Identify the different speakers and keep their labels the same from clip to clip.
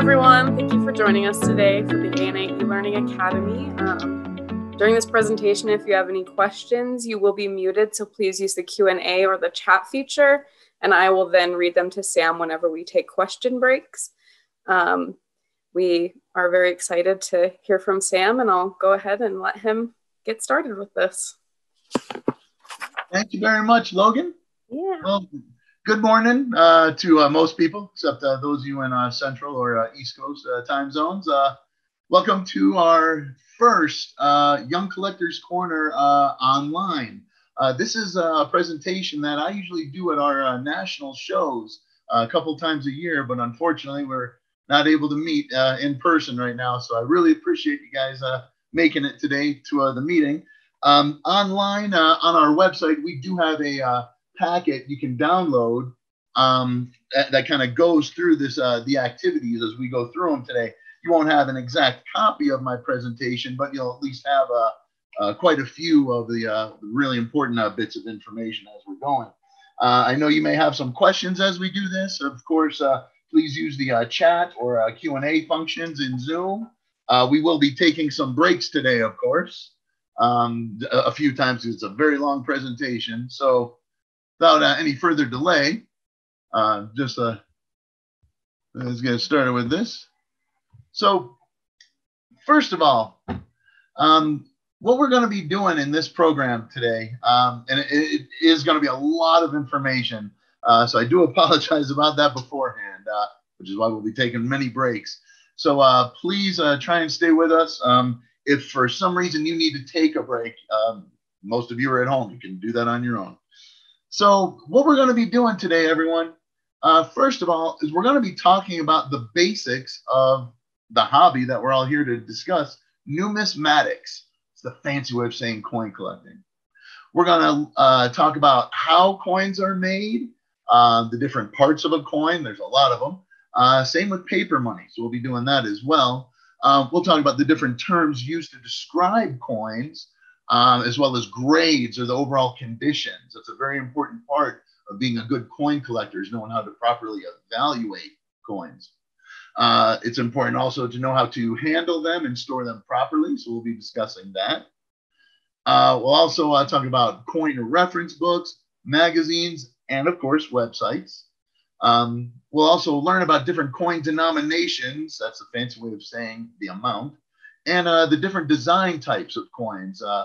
Speaker 1: everyone. Thank you for joining us today for the ANA e-Learning Academy. Um, during this presentation, if you have any questions, you will be muted, so please use the Q&A or the chat feature, and I will then read them to Sam whenever we take question breaks. Um, we are very excited to hear from Sam, and I'll go ahead and let him get started with this.
Speaker 2: Thank you very much, Logan.
Speaker 1: Yeah.
Speaker 2: Good morning uh, to uh, most people, except uh, those of you in uh, Central or uh, East Coast uh, time zones. welcome to our first Young Collectors Corner online. this is a presentation that I usually do at our national shows a couple times a year, but unfortunately, we're not able to meet in person right now. So I really appreciate you guys making it today to the meeting. Um, online on our website, we do have a packet you can download um, that, that kind of goes through this uh, the activities as we go through them today. You won't have an exact copy of my presentation, but you'll at least have uh, uh, quite a few of the uh, really important uh, bits of information as we're going. Uh, I know you may have some questions as we do this. Of course, please use the chat or Q&A functions in Zoom. we will be taking some breaks today, of course, um, a, a few times. It's a very long presentation. So without uh, any further delay, uh, just uh, let's get started with this. So, first of all, um, what we're going to be doing in this program today, um, and it, it is going to be a lot of information. Uh, so I do apologize about that beforehand, uh, which is why we'll be taking many breaks. So uh, please uh, try and stay with us. Um, if for some reason you need to take a break, um, most of you are at home. You can do that on your own. So, what we're going to be doing today, everyone, uh, first of all, is we're going to be talking about the basics of the hobby that we're all here to discuss numismatics. It's the fancy way of saying coin collecting. We're going to uh, talk about how coins are made, uh, the different parts of a coin. There's a lot of them. Uh, same with paper money. So, we'll be doing that as well. Uh, we'll talk about the different terms used to describe coins um, as well as grades or the overall conditions. That's a very important part of being a good coin collector is knowing how to properly evaluate coins. Uh, it's important also to know how to handle them and store them properly. So we'll be discussing that. Uh, we'll also uh, talk about coin reference books, magazines, and of course, websites. Um, we'll also learn about different coin denominations. That's a fancy way of saying the amount. And uh, the different design types of coins. Uh,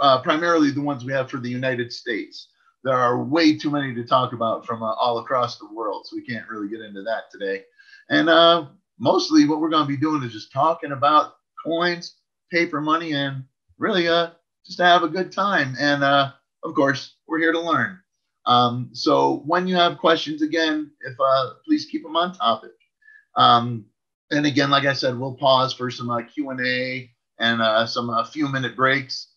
Speaker 2: uh, primarily the ones we have for the United States. There are way too many to talk about from uh, all across the world, so we can't really get into that today. And uh, mostly what we're going to be doing is just talking about coins, paper money, and really uh, just to have a good time. And uh, of course, we're here to learn. Um, so when you have questions, again, if uh, please keep them on topic. Um, and again, like I said, we'll pause for some uh, Q and A and uh, some a uh, few minute breaks.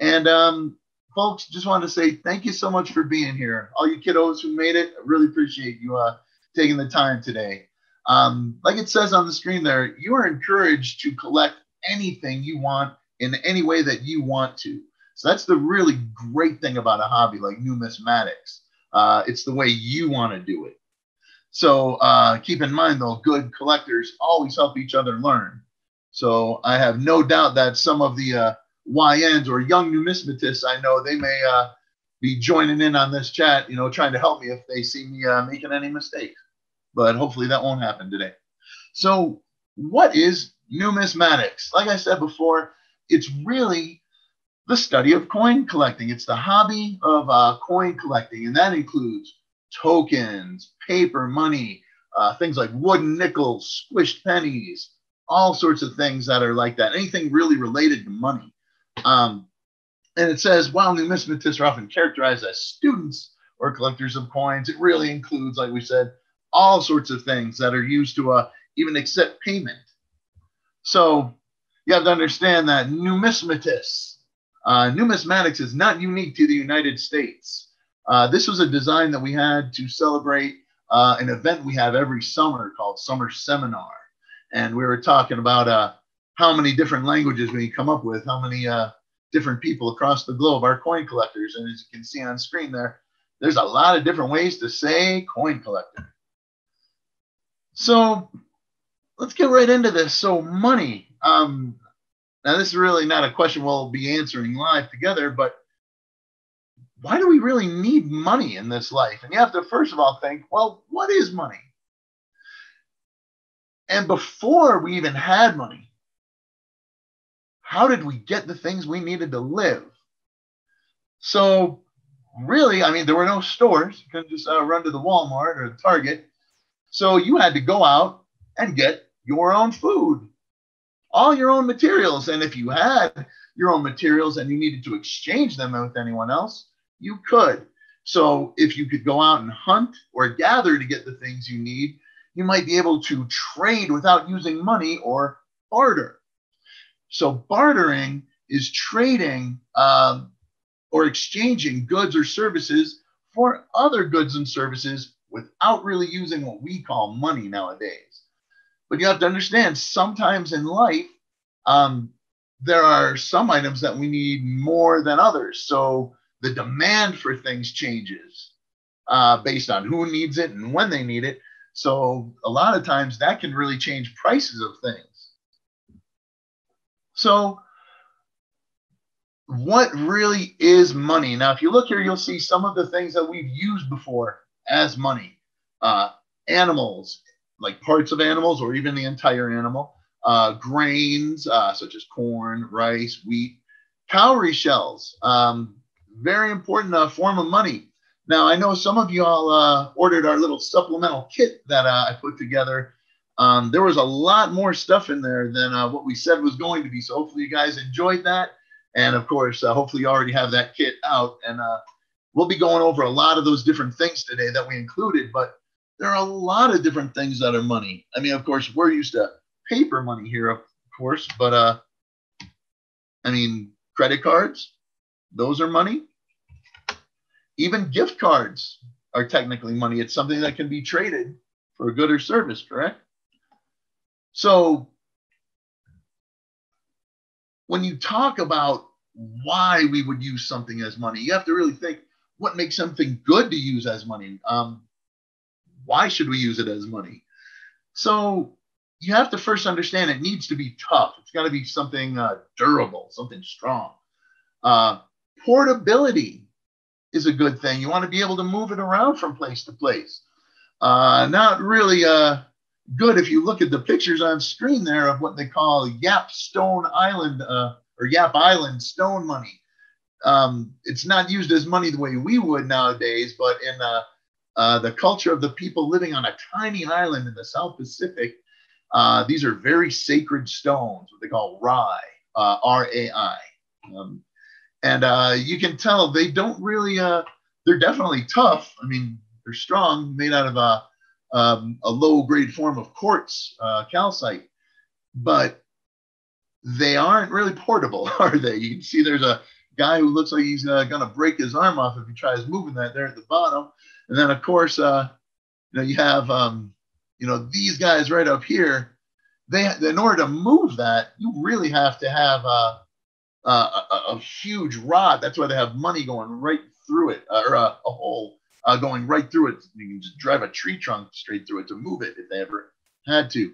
Speaker 2: And um, folks, just wanted to say thank you so much for being here. All you kiddos who made it, I really appreciate you uh, taking the time today. Um, like it says on the screen there, you are encouraged to collect anything you want in any way that you want to. So that's the really great thing about a hobby like numismatics. Uh, it's the way you want to do it. So uh, keep in mind, though, good collectors always help each other learn. So I have no doubt that some of the uh, YNs or young numismatists I know, they may uh, be joining in on this chat, you know, trying to help me if they see me uh, making any mistakes. But hopefully that won't happen today. So, what is numismatics? Like I said before, it's really the study of coin collecting. It's the hobby of uh, coin collecting, and that includes tokens, paper money, uh, things like wooden nickels, squished pennies, all sorts of things that are like that. Anything really related to money. Um, and it says, while numismatists are often characterized as students or collectors of coins, it really includes, like we said, all sorts of things that are used to uh, even accept payment. So you have to understand that numismatists, uh, numismatics is not unique to the United States. Uh, this was a design that we had to celebrate uh, an event we have every summer called Summer Seminar. And we were talking about uh, how many different languages we come up with, how many uh, different people across the globe are coin collectors. And as you can see on screen there, there's a lot of different ways to say coin collector. So let's get right into this. So, money. Um, now, this is really not a question we'll be answering live together, but why do we really need money in this life? And you have to first of all think, well, what is money? And before we even had money, how did we get the things we needed to live? So, really, I mean, there were no stores. You couldn't just uh, run to the Walmart or the Target. So, you had to go out and get your own food, all your own materials. And if you had your own materials and you needed to exchange them with anyone else, you could. So, if you could go out and hunt or gather to get the things you need, you might be able to trade without using money or barter. So, bartering is trading um, or exchanging goods or services for other goods and services without really using what we call money nowadays. But you have to understand sometimes in life, um, there are some items that we need more than others. So the demand for things changes uh, based on who needs it and when they need it. So a lot of times that can really change prices of things. So what really is money? Now, if you look here, you'll see some of the things that we've used before as money. Uh, animals, like parts of animals or even the entire animal. Uh, grains, uh, such as corn, rice, wheat, cowrie shells, um, very important uh, form of money. Now, I know some of you all uh, ordered our little supplemental kit that uh, I put together. Um, there was a lot more stuff in there than uh, what we said was going to be. So hopefully you guys enjoyed that. And of course, uh, hopefully you already have that kit out. And uh, we'll be going over a lot of those different things today that we included. But there are a lot of different things that are money. I mean, of course, we're used to paper money here, of course. But uh, I mean, credit cards, those are money. Even gift cards are technically money. It's something that can be traded for a good or service, correct? So when you talk about why we would use something as money, you have to really think what makes something good to use as money. Um, why should we use it as money? So you have to first understand it needs to be tough. It's got to be something uh, durable, something strong. Uh, portability is a good thing. You want to be able to move it around from place to place. Uh, not really uh, good if you look at the pictures on screen there of what they call Yap Stone Island uh, or Yap Island stone money. Um, it's not used as money the way we would nowadays, but in uh, uh, the culture of the people living on a tiny island in the South Pacific, uh, these are very sacred stones, what they call rai, R A I. Um, and uh, you can tell they don't really. Uh, they're definitely tough. I mean, they're strong, made out of a um, a low grade form of quartz uh, calcite, but they aren't really portable, are they? You can see there's a guy who looks like he's uh, going to break his arm off if he tries moving that there at the bottom. And then, of course, uh, you know, you have, um, you know, these guys right up here. They, in order to move that, you really have to have uh, uh, a, a, huge rod. That's why they have money going right through it, uh, or a, a hole uh, going right through it. You can just drive a tree trunk straight through it to move it if they ever had to.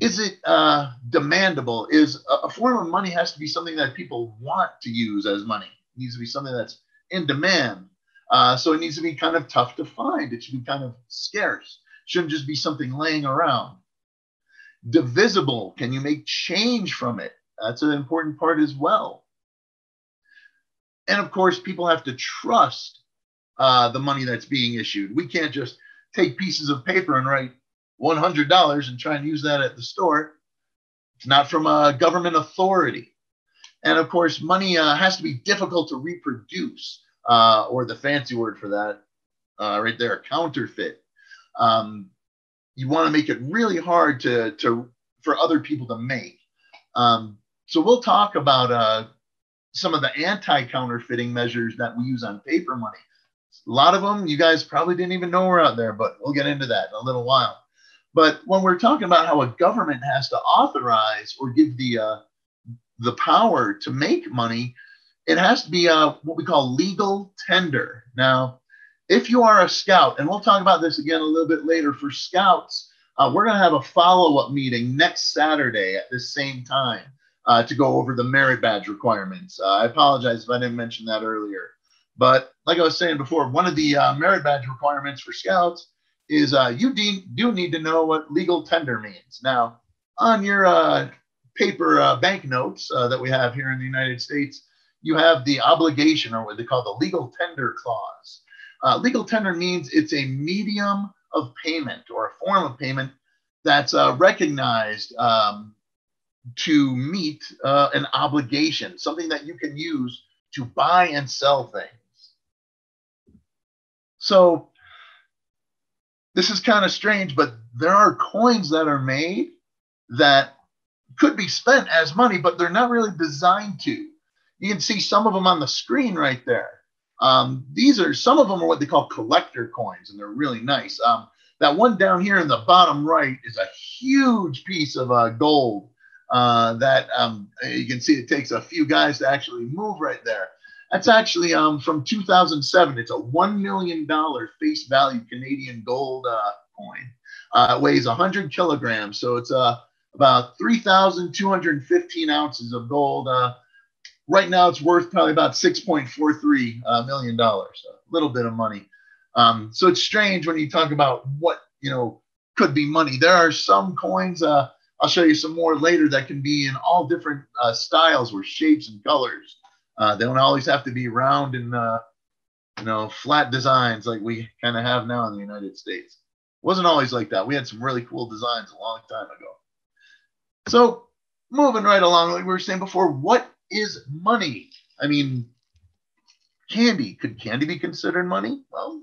Speaker 2: Is it uh, demandable? Is a, form of money has to be something that people want to use as money? It needs to be something that's in demand. Uh, so it needs to be kind of tough to find. It should be kind of scarce. Shouldn't just be something laying around. Divisible. Can you make change from it? That's an important part as well. And of course, people have to trust uh, the money that's being issued. We can't just take pieces of paper and write $100 and try and use that at the store. It's not from a government authority. And of course, money uh, has to be difficult to reproduce, uh, or the fancy word for that, uh, right there, counterfeit. Um, you want to make it really hard to, to for other people to make. Um, so we'll talk about uh, some of the anti-counterfeiting measures that we use on paper money. A lot of them you guys probably didn't even know were out there, but we'll get into that in a little while. But when we're talking about how a government has to authorize or give the uh, the power to make money, it has to be uh, what we call legal tender. Now, if you are a scout, and we'll talk about this again a little bit later for scouts, Uh, we're going to have a follow up meeting next Saturday at the same time uh, to go over the merit badge requirements. Uh, I apologize if I didn't mention that earlier. But like I was saying before, one of the uh, merit badge requirements for scouts is uh, you de- do need to know what legal tender means. Now, on your uh, paper uh, banknotes uh, that we have here in the United States, you have the obligation or what they call the legal tender clause. Uh, legal tender means it's a medium of payment or a form of payment that's recognized um, to meet an obligation, something that you can use to buy and sell things. So this is kind of strange, but there are coins that are made that could be spent as money, but they're not really designed to. You can see some of them on the screen right there. Um, these are some of them are what they call collector coins, and they're really nice. Um, that one down here in the bottom right is a huge piece of uh, gold uh, that um, you can see it takes a few guys to actually move right there. That's actually um, from 2007. It's a $1 million face value Canadian gold uh, coin. Uh, it weighs 100 kilograms, so it's uh, about 3,215 ounces of gold. Uh, right now, it's worth probably about $6.43 uh, million dollars. A little bit of money. Um, so it's strange when you talk about what you know could be money. There are some coins. Uh, I'll show you some more later that can be in all different uh, styles or shapes and colors. Uh, they don't always have to be round and uh, you know flat designs like we kind of have now in the United States. It wasn't always like that. We had some really cool designs a long time ago. So moving right along, like we were saying before, what is money? I mean, candy. Could candy be considered money? Well,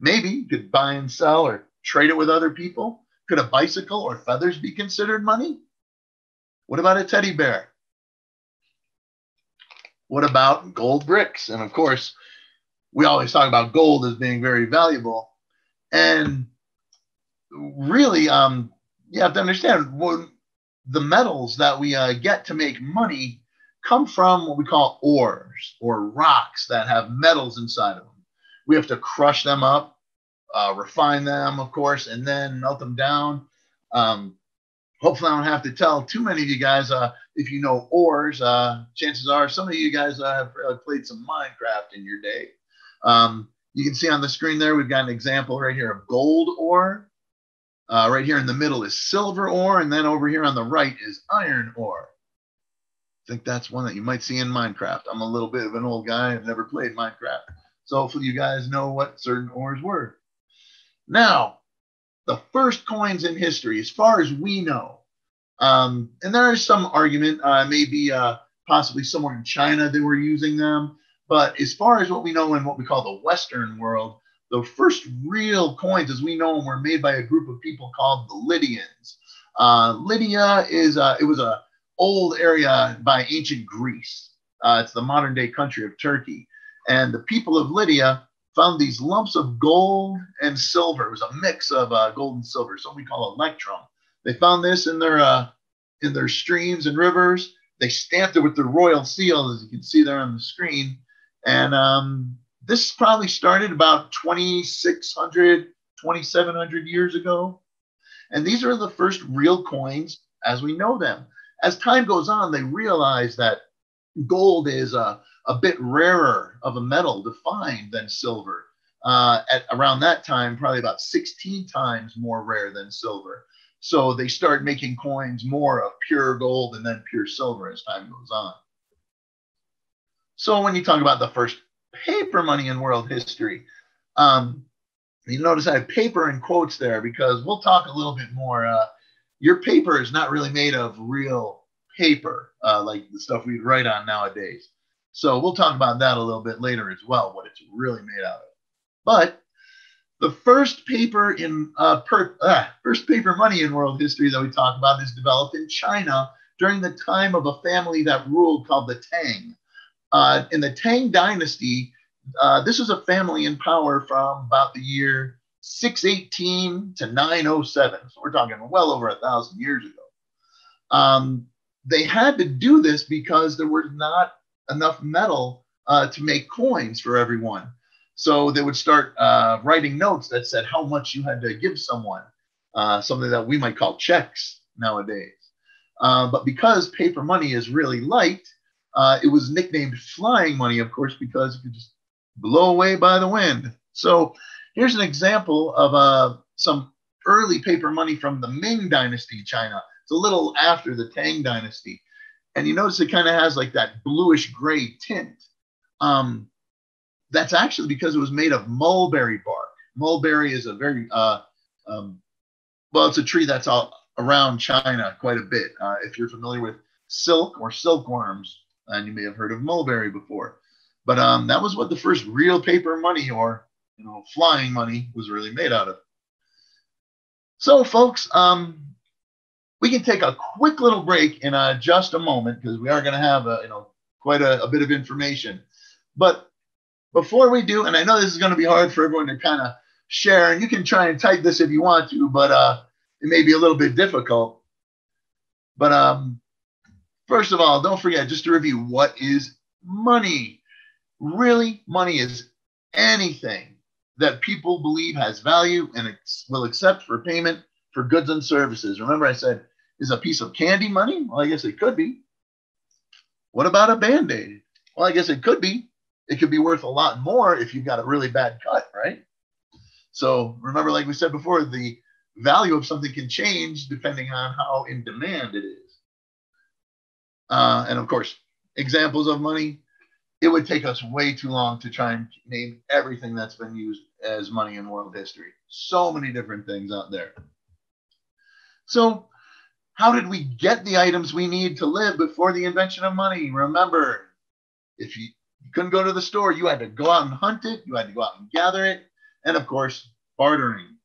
Speaker 2: maybe you could buy and sell or trade it with other people. Could a bicycle or feathers be considered money? What about a teddy bear? What about gold bricks? And of course, we always talk about gold as being very valuable. And really, um, you have to understand when the metals that we uh, get to make money come from what we call ores or rocks that have metals inside of them. We have to crush them up, uh, refine them, of course, and then melt them down. Um, hopefully, I don't have to tell too many of you guys uh, if you know ores. Uh, chances are some of you guys uh, have played some Minecraft in your day. Um, you can see on the screen there, we've got an example right here of gold ore. Uh, right here in the middle is silver ore, and then over here on the right is iron ore. I think that's one that you might see in Minecraft. I'm a little bit of an old guy. I've never played Minecraft. So hopefully you guys know what certain ores were. Now, the first coins in history, as far as we know, um, and there is some argument, uh, maybe uh, possibly somewhere in China they were using them. But as far as what we know in what we call the Western world, the first real coins, as we know them, were made by a group of people called the Lydians. Uh, Lydia is uh, it was a old area by ancient Greece. Uh, it's the modern day country of Turkey, and the people of Lydia found these lumps of gold and silver. It was a mix of uh, gold and silver, so we call electrum. They found this in their uh, in their streams and rivers. They stamped it with the royal seal, as you can see there on the screen, and um, this probably started about 2,600, 2,700 years ago. And these are the first real coins as we know them. As time goes on, they realize that gold is a, a bit rarer of a metal to find than silver. Uh, at around that time, probably about 16 times more rare than silver. So they start making coins more of pure gold and then pure silver as time goes on. So when you talk about the first paper money in world history. Um, you notice I have paper in quotes there because we'll talk a little bit more. Uh, your paper is not really made of real paper uh, like the stuff we write on nowadays. So we'll talk about that a little bit later as well, what it's really made out of. But the first paper in uh, per, uh, first paper money in world history that we talk about is developed in China during the time of a family that ruled called the Tang. Uh, in the Tang Dynasty, uh, this was a family in power from about the year 618 to 907. So we're talking well over a thousand years ago. Um, they had to do this because there was not enough metal uh, to make coins for everyone. So they would start uh, writing notes that said how much you had to give someone. uh, something that we might call checks nowadays. Uh, but because paper money is really light, uh, it was nicknamed flying money, of course, because it could just blow away by the wind. So here's an example of uh, some early paper money from the Ming Dynasty, China. It's a little after the Tang Dynasty. And you notice it kind of has like that bluish gray tint. Um, that's actually because it was made of mulberry bark. Mulberry is a very, uh, um, well, it's a tree that's all around China quite a bit. Uh, if you're familiar with silk or silkworms, and you may have heard of mulberry before. But um, that was what the first real paper money or you know flying money was really made out of. So, folks, um, we can take a quick little break in uh, just a moment because we are going to have a, you know quite a, a bit of information. But before we do, and I know this is going to be hard for everyone to kind of share, and you can try and type this if you want to, but uh, it may be a little bit difficult. But um, first of all, don't forget just to review what is money. Really, money is anything that people believe has value and will accept for payment for goods and services. Remember, I said, is a piece of candy money? Well, I guess it could be. What about a band aid? Well, I guess it could be. It could be worth a lot more if you've got a really bad cut, right? So remember, like we said before, the value of something can change depending on how in demand it is. Uh, and of course, examples of money. It would take us way too long to try and name everything that's been used as money in world history. So many different things out there. So, how did we get the items we need to live before the invention of money? Remember, if you, you couldn't go to the store, you had to go out and hunt it, you had to go out and gather it, and of course, bartering,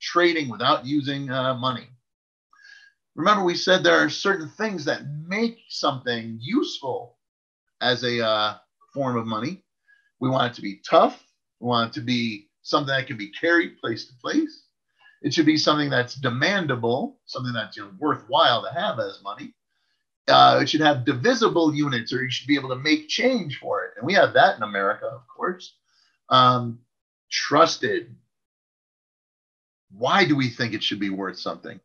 Speaker 2: trading without using uh, money. Remember, we said there are certain things that make something useful as a uh, form of money. We want it to be tough. We want it to be something that can be carried place to place. It should be something that's demandable, something that's you know, worthwhile to have as money. Uh, it should have divisible units, or you should be able to make change for it. And we have that in America, of course. Um, trusted. Why do we think it should be worth something?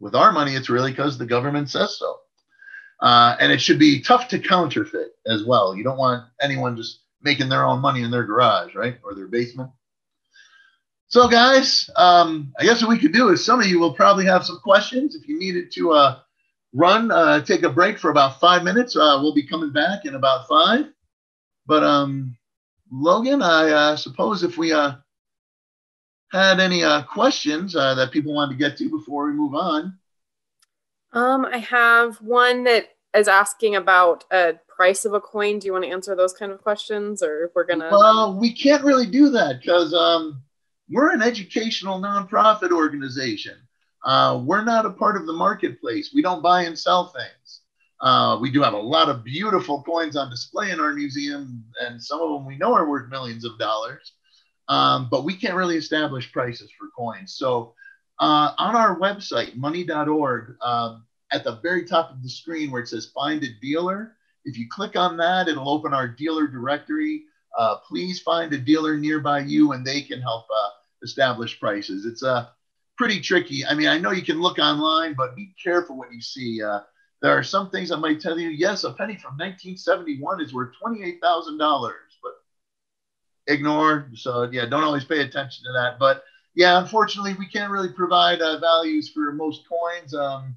Speaker 2: With our money, it's really because the government says so. Uh, and it should be tough to counterfeit as well. You don't want anyone just making their own money in their garage, right? Or their basement. So, guys, um, I guess what we could do is some of you will probably have some questions. If you needed to uh, run, uh, take a break for about five minutes, uh, we'll be coming back in about five. But, um, Logan, I uh, suppose if we uh, had any uh, questions uh, that people wanted to get to before we move on.
Speaker 1: Um, I have one that is asking about a price of a coin. Do you want to answer those kind of questions, or if we're gonna?
Speaker 2: Well, we can't really do that because um, we're an educational nonprofit organization. Uh, we're not a part of the marketplace. We don't buy and sell things. Uh, we do have a lot of beautiful coins on display in our museum, and some of them we know are worth millions of dollars um, but we can't really establish prices for coins. So uh, on our website, money.org, um, at the very top of the screen where it says find a dealer, if you click on that, it'll open our dealer directory. Uh, please find a dealer nearby you and they can help uh, establish prices. It's uh, pretty tricky. I mean, I know you can look online, but be careful what you see. Uh, there are some things I might tell you, yes, a penny from 1971 is worth $28,000 but ignore. So yeah, don't always pay attention to that. But yeah, unfortunately, we can't really provide uh, values for most coins. Um,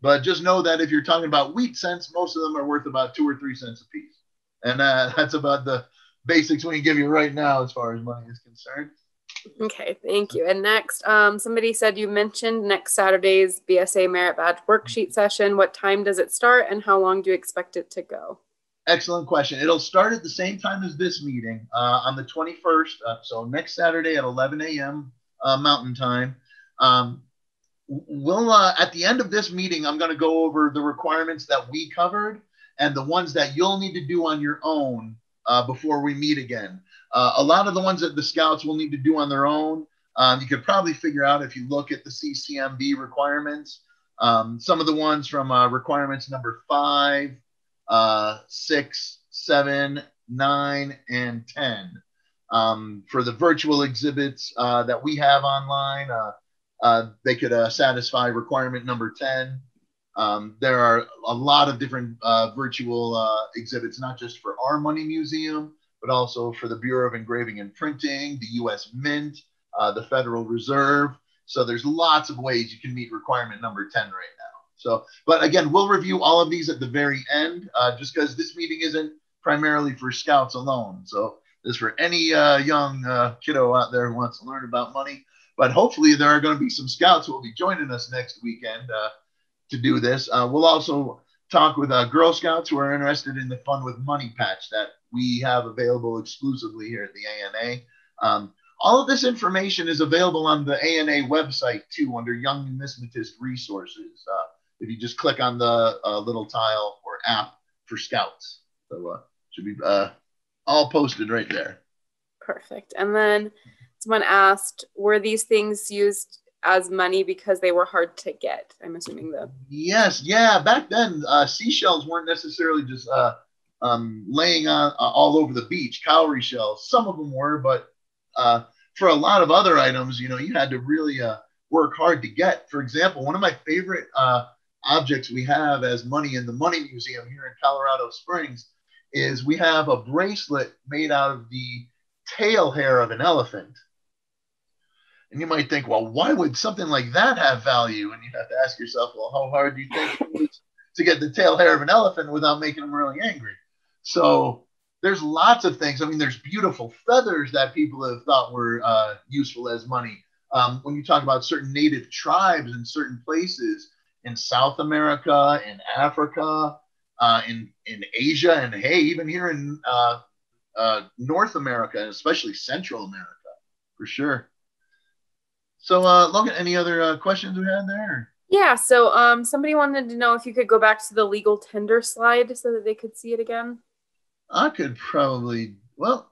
Speaker 2: but just know that if you're talking about wheat cents, most of them are worth about two or three cents a piece, and uh, that's about the basics we can give you right now as far as money is concerned.
Speaker 1: Okay, thank you. And next, um, somebody said you mentioned next Saturday's BSA Merit Badge worksheet session. What time does it start, and how long do you expect it to go?
Speaker 2: Excellent question. It'll start at the same time as this meeting uh, on the 21st. Uh, so next Saturday at 11 a.m. Uh, Mountain Time. Um, we'll uh, at the end of this meeting, I'm going to go over the requirements that we covered and the ones that you'll need to do on your own uh, before we meet again. Uh, a lot of the ones that the scouts will need to do on their own, um, you could probably figure out if you look at the CCMB requirements. Um, some of the ones from requirements number five uh, six, seven, nine, and 10. Um, for the virtual exhibits uh, that we have online, uh, uh, they could uh, satisfy requirement number 10. Um, there are a lot of different uh, virtual uh, exhibits, not just for our money museum, but also for the Bureau of Engraving and Printing, the US Mint, uh, the Federal Reserve. So there's lots of ways you can meet requirement number 10 right now. So, but again, we'll review all of these at the very end, uh, just because this meeting isn't primarily for scouts alone. So this for any uh, young uh, kiddo out there who wants to learn about money. But hopefully there are going to be some scouts who will be joining us next weekend uh, to do this. Uh, we'll also talk with uh, Girl Scouts who are interested in the Fun with Money patch that we have available exclusively here at the ANA. Um, all of this information is available on the ANA website too under Young Numismatist Resources. Uh, if you just click on the uh, little tile or app for Scouts. So uh, should be uh, all posted right there.
Speaker 1: Perfect. And then someone asked, were these things used as money because they were hard to get? I'm assuming though.
Speaker 2: Yes, yeah. Back then, uh, seashells weren't necessarily just uh, um, laying on uh, all over the beach. Cowrie shells, some of them were, but uh, for a lot of other items, you know, you had to really uh, work hard to get. For example, one of my favorite uh, objects we have as money in the Money Museum here in Colorado Springs is we have a bracelet made out of the tail hair of an elephant. And you might think, well, why would something like that have value? And you have to ask yourself, well, how hard do you think it was to get the tail hair of an elephant without making them really angry? So there's lots of things. I mean, there's beautiful feathers that people have thought were uh, useful as money. Um, when you talk about certain native tribes in certain places in South America, in Africa, uh, in in Asia, and hey, even here in uh, uh, North America, and especially Central America, for sure. So, uh, Logan, any other uh, questions we had there?
Speaker 1: Yeah. So, um, somebody wanted to know if you could go back to the legal tender slide so that they could see it again.
Speaker 2: I could probably well,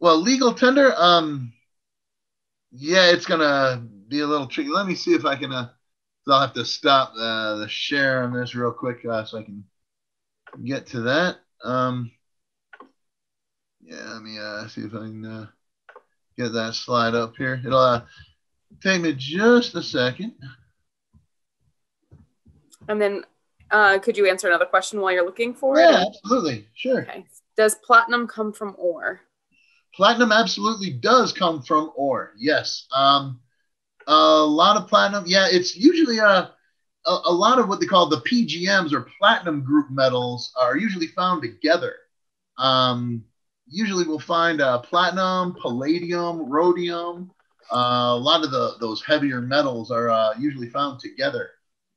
Speaker 2: well, legal tender. Um, yeah, it's gonna be a little tricky. Let me see if I can. Uh, I'll have to stop uh, the share on this real quick uh, so I can get to that. Um, yeah, let me uh, see if I can uh, get that slide up here. It'll uh, take me just a second.
Speaker 1: And then uh, could you answer another question while you're looking for
Speaker 2: yeah,
Speaker 1: it?
Speaker 2: Yeah, absolutely. Sure.
Speaker 1: Okay. Does platinum come from ore?
Speaker 2: Platinum absolutely does come from ore. Yes. Um, a lot of platinum. Yeah, it's usually a, a, a lot of what they call the PGMs or platinum group metals are usually found together. Um, usually we'll find uh, platinum, palladium, rhodium. Uh, a lot of the those heavier metals are uh, usually found together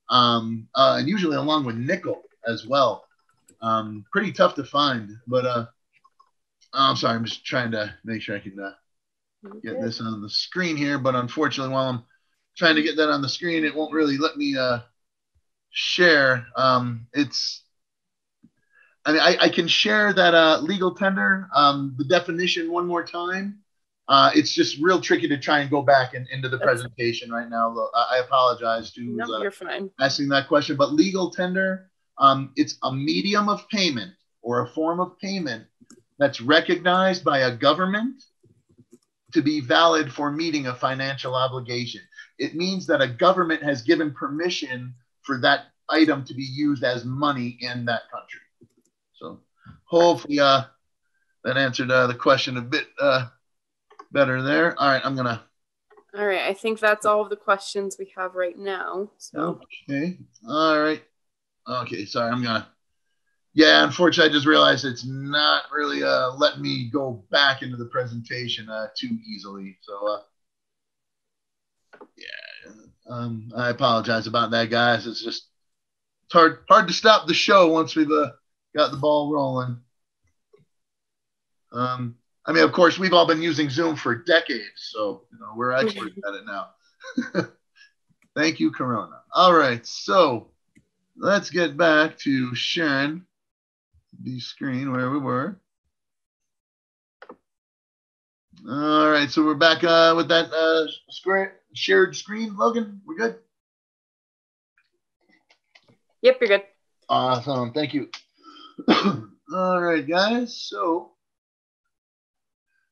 Speaker 2: um, uh, and usually along with nickel as well. Um, pretty tough to find, but uh, I'm sorry, I'm just trying to make sure I can uh, get this on the screen here. But unfortunately, while I'm trying to get that on the screen, it won't really let me uh, share. Um, it's I mean, I, I, can share that uh, legal tender, um, the definition one more time. Uh, it's just real tricky to try and go back and into the That's presentation right now. I apologize to
Speaker 1: no, uh, you're fine.
Speaker 2: asking that question, but legal tender, um, it's a medium of payment or a form of payment that's recognized by a government to be valid for meeting a financial obligation. It means that a government has given permission for that item to be used as money in that country. Hopefully uh, that answered uh, the question a bit uh, better there. All right, I'm gonna.
Speaker 1: All right, I think that's all of the questions we have right now. So.
Speaker 2: Okay. All right. Okay. Sorry, I'm gonna. Yeah, unfortunately, I just realized it's not really uh, letting me go back into the presentation uh, too easily. So, uh, yeah, um, I apologize about that, guys. It's just it's hard hard to stop the show once we've uh, got the ball rolling. Um, I mean, of course, we've all been using Zoom for decades, so you know we're experts at it now. Thank you, Corona. All right, so let's get back to sharing the screen where we were. All right, so we're back uh, with that uh, square, shared screen. Logan, we're good.
Speaker 1: Yep, you're good.
Speaker 2: Awesome, thank you. All right, guys. So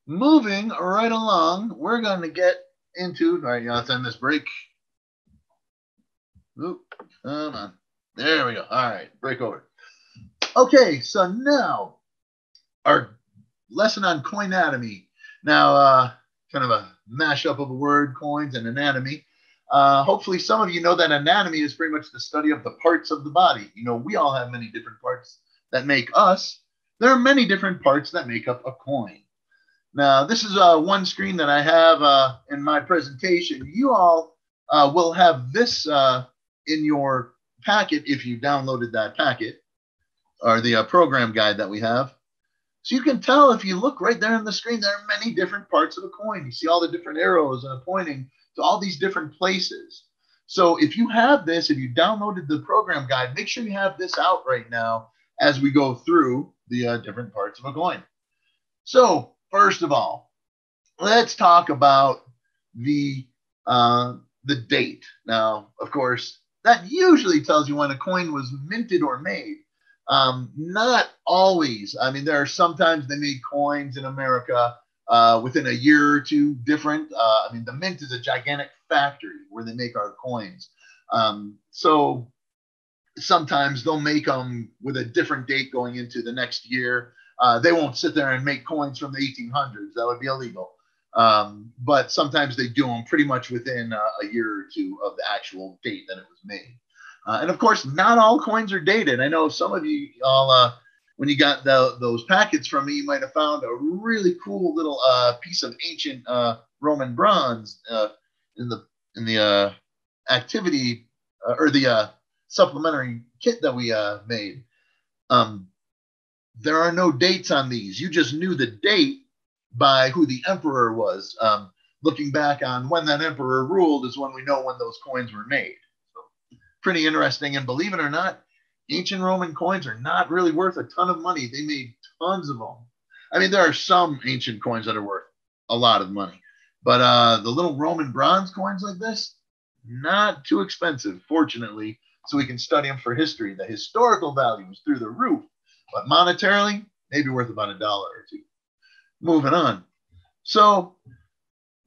Speaker 2: moving right along, we're going to get into, all right, you let's end this break. Oop, come on. There we go. All right, break over. Okay, so now our lesson on coinatomy. Now, uh, kind of a mashup of a word, coins and anatomy. Uh, hopefully, some of you know that anatomy is pretty much the study of the parts of the body. You know, we all have many different parts that make us. There are many different parts that make up a coin. Now, this is uh, one screen that I have uh, in my presentation. You all uh, will have this uh, in your packet if you downloaded that packet or the uh, program guide that we have. So you can tell if you look right there on the screen, there are many different parts of a coin. You see all the different arrows and pointing to all these different places. So if you have this, if you downloaded the program guide, make sure you have this out right now as we go through the uh, different parts of a coin. So first of all, let's talk about the uh, the date. Now, of course, that usually tells you when a coin was minted or made. Um, not always. I mean, there are sometimes they made coins in America uh, within a year or two different. Uh, I mean, the mint is a gigantic factory where they make our coins. Um, so sometimes they'll make them with a different date going into the next year. Uh, they won't sit there and make coins from the 1800s. That would be illegal. Um, but sometimes they do them pretty much within uh, a year or two of the actual date that it was made. Uh, and of course, not all coins are dated. I know some of you all, uh, when you got the, those packets from me, you might have found a really cool little uh, piece of ancient uh, Roman bronze in the in the activity or the supplementary kit that we uh, made. Um, there are no dates on these. You just knew the date by who the emperor was. Um, looking back on when that emperor ruled is when we know when those coins were made So, pretty interesting. And believe it or not, ancient Roman coins are not really worth a ton of money. They made tons of them. I mean, there are some ancient coins that are worth a lot of money, but uh, the little Roman bronze coins like this, not too expensive, fortunately. So we can study them for history. The historical value is through the roof, but monetarily, maybe worth about a dollar or two. Moving on. So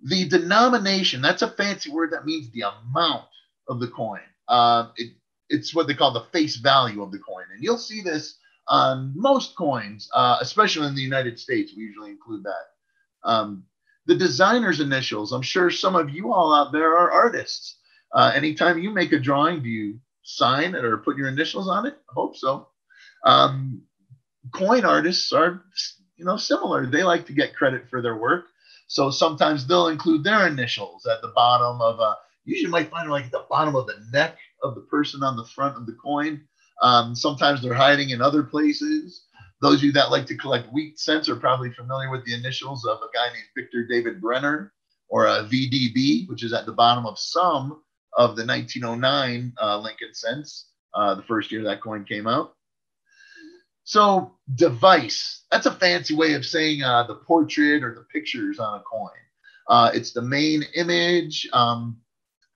Speaker 2: the denomination, that's a fancy word that means the amount of the coin. Uh, it, it's what they call the face value of the coin. And you'll see this on most coins, uh, especially in the United States. We usually include that. Um, the designer's initials, I'm sure some of you all out there are artists. Uh, anytime you make a drawing, do you sign it or put your initials on it? I hope so. Um, coin artists are, you know, similar. They like to get credit for their work. So sometimes they'll include their initials at the bottom of a, usually might find them like at the bottom of the neck of the person on the front of the coin. Um, sometimes they're hiding in other places. Those of you that like to collect wheat cents are probably familiar with the initials of a guy named Victor David Brenner or a VDB, which is at the bottom of some of the 1909 uh, Lincoln cents, uh, the first year that coin came out. So, device, that's a fancy way of saying uh, the portrait or the pictures on a coin. Uh, it's the main image. Um,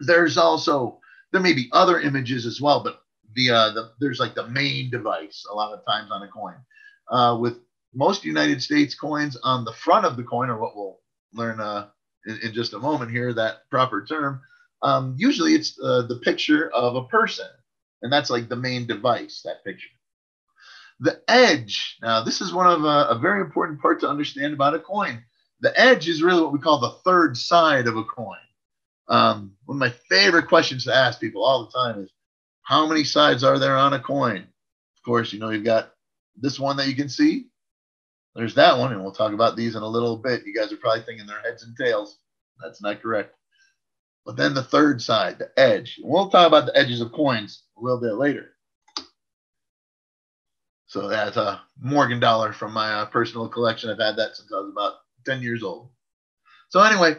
Speaker 2: there's also there may be other images as well, but the, uh, the there's like the main device a lot of times on a coin. Uh, with most United States coins on the front of the coin, or what we'll learn in, in, just a moment here, that proper term. Um, usually it's uh, the picture of a person, and that's like the main device, that picture. The edge. Now, this is one of a, uh, a very important part to understand about a coin. The edge is really what we call the third side of a coin. Um, one of my favorite questions to ask people all the time is, how many sides are there on a coin? Of course, you know, you've got this one that you can see. There's that one, and we'll talk about these in a little bit. You guys are probably thinking they're heads and tails. That's not correct. But then the third side, the edge. We'll talk about the edges of coins a little bit later. So that's a Morgan dollar from my uh, personal collection. I've had that since I was about 10 years old. So anyway,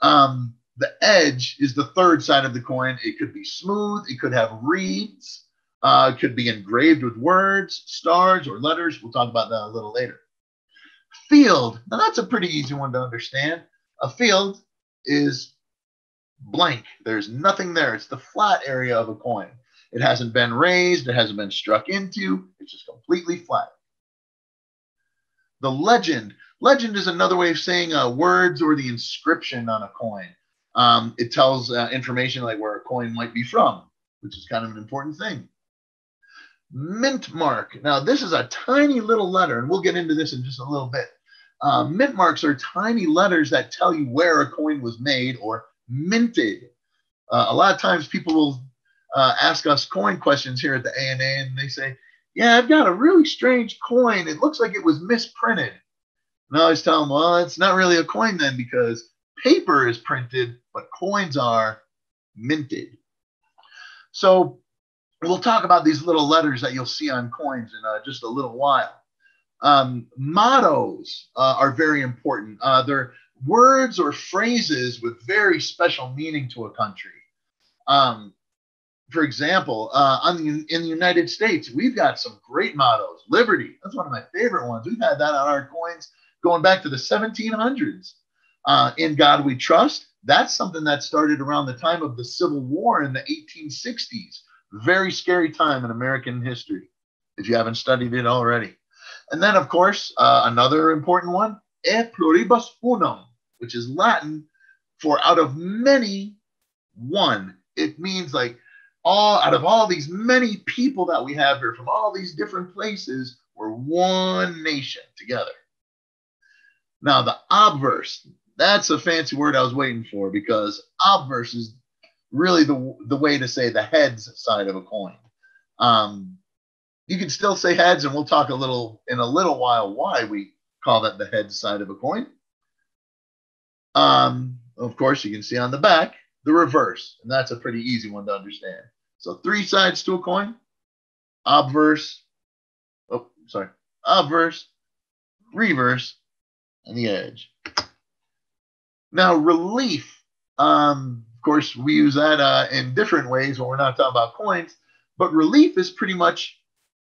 Speaker 2: um, the edge is the third side of the coin. It could be smooth, it could have reeds, uh, it could be engraved with words, stars, or letters. We'll talk about that a little later. Field. Now, that's a pretty easy one to understand. A field is blank, there's nothing there. It's the flat area of a coin. It hasn't been raised, it hasn't been struck into, it's just completely flat. The legend. Legend is another way of saying uh, words or the inscription on a coin. Um, it tells uh, information like where a coin might be from, which is kind of an important thing. Mint mark. Now, this is a tiny little letter, and we'll get into this in just a little bit. Uh, mint marks are tiny letters that tell you where a coin was made or minted. Uh, a lot of times people will uh, ask us coin questions here at the ANA and they say, Yeah, I've got a really strange coin. It looks like it was misprinted. And I always tell them, Well, it's not really a coin then because paper is printed, but coins are minted. So we'll talk about these little letters that you'll see on coins in uh, just a little while. Um, mottos uh, are very important. Uh, they're words or phrases with very special meaning to a country. Um, for example, uh, on the, in the United States, we've got some great mottos. Liberty, that's one of my favorite ones. We've had that on our coins going back to the 1700s. Uh, in God we trust, that's something that started around the time of the Civil War in the 1860s. Very scary time in American history, if you haven't studied it already. And then, of course, uh, another important one, e pluribus unum, which is Latin for out of many, one. It means like all out of all these many people that we have here from all these different places, we're one nation together. Now, the obverse, that's a fancy word I was waiting for because obverse is really the, the way to say the heads side of a coin. Um, you can still say heads, and we'll talk a little in a little while why we call that the heads side of a coin. Um, of course, you can see on the back the reverse, and that's a pretty easy one to understand. So three sides to a coin, obverse, oh, sorry, obverse, reverse, and the edge. Now, relief, um, of course, we use that uh, in different ways when we're not talking about coins, but relief is pretty much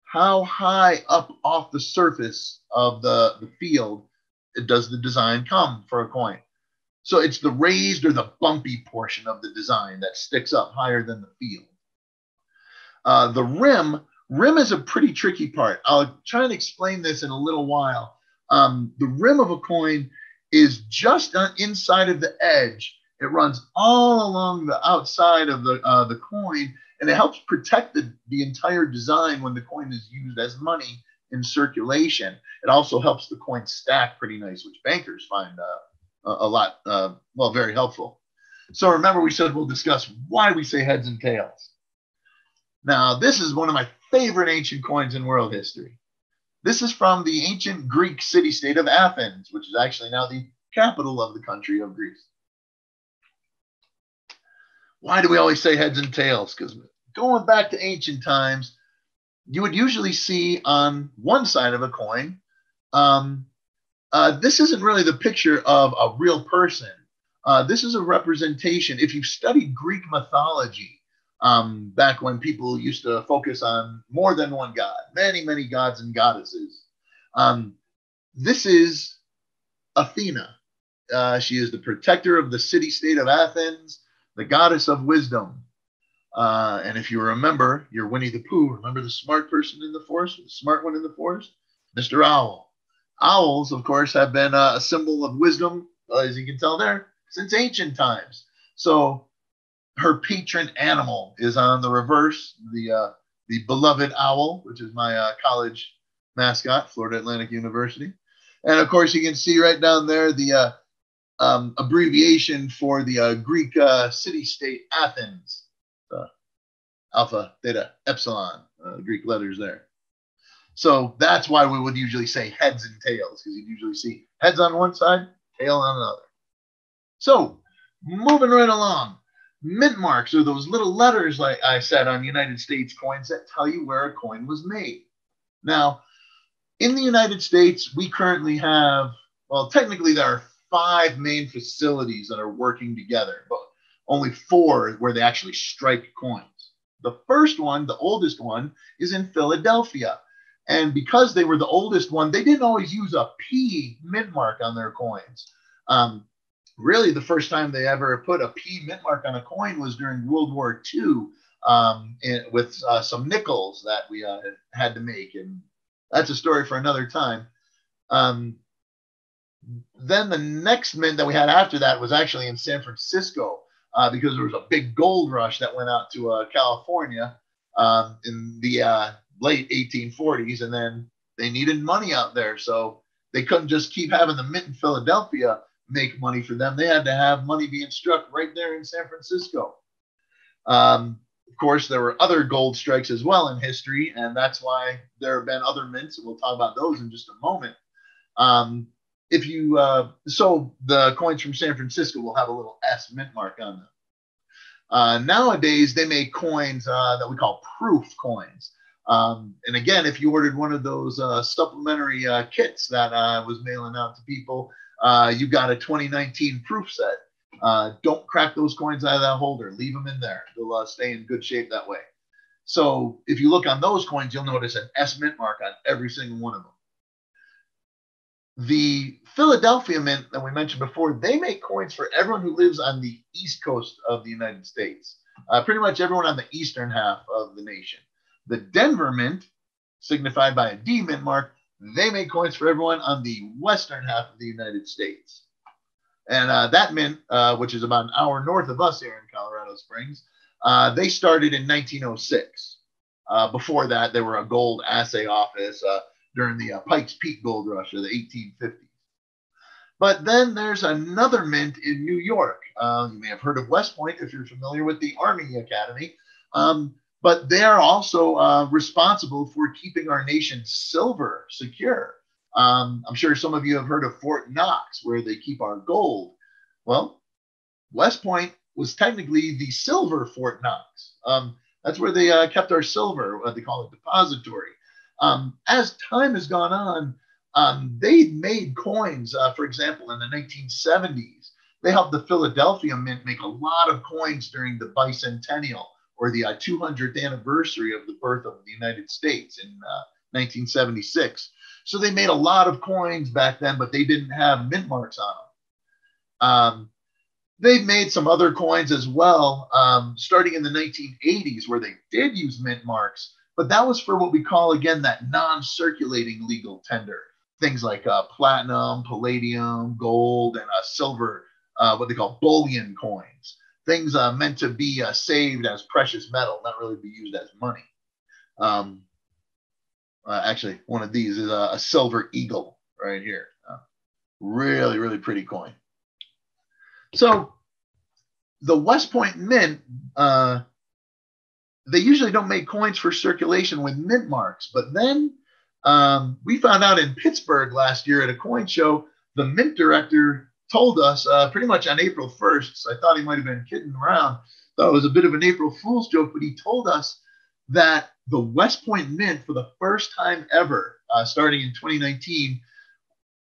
Speaker 2: how high up off the surface of the, the field does the design come for a coin. So it's the raised or the bumpy portion of the design that sticks up higher than the field. Uh, the rim, rim is a pretty tricky part. I'll try and explain this in a little while. Um, the rim of a coin is just on inside of the edge. It runs all along the outside of the, uh, the coin and it helps protect the, the entire design when the coin is used as money in circulation. It also helps the coin stack pretty nice, which bankers find uh, a, lot, uh, well, very helpful. So remember, we said we'll discuss why we say heads and tails. Now, this is one of my favorite ancient coins in world history. This is from the ancient Greek city state of Athens, which is actually now the capital of the country of Greece. Why do we always say heads and tails? Because going back to ancient times, you would usually see on one side of a coin, um, uh, this isn't really the picture of a real person. Uh, this is a representation. If you've studied Greek mythology, um, back when people used to focus on more than one god, many, many gods and goddesses, um, this is Athena. Uh, she is the protector of the city state of Athens the goddess of wisdom. Uh, and if you remember, you're Winnie the Pooh. Remember the smart person in the forest, the smart one in the forest? Mr. Owl. Owls, of course, have been uh, a symbol of wisdom, uh, as you can tell there, since ancient times. So her patron animal is on the reverse, the uh, the beloved owl, which is my uh, college mascot, Florida Atlantic University. And of course, you can see right down there the uh, um, abbreviation for the uh, Greek uh, city state Athens. Alpha, theta, epsilon, Greek letters there. So that's why we would usually say heads and tails, because you'd usually see heads on one side, tail on another. So moving right along, mint marks are those little letters, like I said, on United States coins that tell you where a coin was made. Now, in the United States, we currently have, well, technically there are five main facilities that are working together, but only four where they actually strike coins. The first one, the oldest one, is in Philadelphia. And because they were the oldest one, they didn't always use a P mint mark on their coins. Um, really, the first time they ever put a P mint mark on a coin was during World War II um, in, with uh, some nickels that we uh, had to make. And that's a story for another time. Um, then the next mint that we had after that was actually in San Francisco uh, because there was a big gold rush that went out to uh, California um, in the uh, late 1840s, and then they needed money out there, so they couldn't just keep having the mint in Philadelphia make money for them. They had to have money being struck right there in San Francisco. Um, of course, there were other gold strikes as well in history, and that's why there have been other mints, and we'll talk about those in just a moment. Um, if you uh, so the coins from San Francisco will have a little S mint mark on them. Uh, nowadays, they make coins uh, that we call proof coins. Um, and again, if you ordered one of those uh, supplementary uh, kits that I was mailing out to people, uh, you got a 2019 proof set. Uh, don't crack those coins out of that holder. Leave them in there. They'll uh, stay in good shape that way. So if you look on those coins, you'll notice an S mint mark on every single one of them. The Philadelphia Mint that we mentioned before, they make coins for everyone who lives on the east coast of the United States. Uh, pretty much everyone on the eastern half of the nation. The Denver Mint, signified by a D mint mark, they make coins for everyone on the western half of the United States. And uh, that mint, uh, which is about an hour north of us here in Colorado Springs, uh, they started in 1906. Uh, before that, they were a gold assay office uh, during the uh, Pikes Peak gold rush of the 1850s. But then there's another mint in New York. you may have heard of West Point if you're familiar with the Army Academy. Um, but they are also uh, responsible for keeping our nation's silver secure. Um, I'm sure some of you have heard of Fort Knox, where they keep our gold. Well, West Point was technically the silver Fort Knox. Um, that's where they uh, kept our silver, what they call it depository. Um, as time has gone on, um, they made coins, uh, for example, in the 1970s. They helped the Philadelphia Mint make a lot of coins during the bicentennial or the uh, 200th anniversary of the birth of the United States in uh, 1976. So they made a lot of coins back then, but they didn't have mint marks on them. Um, they made some other coins as well, um, starting in the 1980s, where they did use mint marks, but that was for what we call again that non-circulating legal tender. Things like uh, platinum, palladium, gold, and uh, silver, uh, what they call bullion coins things uh, meant to be uh, saved as precious metal, not really be used as money. Um, uh, actually, one of these is a, a silver eagle right here. Uh, really, really pretty coin. So the West Point Mint, uh, they usually don't make coins for circulation with mint marks, but then um, we found out in Pittsburgh last year at a coin show, the mint director told us uh, pretty much on April 1st. So I thought he might have been kidding around. Thought it was a bit of an April Fool's joke, but he told us that the West Point Mint, for the first time ever, uh, starting in 2019,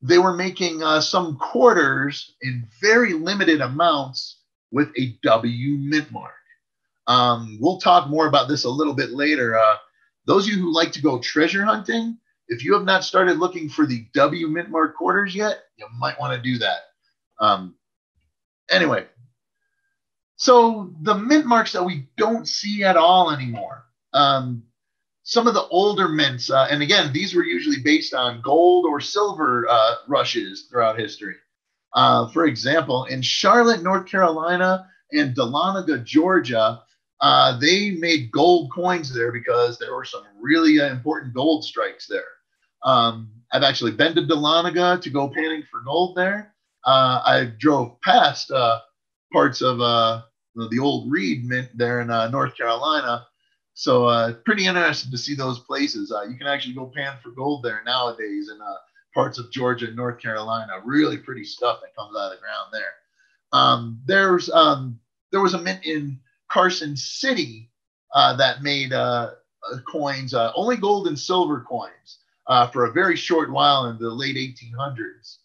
Speaker 2: they were making uh, some quarters in very limited amounts with a W mint mark. Um, we'll talk more about this a little bit later. Uh, those of you who like to go treasure hunting, if you have not started looking for the W mint mark quarters yet, you might want to do that. Um, anyway, so the mint marks that we don't see at all anymore. Um, some of the older mints, uh, and again, these were usually based on gold or silver uh, rushes throughout history. Uh, for example, in Charlotte, North Carolina, and Dahlonega, Georgia, uh, they made gold coins there because there were some really uh, important gold strikes there. Um, I've actually been to Dahlonega to go panning for gold there uh, I drove past uh, parts of uh, the old Reed Mint there in uh, North Carolina. So uh, pretty interesting to see those places. Uh, you can actually go pan for gold there nowadays in parts of Georgia and North Carolina. Really pretty stuff that comes out of the ground there. Um, there's um, there was a mint in Carson City that made coins, only gold and silver coins, for a very short while in the late 1800s.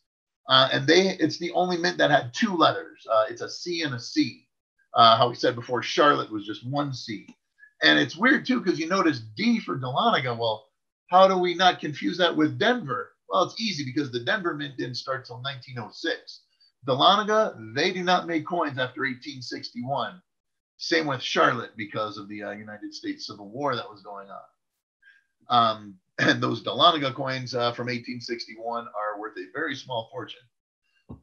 Speaker 2: Uh, and they it's the only mint that had two letters. Uh, it's a C and a C. Uh, how we said before, Charlotte was just one C. And it's weird too because you notice D for Dahlonega. Well, how do we not confuse that with Denver? Well, it's easy because the Denver mint didn't start till 1906. Dahlonega, they do not make coins after 1861. Same with Charlotte because of the uh, United States Civil War that was going on. Um, and those Dahlonega coins uh, from 1861 are worth a very small fortune.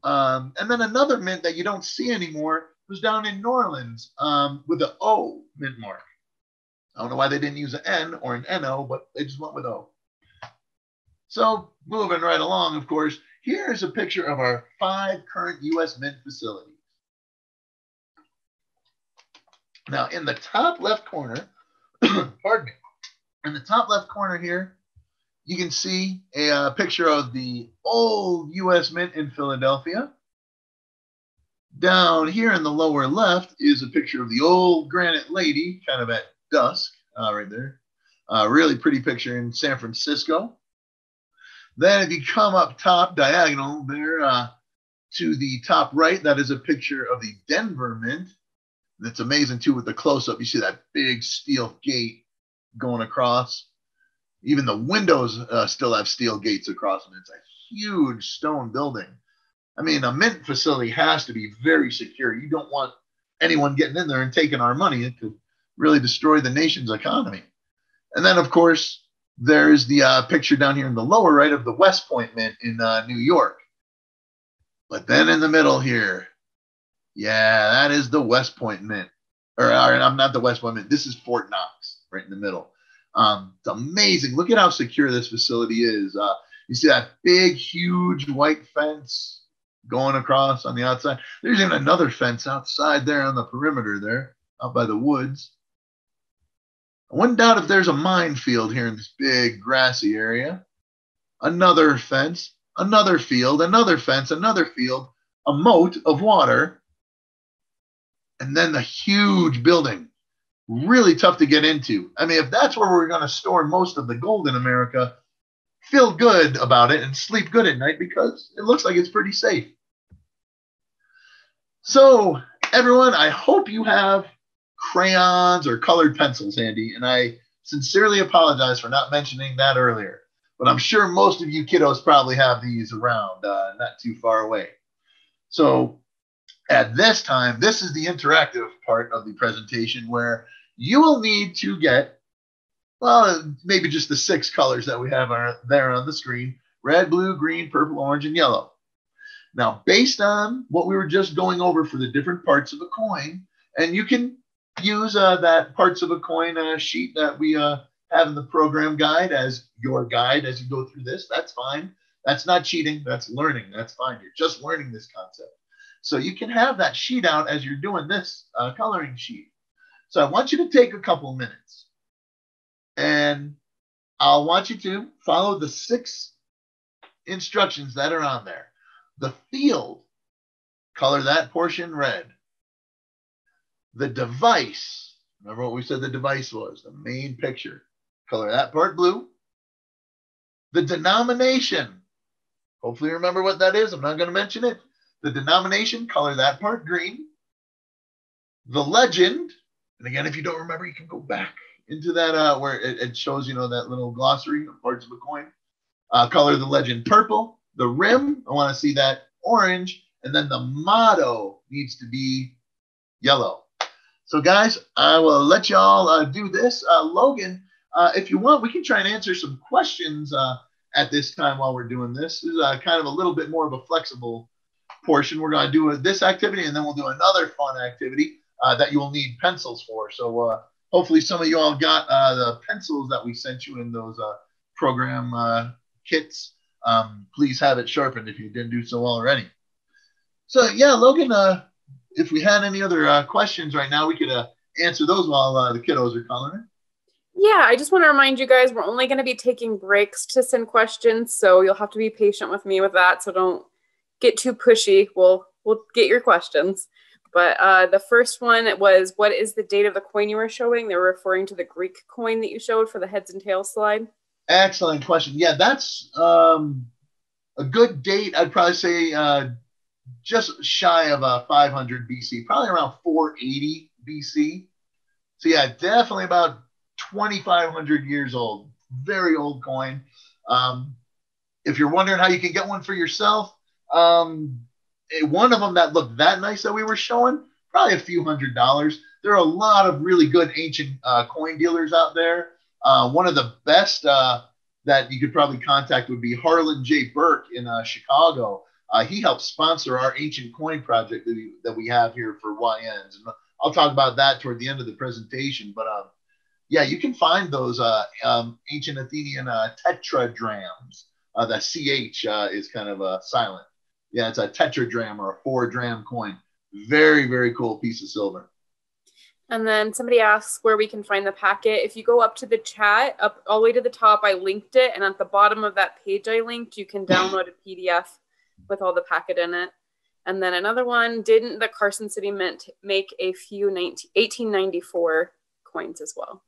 Speaker 2: Um, and then another mint that you don't see anymore was down in New Orleans um, with the O mint mark. I don't know why they didn't use an N or an NO, but they just went with O. So moving right along, of course, here is a picture of our five current U.S. Mint facilities. Now, in the top left corner, pardon me, in the top left corner here, you can see a, a picture of the old U.S. Mint in Philadelphia. Down here in the lower left is a picture of the old Granite Lady, kind of at dusk, uh, right there. Uh, really pretty picture in San Francisco. Then if you come up top diagonal there uh, to the top right, that is a picture of the Denver Mint. That's amazing too with the close up. You see that big steel gate going across. Even the windows uh, still have steel gates across them. It's a huge stone building. I mean, a mint facility has to be very secure. You don't want anyone getting in there and taking our money. It could really destroy the nation's economy. And then, of course, there's the uh, picture down here in the lower right of the West Point Mint in uh, New York. But then in the middle here, yeah, that is the West Point Mint. Or, or I'm not the West Point Mint. This is Fort Knox, right in the middle. Um, it's amazing. Look at how secure this facility is. Uh, you see that big, huge white fence going across on the outside. There's even another fence outside there on the perimeter there, out by the woods. I wouldn't doubt if there's a minefield here in this big grassy area. Another fence, another field, another fence, another field, a moat of water, and then the huge building. Really tough to get into. I mean, if that's where we're going to store most of the gold in America, feel good about it and sleep good at night because it looks like it's pretty safe. So, everyone, I hope you have crayons or colored pencils handy. And I sincerely apologize for not mentioning that earlier. But I'm sure most of you kiddos probably have these around, uh, not too far away. So at this time, this is the interactive part of the presentation where you will need to get, well, maybe just the six colors that we have are there on the screen red, blue, green, purple, orange, and yellow. Now, based on what we were just going over for the different parts of a coin, and you can use uh, that parts of a coin uh, sheet that we uh, have in the program guide as your guide as you go through this. That's fine. That's not cheating. That's learning. That's fine. You're just learning this concept. So you can have that sheet out as you're doing this uh, coloring sheet. So I want you to take a couple minutes and I'll want you to follow the six instructions that are on there. The field, color that portion red the device. Remember what we said the device was the main picture. Color that part blue. The denomination. Hopefully, remember what that is. I'm not going to mention it. The denomination, color that part green. The legend. And again, if you don't remember, you can go back into that uh, where it, it, shows, you know, that little glossary of parts of a coin. Uh, color the legend purple. The rim, I want to see that orange. And then the motto needs to be yellow. So, guys, I will let y'all uh, do this. Uh, Logan, uh, if you want, we can try and answer some questions uh, at this time while we're doing this. This is kind of a little bit more of a flexible portion. We're going to do this activity, and then we'll do another fun activity that you will need pencils for. So, hopefully, some of you all got the pencils that we sent you in those program kits. Um, please have it sharpened if you didn't do so already. So, yeah, Logan, if we had any other uh, questions right now, we could uh, answer those while uh, the kiddos are coloring.
Speaker 1: Yeah, I just want to remind you guys we're only going to be taking breaks to send questions, so you'll have to be patient with me with that. So don't get too pushy. We'll we'll get your questions. But uh, the first one was, what is the date of the coin you were showing? They're referring to the Greek coin that you showed for the heads and tails slide.
Speaker 2: Excellent question. Yeah, that's um, a good date. I'd probably say uh, just shy of a 500 BC, probably around 480 BC. So yeah, definitely about 2,500 years old. Very old coin. Um, if you're wondering how you can get one for yourself, um, one of them that looked that nice that we were showing, probably a few hundred dollars. There are a lot of really good ancient uh, coin dealers out there. Uh, one of the best uh, that you could probably contact would be Harlan J. Berk in uh, Chicago. Uh, he helped sponsor our ancient coin project that we, that we have here for YNs. And I'll talk about that toward the end of the presentation. But um, yeah, you can find those uh, um, ancient Athenian tetradrachms. The CH is kind of silent. Yeah, it's a tetradrachm or a four dram coin. Very, very cool piece of silver.
Speaker 1: And then somebody asks where we can find the packet. If you go up to the chat, up all the way to the top, I linked it. And at the bottom of that page I linked, you can download a PDF with all the packet in it. And then another one, didn't the Carson City Mint make a few 19, 1894 coins as well?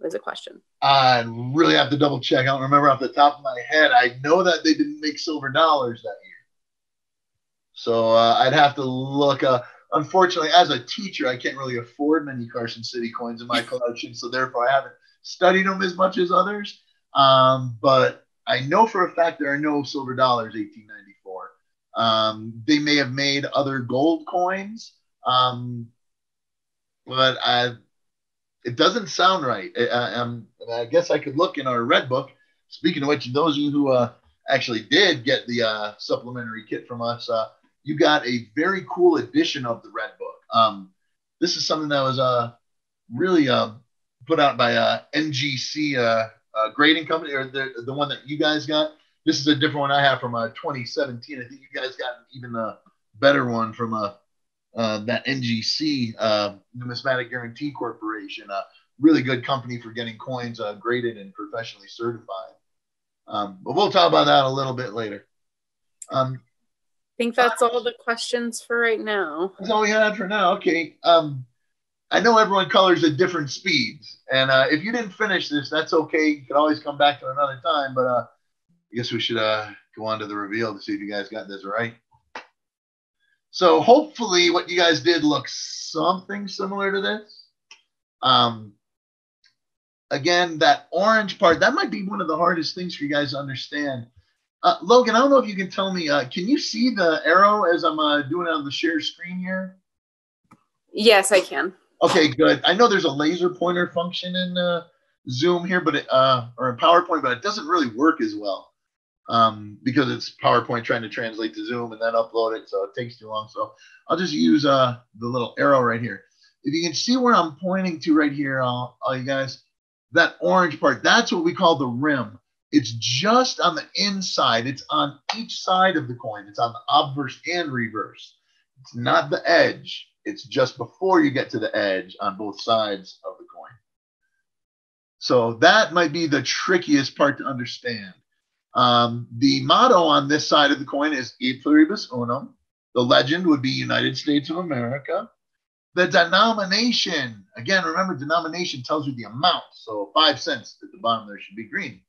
Speaker 1: Was a question.
Speaker 2: I really have to double check. I don't remember off the top of my head. I know that they didn't make silver dollars that year. So uh, I'd have to look. Uh, unfortunately, as a teacher, I can't really afford many Carson City coins in my collection, so therefore I haven't studied them as much as others. Um, but I know for a fact there are no silver dollars 1894. Um, they may have made other gold coins, um, but I, it doesn't sound right. I, I, um, I, guess I could look in our red book. Speaking of which, those of you who uh, actually did get the uh, supplementary kit from us, uh, you got a very cool edition of the Red Book. Um, this is something that was uh, really uh, put out by uh, NGC uh, uh, Grading Company, or the, the one that you guys got. This is a different one I have from uh, 2017. I think you guys got even a better one from uh, uh, that NGC, uh, Numismatic Guaranty Corporation. A really good company for getting coins uh, graded and professionally certified. Um, but we'll talk about that a little bit later. Um,
Speaker 1: think that's all the questions for right now.
Speaker 2: That's all we had for now. Okay. Um, I know everyone colors at different speeds, and uh, if you didn't finish this, that's okay. You can always come back to another time. But uh, I guess we should uh, go on to the reveal to see if you guys got this right. So hopefully, what you guys did looks something similar to this. Um, again, that orange part that might be one of the hardest things for you guys to understand uh, Logan, I don't know if you can tell me, uh, can you see the arrow as I'm uh, doing it on the share screen here?
Speaker 1: Yes, I can.
Speaker 2: Okay, good. I know there's a laser pointer function in uh, Zoom here, but it, uh, or in PowerPoint, but it doesn't really work as well um, because it's PowerPoint trying to translate to Zoom and then upload it, so it takes too long. So I'll just use uh, the little arrow right here. If you can see where I'm pointing to right here, all, all you guys, that orange part, that's what we call the rim. It's just on the inside. It's on each side of the coin. It's on the obverse and reverse. It's not the edge. It's just before you get to the edge on both sides of the coin. So that might be the trickiest part to understand. Um, the motto on this side of the coin is E pluribus unum. The legend would be United States of America. The denomination, again, remember denomination tells you the amount. So five cents at the bottom there should be green.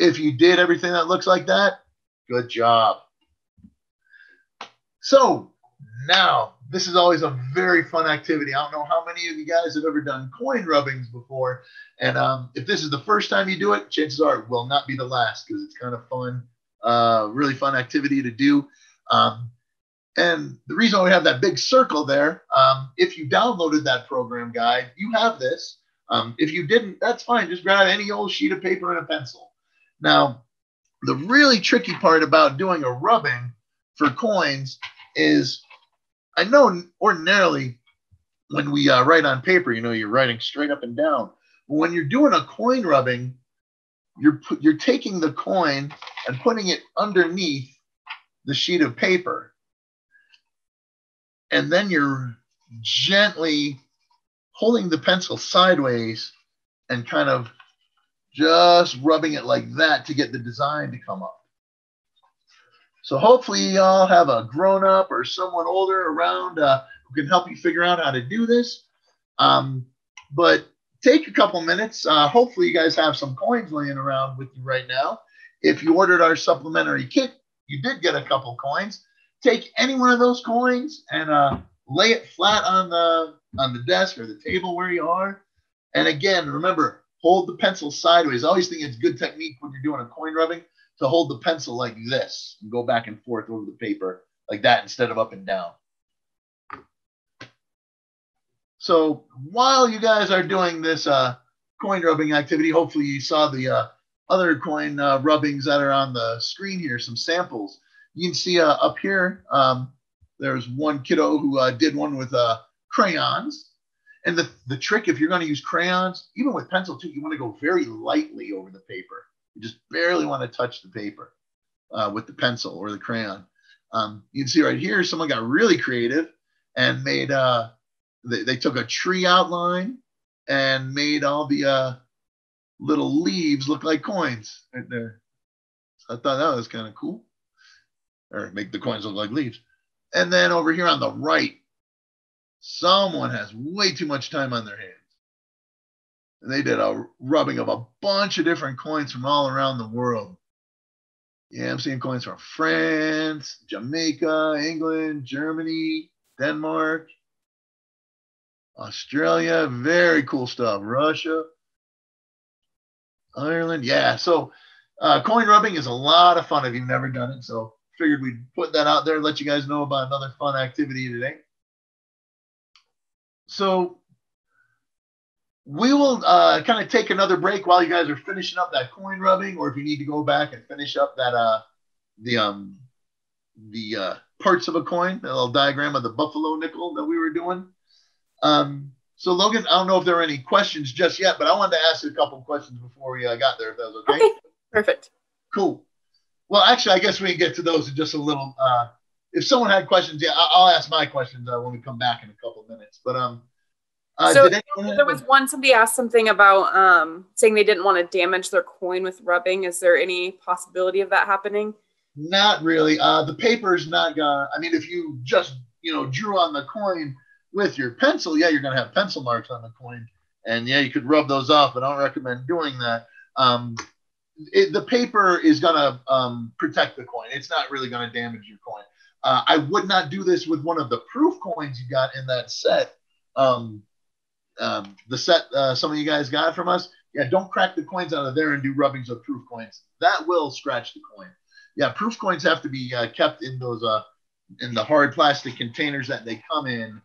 Speaker 2: If you did everything that looks like that, good job. So now, this is always a very fun activity. I don't know how many of you guys have ever done coin rubbings before. And um, if this is the first time you do it, chances are it will not be the last because it's kind of fun, uh, really fun activity to do. Um, and the reason we have that big circle there, um, if you downloaded that program guide, you have this. Um, if you didn't, that's fine. Just grab any old sheet of paper and a pencil. Now, the really tricky part about doing a rubbing for coins is I know ordinarily when we uh, write on paper, you know, you're writing straight up and down. But when you're doing a coin rubbing, you're you're taking the coin and putting it underneath the sheet of paper, and then you're gently holding the pencil sideways and kind of just rubbing it like that to get the design to come up. So hopefully y'all have a grown up or someone older around uh, who can help you figure out how to do this. Um, but take a couple minutes. Uh, hopefully you guys have some coins laying around with you right now. If you ordered our supplementary kit, you did get a couple coins. Take any one of those coins and uh, lay it flat on the on the desk or the table where you are. And again, remember, hold the pencil sideways. I always think it's good technique when you're doing a coin rubbing to hold the pencil like this and go back and forth over the paper like that instead of up and down. So while you guys are doing this uh, coin rubbing activity, hopefully you saw the uh, other coin uh, rubbings that are on the screen here, some samples. you can see uh, up here, um, there's one kiddo who uh, did one with uh, crayons. And the, the trick, if you're going to use crayons, even with pencil too, you want to go very lightly over the paper. You just barely want to touch the paper uh, with the pencil or the crayon. Um, you can see right here, someone got really creative and made, uh, they, they took a tree outline and made all the uh, little leaves look like coins right there. So I thought that was kind of cool. Or make the coins look like leaves. And then over here on the right, someone has way too much time on their hands. And they did a rubbing of a bunch of different coins from all around the world. Yeah, I'm seeing coins from France, Jamaica, England, Germany, Denmark, Australia. Very cool stuff. Russia, Ireland. Yeah. So uh, coin rubbing is a lot of fun if you've never done it. So figured we'd put that out there, and let you guys know about another fun activity today. So we will uh, kind of take another break while you guys are finishing up that coin rubbing, or if you need to go back and finish up that uh, the um the uh, parts of a coin, a little diagram of the buffalo nickel that we were doing. Um, so Logan, I don't know if there are any questions just yet, but I wanted to ask you a couple questions before we uh, got there, if that was okay.
Speaker 1: Okay, perfect.
Speaker 2: Cool. Well, actually, I guess we can get to those in just a little. Uh, if someone had questions, yeah, I'll, ask my questions uh, when we come back in a couple of minutes. But um, uh,
Speaker 1: so there was one somebody asked something about um, saying they didn't want to damage their coin with rubbing. Is there any possibility of that happening?
Speaker 2: Not really. Uh, the is not gonna. I mean, if you just you know drew on the coin with your pencil, yeah, you're gonna have pencil marks on the coin, and yeah, you could rub those off. But I don't recommend doing that. Um, it, the paper is gonna um, protect the coin. It's not really gonna damage your coin. Uh, I would not do this with one of the proof coins you got in that set. Um, um, the set uh, some of you guys got from us. Yeah, don't crack the coins out of there and do rubbings of proof coins. That will scratch the coin. Yeah, proof coins have to be uh, kept in those uh, in the hard plastic containers that they come in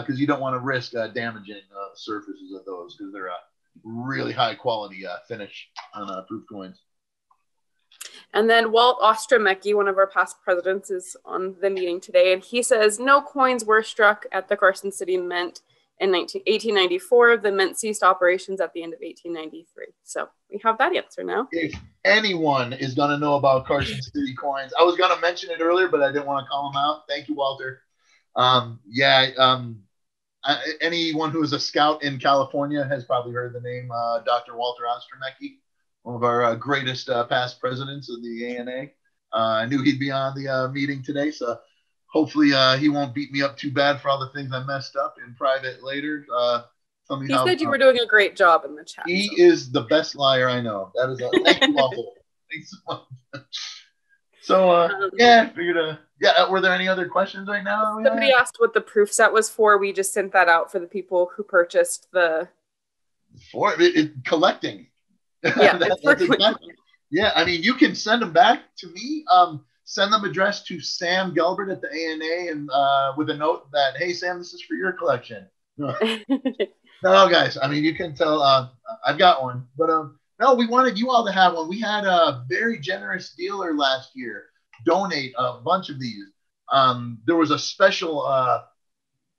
Speaker 2: because you don't want to risk uh, damaging uh, surfaces of those because they're a really high quality uh, finish on uh, proof coins.
Speaker 1: And then Walt Ostromecki, one of our past presidents, is on the meeting today, and he says no coins were struck at the Carson City Mint in 19, 1894. The mint ceased operations at the end of 1893. So we have that answer now.
Speaker 2: If anyone is going to know about Carson City coins, I was going to mention it earlier, but I didn't want to call them out. Thank you, Walter. Um, yeah, um, anyone who is a scout in California has probably heard the name uh, Dr. Walter Ostromecki, one of our uh, greatest uh, past presidents of the ANA. Uh, I knew he'd be on the uh, meeting today, so hopefully uh, he won't beat me up too bad for all the things I messed up in private later. Uh, tell me
Speaker 1: He
Speaker 2: how,
Speaker 1: said you were doing a great job in the chat.
Speaker 2: he
Speaker 1: so.
Speaker 2: is the best liar I know. That is a thank you. Thanks so much. So uh,
Speaker 1: Um,
Speaker 2: yeah, figured. Uh, yeah, were there any other questions right now?
Speaker 1: Somebody
Speaker 2: had?
Speaker 1: asked what the proof set was for. We just sent that out for the people who purchased the.
Speaker 2: for it, it, collecting.
Speaker 1: Yeah,
Speaker 2: that's exactly- yeah, I mean, you can send them back to me. Um, send them addressed to Sam Gelberd at the ANA and uh, with a note that, hey, Sam, this is for your collection. No, no, guys, I mean, you can tell uh, I've got one, but um, no, we wanted you all to have one. We had a very generous dealer last year donate a bunch of these. Um, there was a special uh,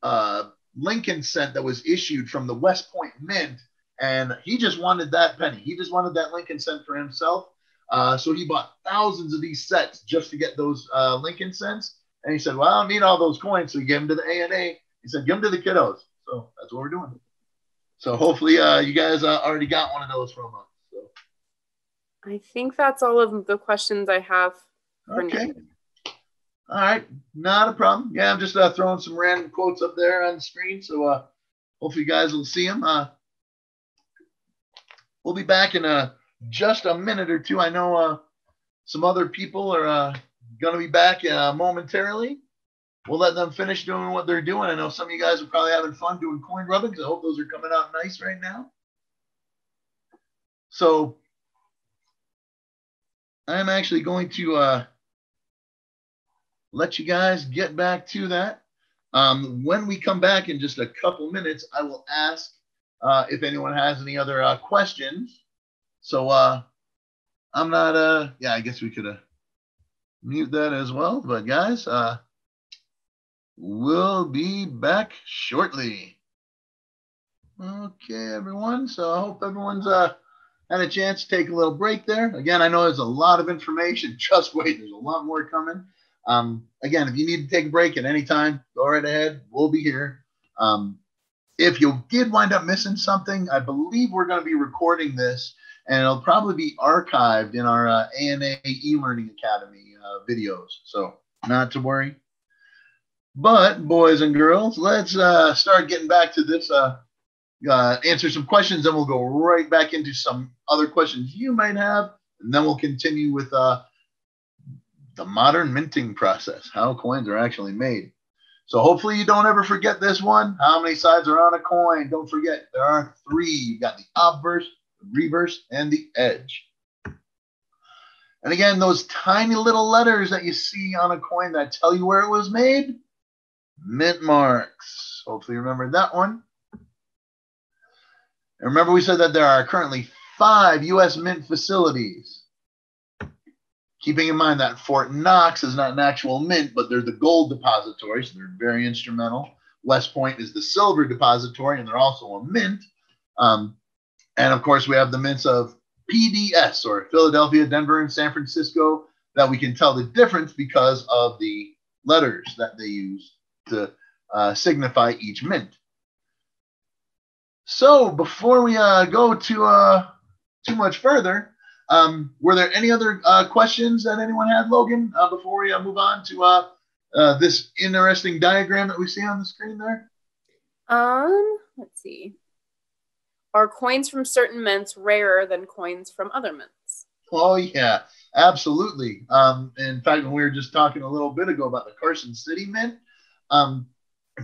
Speaker 2: uh, Lincoln cent that was issued from the West Point Mint, and he just wanted that penny. He just wanted that Lincoln cent for himself. Uh, so he bought thousands of these sets just to get those uh, Lincoln cents. And he said, "Well, I don't need all those coins." So he gave them to the ANA. He said, "Give them to the kiddos." So that's what we're doing. So hopefully, uh, you guys uh, already got one of those from us. So.
Speaker 1: I think that's all of the questions I have. For
Speaker 2: Okay.
Speaker 1: now.
Speaker 2: All right, not a problem. Yeah, I'm just uh, throwing some random quotes up there on the screen, so uh, hopefully you guys will see them. Uh, we'll be back in uh, just a minute or two. I know uh, some other people are uh, going to be back uh, momentarily. We'll let them finish doing what they're doing. I know some of you guys are probably having fun doing coin rubbing. 'cause I hope those are coming out nice right now. So I'm actually going to uh, let you guys get back to that. Um, when we come back in just a couple minutes, I will ask uh, if anyone has any other uh, questions. So uh, I'm not, uh, yeah, I guess we could have mute that as well. But guys, uh, we'll be back shortly. Okay, everyone. So I hope everyone's uh, had a chance to take a little break there. Again, I know there's a lot of information. Just wait, there's a lot more coming. Um, again, if you need to take a break at any time, go right ahead. We'll be here. Um, if you did wind up missing something, I believe we're going to be recording this and it'll probably be archived in our uh, ANA e-learning academy uh, videos. So not to worry. But boys and girls, let's uh, start getting back to this. Uh, uh, answer some questions, and we'll go right back into some other questions you might have, and then we'll continue with uh, the modern minting process, how coins are actually made. So hopefully you don't ever forget this one. How many sides are on a coin? Don't forget there are three. You've got the obverse, the reverse, and the edge. And again, those tiny little letters that you see on a coin that tell you where it was made, mint marks. Hopefully you remember that one. And remember we said that there are currently five U.S. mint facilities. Keeping in mind that Fort Knox is not an actual mint, but they're the gold depository, so they're very instrumental. West Point is the silver depository, and they're also a mint. Um, and of course, we have the mints of PDS or Philadelphia, Denver, and San Francisco that we can tell the difference because of the letters that they use to uh, signify each mint. So before we uh, go to uh, too much further, um, were there any other uh, questions that anyone had, Logan, uh, before we uh, move on to uh, this interesting diagram that we see on the screen there?
Speaker 1: Um, let's see. Are coins from certain mints rarer than coins from other mints?
Speaker 2: Oh yeah, absolutely. Um, in fact, when we were just talking a little bit ago about the Carson City Mint, um,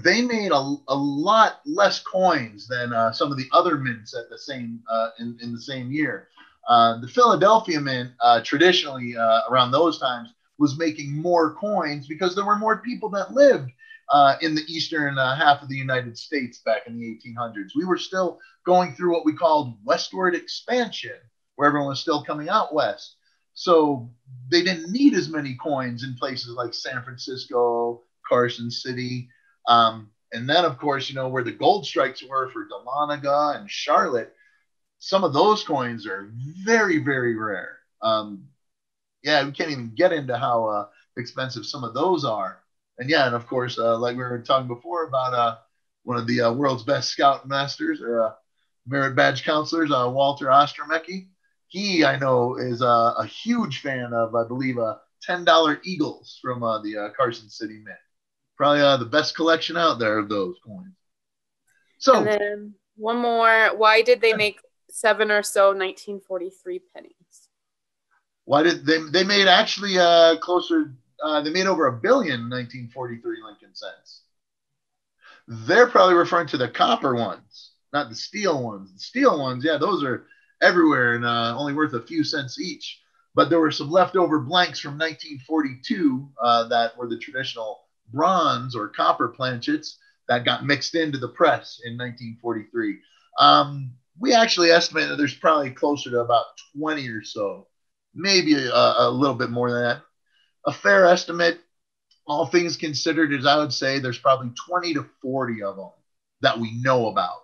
Speaker 2: they made a, a lot less coins than uh, some of the other mints at the same uh, in, in the same year. Uh, the Philadelphia Mint uh, traditionally uh, around those times was making more coins because there were more people that lived uh, in the eastern half of the United States back in the 1800s. We were still going through what we called westward expansion, where everyone was still coming out west. So they didn't need as many coins in places like San Francisco, Carson City. Um, and then, of course, you know, where the gold strikes were for Dahlonega and Charlotte, some of those coins are very, very rare. Um, yeah, we can't even get into how uh, expensive some of those are and yeah, and of course, uh, like we were talking before about uh, one of the uh, world's best scout masters or uh, merit badge counselors, uh, Walter Ostromecki. He, I know, is uh, a huge fan of, I believe, uh, $10 Eagles from the Carson City Mint. Probably the best collection out there of those coins.
Speaker 1: So, and then one more. Why did they make seven or so 1943 pennies?
Speaker 2: Why did they? They made actually uh, closer uh, they made over a billion 1943 Lincoln cents. They're probably referring to the copper ones, not the steel ones. The steel ones, yeah, those are everywhere and uh, only worth a few cents each. But there were some leftover blanks from 1942 uh, that were the traditional bronze or copper planchets that got mixed into the press in 1943. Um, we actually estimate that there's probably closer to about 20 or so, maybe a, a little bit more than that a fair estimate, all things considered, is I would say there's probably 20 to 40 of them that we know about.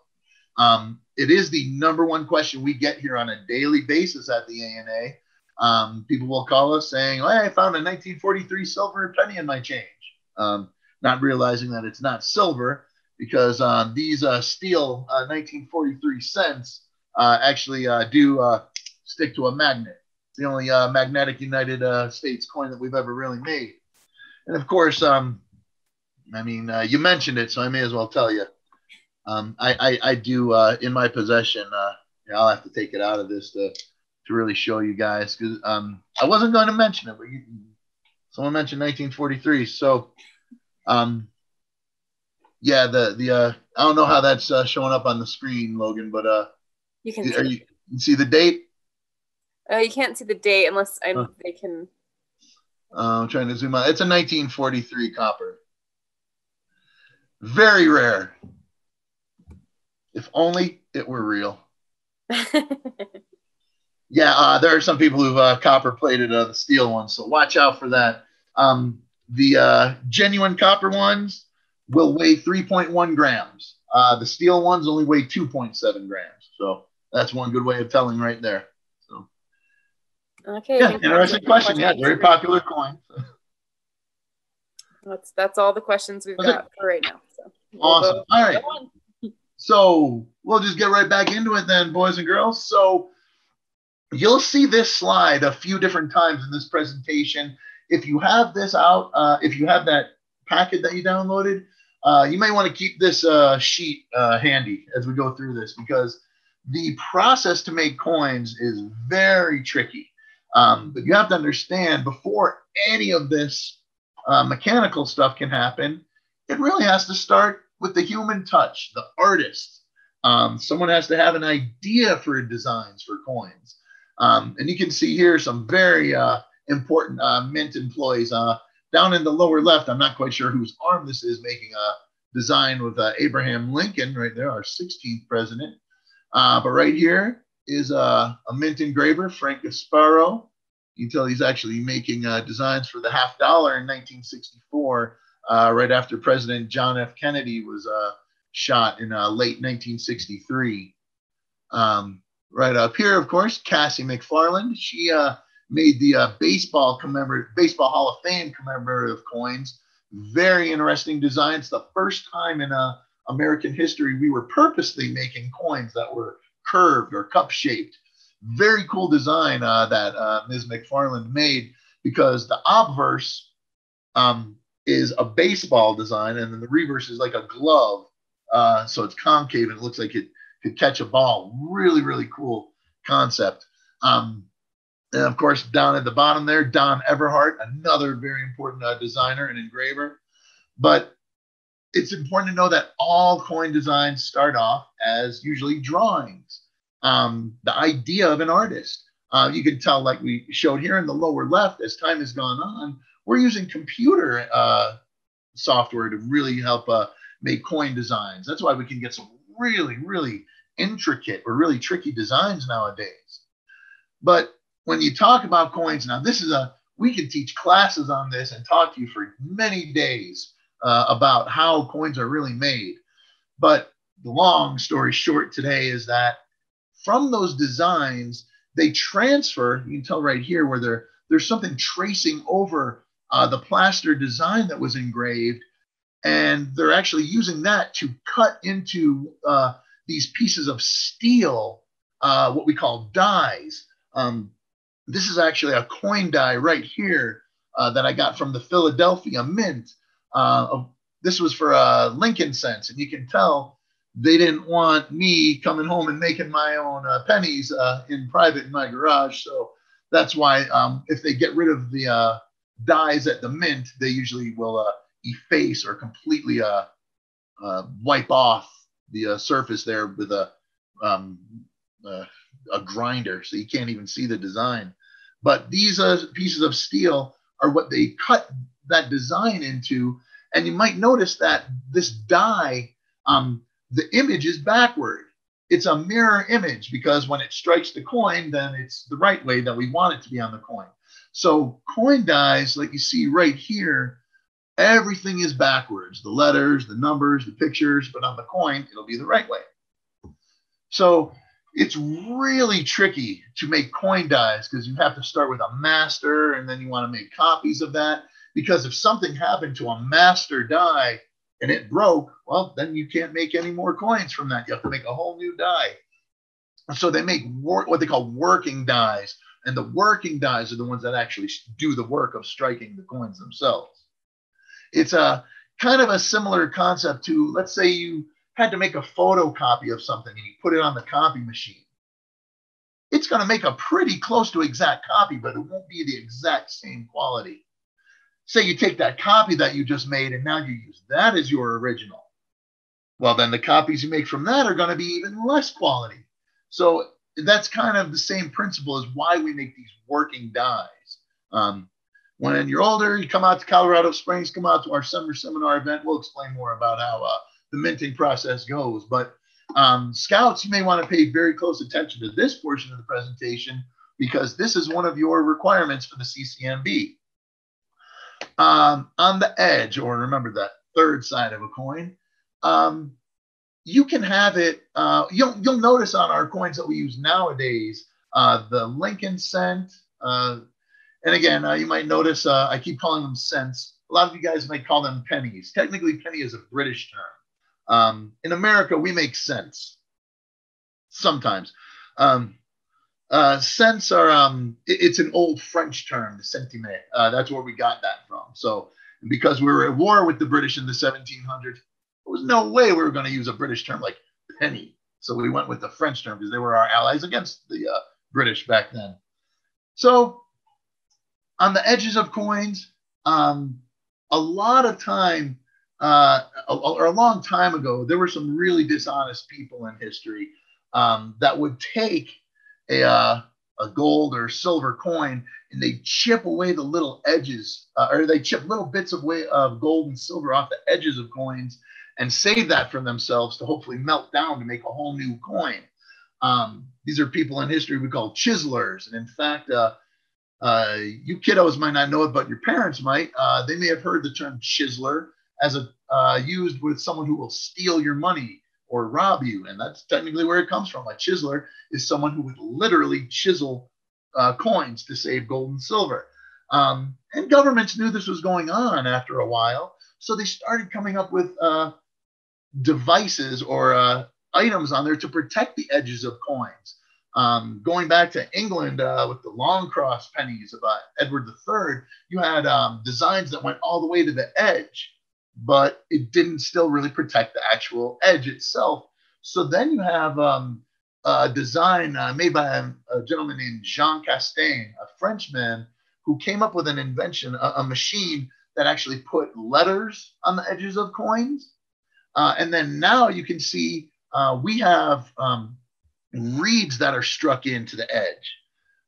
Speaker 2: Um, it is the number one question we get here on a daily basis at the ANA. Um, people will call us saying, hey, I found a 1943 silver penny in my change. Um, not realizing that it's not silver because uh, these uh, steel uh, 1943 cents uh, actually uh, do uh, stick to a magnet It's the only magnetic United States coin that we've ever really made. And of course, um, I mean, you mentioned it, so I may as well tell you. Um, I, I, I, do in my possession. I'll have to take it out of this to to really show you guys because um, I wasn't going to mention it, but you, someone mentioned 1943. So, um, yeah, the the uh, I don't know how that's uh, showing up on the screen, Logan, but uh,
Speaker 1: you can see,
Speaker 2: you, you see the date.
Speaker 1: Uh, you can't see the date unless I huh. they can.
Speaker 2: Uh, I'm trying to zoom out. It's a 1943 copper. Very rare. If only it were real. Yeah, uh, there are some people who've uh, copper plated uh, the steel ones, so watch out for that. Um, the uh, genuine copper ones will weigh 3.1 grams. Uh, the steel ones only weigh 2.7 grams. So that's one good way of telling right there. So,
Speaker 1: okay.
Speaker 2: Yeah, interesting question. Yeah, very popular coin.
Speaker 1: That's that's all the questions we've okay. got for right now. So
Speaker 2: awesome. All right. So we'll just get right back into it then, boys and girls. So you'll see this slide a few different times in this presentation. If you have this out, uh, if you have that packet that you downloaded, uh, you may want to keep this uh, sheet uh, handy as we go through this because the process to make coins is very tricky. Um, but you have to understand before any of this uh, mechanical stuff can happen, it really has to start with the human touch, the artist. Um, someone has to have an idea for designs for coins. Um, and you can see here some very uh, important uh, Mint employees. Uh, down in the lower left, I'm not quite sure whose arm this is making a design with uh, Abraham Lincoln right there, our 16th president. Uh, but right here is uh, a Mint engraver, Frank Gasparro. You can tell he's actually making designs for the half dollar in 1964, right after President John F. Kennedy was shot in late 1963. Um, right up here, of course, Cassie McFarland. She uh, made the uh, baseball commemorative baseball Hall of Fame commemorative coins. Very interesting designs. The first time in uh, American history we were purposely making coins that were curved or cup shaped. Very cool design uh, that uh, Ms. McFarland made because the obverse um, is a baseball design and then the reverse is like a glove. Uh, so it's concave and it looks like it could catch a ball. Really, really cool concept. Um, and of course, down at the bottom there, Don Everhart, another very important uh, designer and engraver. But it's important to know that all coin designs start off as usually drawings, um, the idea of an artist. Uh, you can tell, like we showed here in the lower left, as time has gone on, we're using computer uh, software to really help uh, make coin designs. That's why we can get some really, really intricate or really tricky designs nowadays. But when you talk about coins, now this is a, we could teach classes on this and talk to you for many days uh, about how coins are really made. But the long story short today is that from those designs, they transfer, you can tell right here where there, there's something tracing over uh, the plaster design that was engraved. And they're actually using that to cut into uh, these pieces of steel, uh, what we call dies. Um, this is actually a coin die right here uh, that I got from the Philadelphia Mint. Uh, this was for uh, Lincoln cents, and you can tell they didn't want me coming home and making my own uh, pennies uh, in private in my garage. So that's why um, if they get rid of the uh, dies at the mint, they usually will efface or completely wipe off the surface there with a um, a grinder, so you can't even see the design. But these uh, pieces of steel are what they cut that design into, and you might notice that this die, um, the image is backward. It's a mirror image because when it strikes the coin, then it's the right way that we want it to be on the coin. So coin dies, like you see right here, Everything is backwards the letters, the numbers, the pictures, but on the coin, it'll be the right way. So it's really tricky to make coin dies because you have to start with a master and then you want to make copies of that. Because if something happened to a master die and it broke, well, then you can't make any more coins from that. You have to make a whole new die. So they make wor- what they call working dies. And the working dies are the ones that actually do the work of striking the coins themselves. It's a kind of a similar concept to, let's say you had to make a photocopy of something and you put it on the copy machine. It's going to make a pretty close to exact copy, but it won't be the exact same quality. Say you take that copy that you just made and now you use that as your original. Well, then the copies you make from that are going to be even less quality. So that's kind of the same principle as why we make these working dies. Um, when you're older, you come out to Colorado Springs, come out to our summer seminar event. We'll explain more about how uh, the minting process goes. But um, scouts, you may want to pay very close attention to this portion of the presentation because this is one of your requirements for the CCMB. Um, on the edge, or remember that third side of a coin, um, you can have it. Uh, you'll you'll notice on our coins that we use nowadays, uh, the Lincoln cent. Uh, and again, uh, you might notice uh, I keep calling them cents. A lot of you guys might call them pennies. Technically, penny is a British term. Um, in America, we make cents sometimes. Um, uh, cents are um, it, it's an old French term, the centime. Uh, that's where we got that from. So because we were at war with the British in the 1700s, there was no way we were going to use a British term like penny. So we went with the French term because they were our allies against the uh, British back then. So on the edges of coins, um, a lot of time, uh, or a long time ago, there were some really dishonest people in history um, that would take a, uh, a gold or silver coin and they chip away the little edges, uh, or they chip little bits of, way, of gold and silver off the edges of coins and save that for themselves to hopefully melt down to make a whole new coin. Um, these are people in history we call chiselers. And in fact, uh, uh, you kiddos might not know it, but your parents might. Uh, they may have heard the term chiseler as a uh, used with someone who will steal your money or rob you, and that's technically where it comes from. A chiseler is someone who would literally chisel uh, coins to save gold and silver. Um, and governments knew this was going on after a while, so they started coming up with uh, devices or uh, items on there to protect the edges of coins. Um, going back to England uh, with the long cross pennies about Edward III, you had um, designs that went all the way to the edge, but it didn't still really protect the actual edge itself. So then you have um, a design uh, made by a, a, gentleman named Jean Castaing, a Frenchman, who came up with an invention, a, a machine that actually put letters on the edges of coins. Uh, and then now you can see uh, we have um, reeds that are struck into the edge.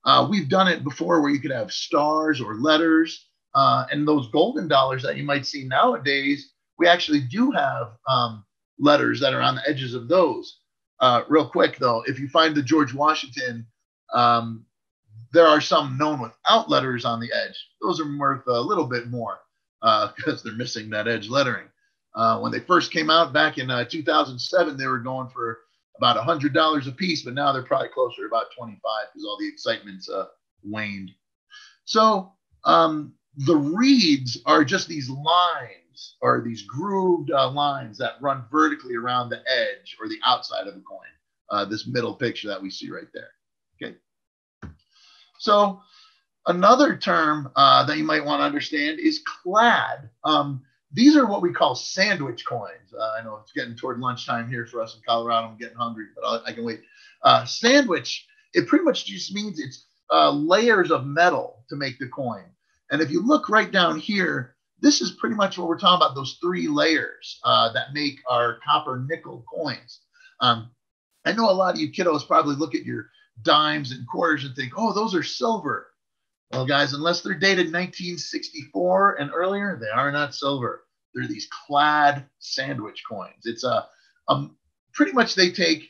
Speaker 2: Uh, we've done it before where you could have stars or letters. Uh, and those golden dollars that you might see nowadays, we actually do have um, letters that are on the edges of those. Uh, real quick though, if you find the George Washington, um, there are some known without letters on the edge. Those are worth a little bit more because uh, they're missing that edge lettering. Uh, when they first came out back in uh, 2007, they were going for about $100 a piece, but now they're probably closer to about 25 because all the excitement's uh, waned. So um, the reeds are just these lines or these grooved uh, lines that run vertically around the edge or the outside of a coin. Uh, this middle picture that we see right there. Okay. So another term uh, that you might want to understand is clad. Um, these are what we call sandwich coins. Uh, I know it's getting toward lunchtime here for us in Colorado. I'm getting hungry, but I'll, i can wait. Uh, sandwich, it pretty much just means it's uh, layers of metal to make the coin. And if you look right down here, this is pretty much what we're talking about those three layers uh, that make our copper nickel coins. Um, I know a lot of you kiddos probably look at your dimes and quarters and think, oh, those are silver. Well, guys, unless they're dated 1964 and earlier, they are not silver. They're these clad sandwich coins. It's a, a pretty much they take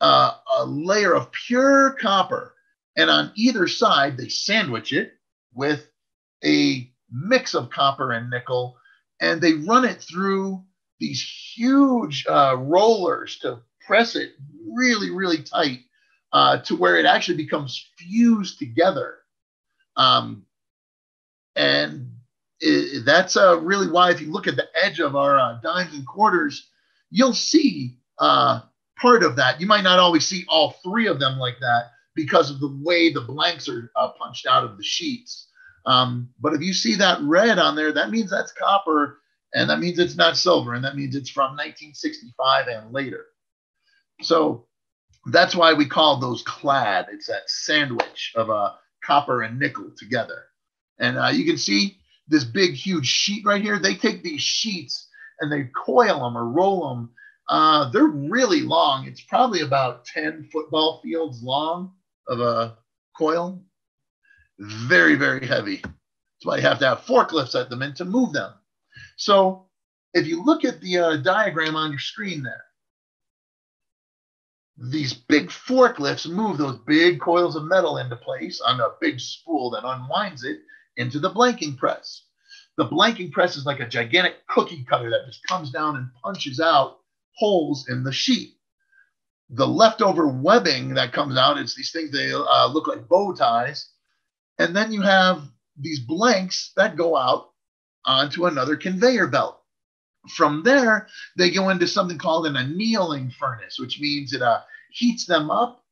Speaker 2: uh, a layer of pure copper, and on either side they sandwich it with a mix of copper and nickel, and they run it through these huge uh, rollers to press it really, really tight uh, to where it actually becomes fused together. Um, and it, that's uh, really why, if you look at the edge of our uh, dimes and quarters, you'll see uh, part of that. You might not always see all three of them like that because of the way the blanks are uh, punched out of the sheets. Um, but if you see that red on there, that means that's copper, and that means it's not silver, and that means it's from 1965 and later. So that's why we call those clad. It's that sandwich of uh, copper and nickel together. And uh, you can see this big, huge sheet right here. They take these sheets and they coil them or roll them. Uh, they're really long. It's probably about 10 football fields long of a coil. Very, very heavy. That's why you have to have forklifts at them and to move them. So if you look at the uh, diagram on your screen there, these big forklifts move those big coils of metal into place on a big spool that unwinds it into the blanking press. The blanking press is like a gigantic cookie cutter that just comes down and punches out holes in the sheet. The leftover webbing that comes out, it's these things, they uh, look like bow ties. And then you have these blanks that go out onto another conveyor belt. From there, they go into something called an annealing furnace, which means it uh, heats them up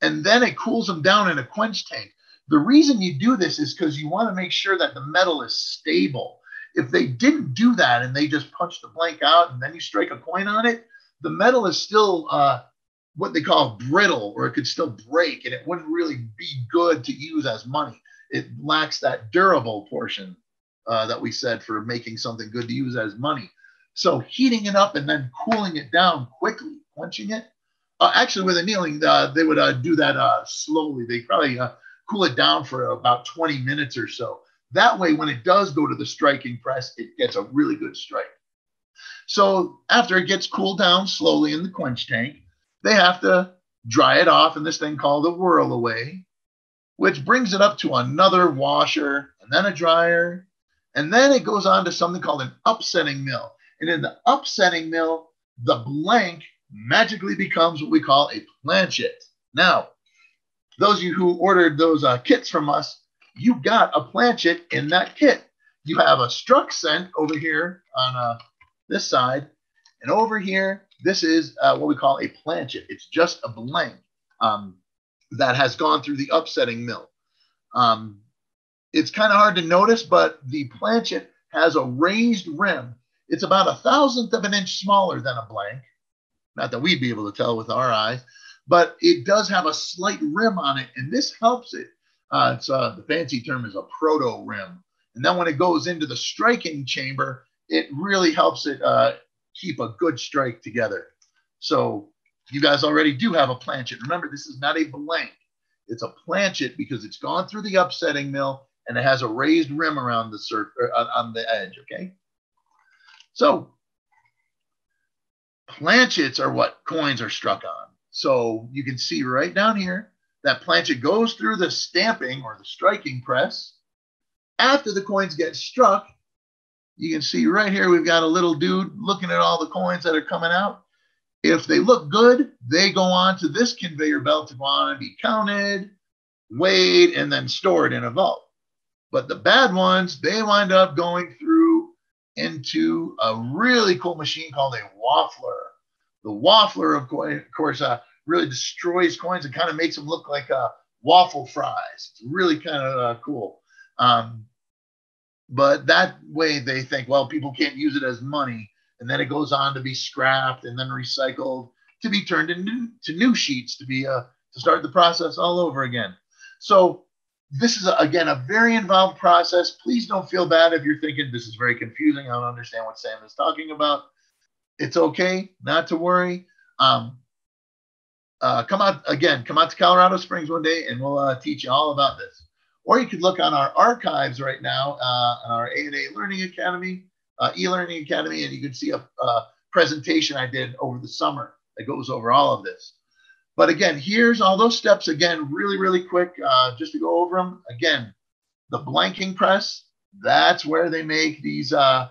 Speaker 2: and then it cools them down in a quench tank. The reason you do this is because you want to make sure that the metal is stable. If they didn't do that and they just punch the blank out and then you strike a coin on it, the metal is still uh, what they call brittle or it could still break and it wouldn't really be good to use as money. It lacks that durable portion uh, that we said for making something good to use as money. So heating it up and then cooling it down quickly, quenching it. Uh, actually, with annealing, uh, they would uh, do that uh, slowly. They probably uh, cool it down for about 20 minutes or so. That way, when it does go to the striking press, it gets a really good strike. So after it gets cooled down slowly in the quench tank, they have to dry it off in this thing called a whirl away, which brings it up to another washer and then a dryer. And then it goes on to something called an upsetting mill. And in the upsetting mill, the blank magically becomes what we call a planchet. Now, those of you who ordered those uh, kits from us, you got a planchet in that kit. You have a struck cent over here on uh, this side, and over here, this is uh, what we call a planchet. It's just a blank um, that has gone through the upsetting mill. Um, it's kind of hard to notice, but the planchet has a raised rim. It's about a thousandth of an inch smaller than a blank. Not that we'd be able to tell with our eyes, but it does have a slight rim on it, and this helps it. Uh, it's uh, the fancy term is a proto rim, and then when it goes into the striking chamber, it really helps it uh, keep a good strike together. So you guys already do have a planchet. Remember, this is not a blank; it's a planchet because it's gone through the upsetting mill and it has a raised rim around the surface uh, on the edge. Okay, so planchets are what coins are struck on. So you can see right down here that planchet goes through the stamping or the striking press. After the coins get struck, you can see right here we've got a little dude looking at all the coins that are coming out. If they look good, they go on to this conveyor belt to go on and be counted, weighed, and then stored in a vault. But the bad ones, they wind up going through into a really cool machine called a waffler. The waffler, of course, uh, really destroys coins and kind of makes them look like uh, waffle fries. It's really kind of uh, cool. Um, but that way they think, well, people can't use it as money. And then it goes on to be scrapped and then recycled to be turned into to new sheets to be uh, to start the process all over again. So this is a, again a very involved process. Please don't feel bad if you're thinking this is very confusing. I don't understand what Sam is talking about it's okay not to worry. Um, uh, come out again, come out to Colorado Springs one day and we'll uh, teach you all about this. Or you could look on our archives right now uh, on our ANA Learning Academy, uh, e-learning academy, and you can see a, a presentation I did over the summer that goes over all of this. But again, here's all those steps again, really, really quick, uh, just to go over them. Again, the blanking press, that's where they make these uh,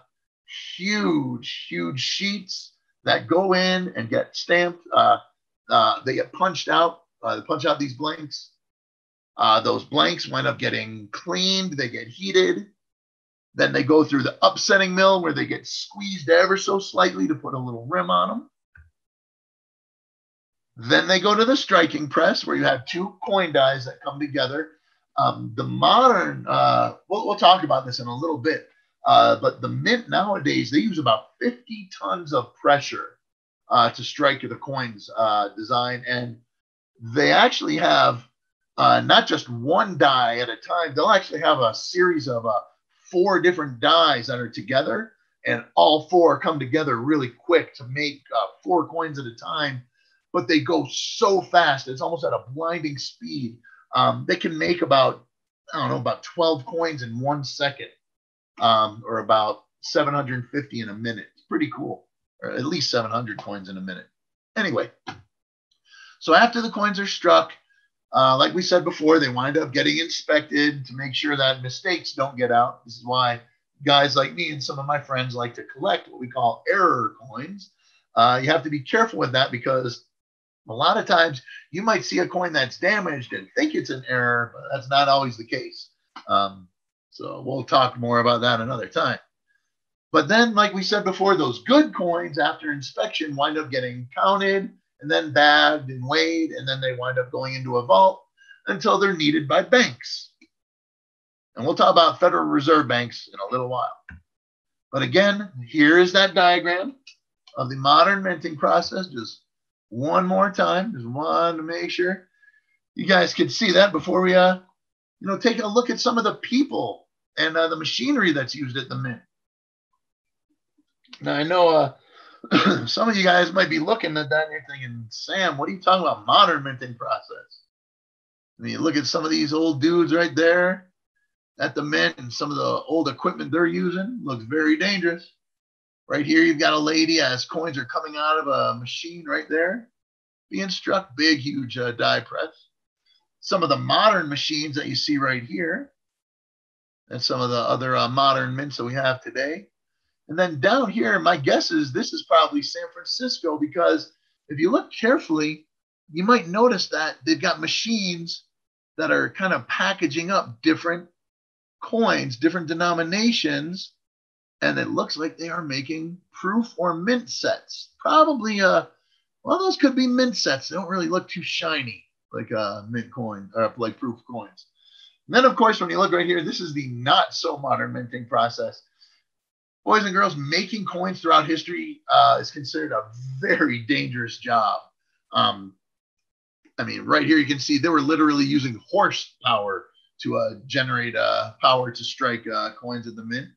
Speaker 2: huge, huge sheets that go in and get stamped. Uh, uh, they get punched out. Uh, they punch out these blanks. Uh, those blanks wind up getting cleaned. They get heated. Then they go through the upsetting mill where they get squeezed ever so slightly to put a little rim on them. Then they go to the striking press where you have two coin dies that come together. Um, the modern, uh, we'll, we'll talk about this in a little bit. Uh, but the mint nowadays, they use about 50 tons of pressure uh, to strike the coins uh, design. And they actually have uh, not just one die at a time, they'll actually have a series of uh, four different dies that are together. And all four come together really quick to make uh, four coins at a time. But they go so fast, it's almost at a blinding speed. Um, they can make about, I don't know, about 12 coins in one second um, or about 750 in a minute. It's pretty cool, or at least 700 coins in a minute. Anyway, So after the coins are struck, uh, like we said before, they wind up getting inspected to make sure that mistakes don't get out. This is why guys like me and some of my friends like to collect what we call error coins. Uh, you have to be careful with that because a lot of times you might see a coin that's damaged and think it's an error, but that's not always the case. Um, so we'll talk more about that another time. But then, like we said before, those good coins after inspection wind up getting counted and then bagged and weighed, and then they wind up going into a vault until they're needed by banks. And we'll talk about Federal Reserve banks in a little while. But again, here is that diagram of the modern minting process. Just one more time, just one to make sure you guys could see that before we, uh, you know, take a look at some of the people and uh, the machinery that's used at the mint. Now I know uh, some of you guys might be looking at that and you're thinking, Sam, what are you talking about? Modern minting process. I mean, look at some of these old dudes right there at the mint and some of the old equipment they're using looks very dangerous. Right here, you've got a lady as coins are coming out of a machine right there, being struck, big, huge uh, die press. Some of the modern machines that you see right here, and some of the other uh, modern mints that we have today. And then down here, my guess is this is probably San Francisco because if you look carefully, you might notice that they've got machines that are kind of packaging up different coins, different denominations, and it looks like they are making proof or mint sets. Probably, uh, well, those could be mint sets. They don't really look too shiny like uh, mint coin or like proof coins. And then, of course, when you look right here, this is the not so modern minting process. Boys and girls, making coins throughout history uh, is considered a very dangerous job. Um, I mean, right here you can see they were literally using horsepower to uh, generate uh, power to strike uh, coins at the mint.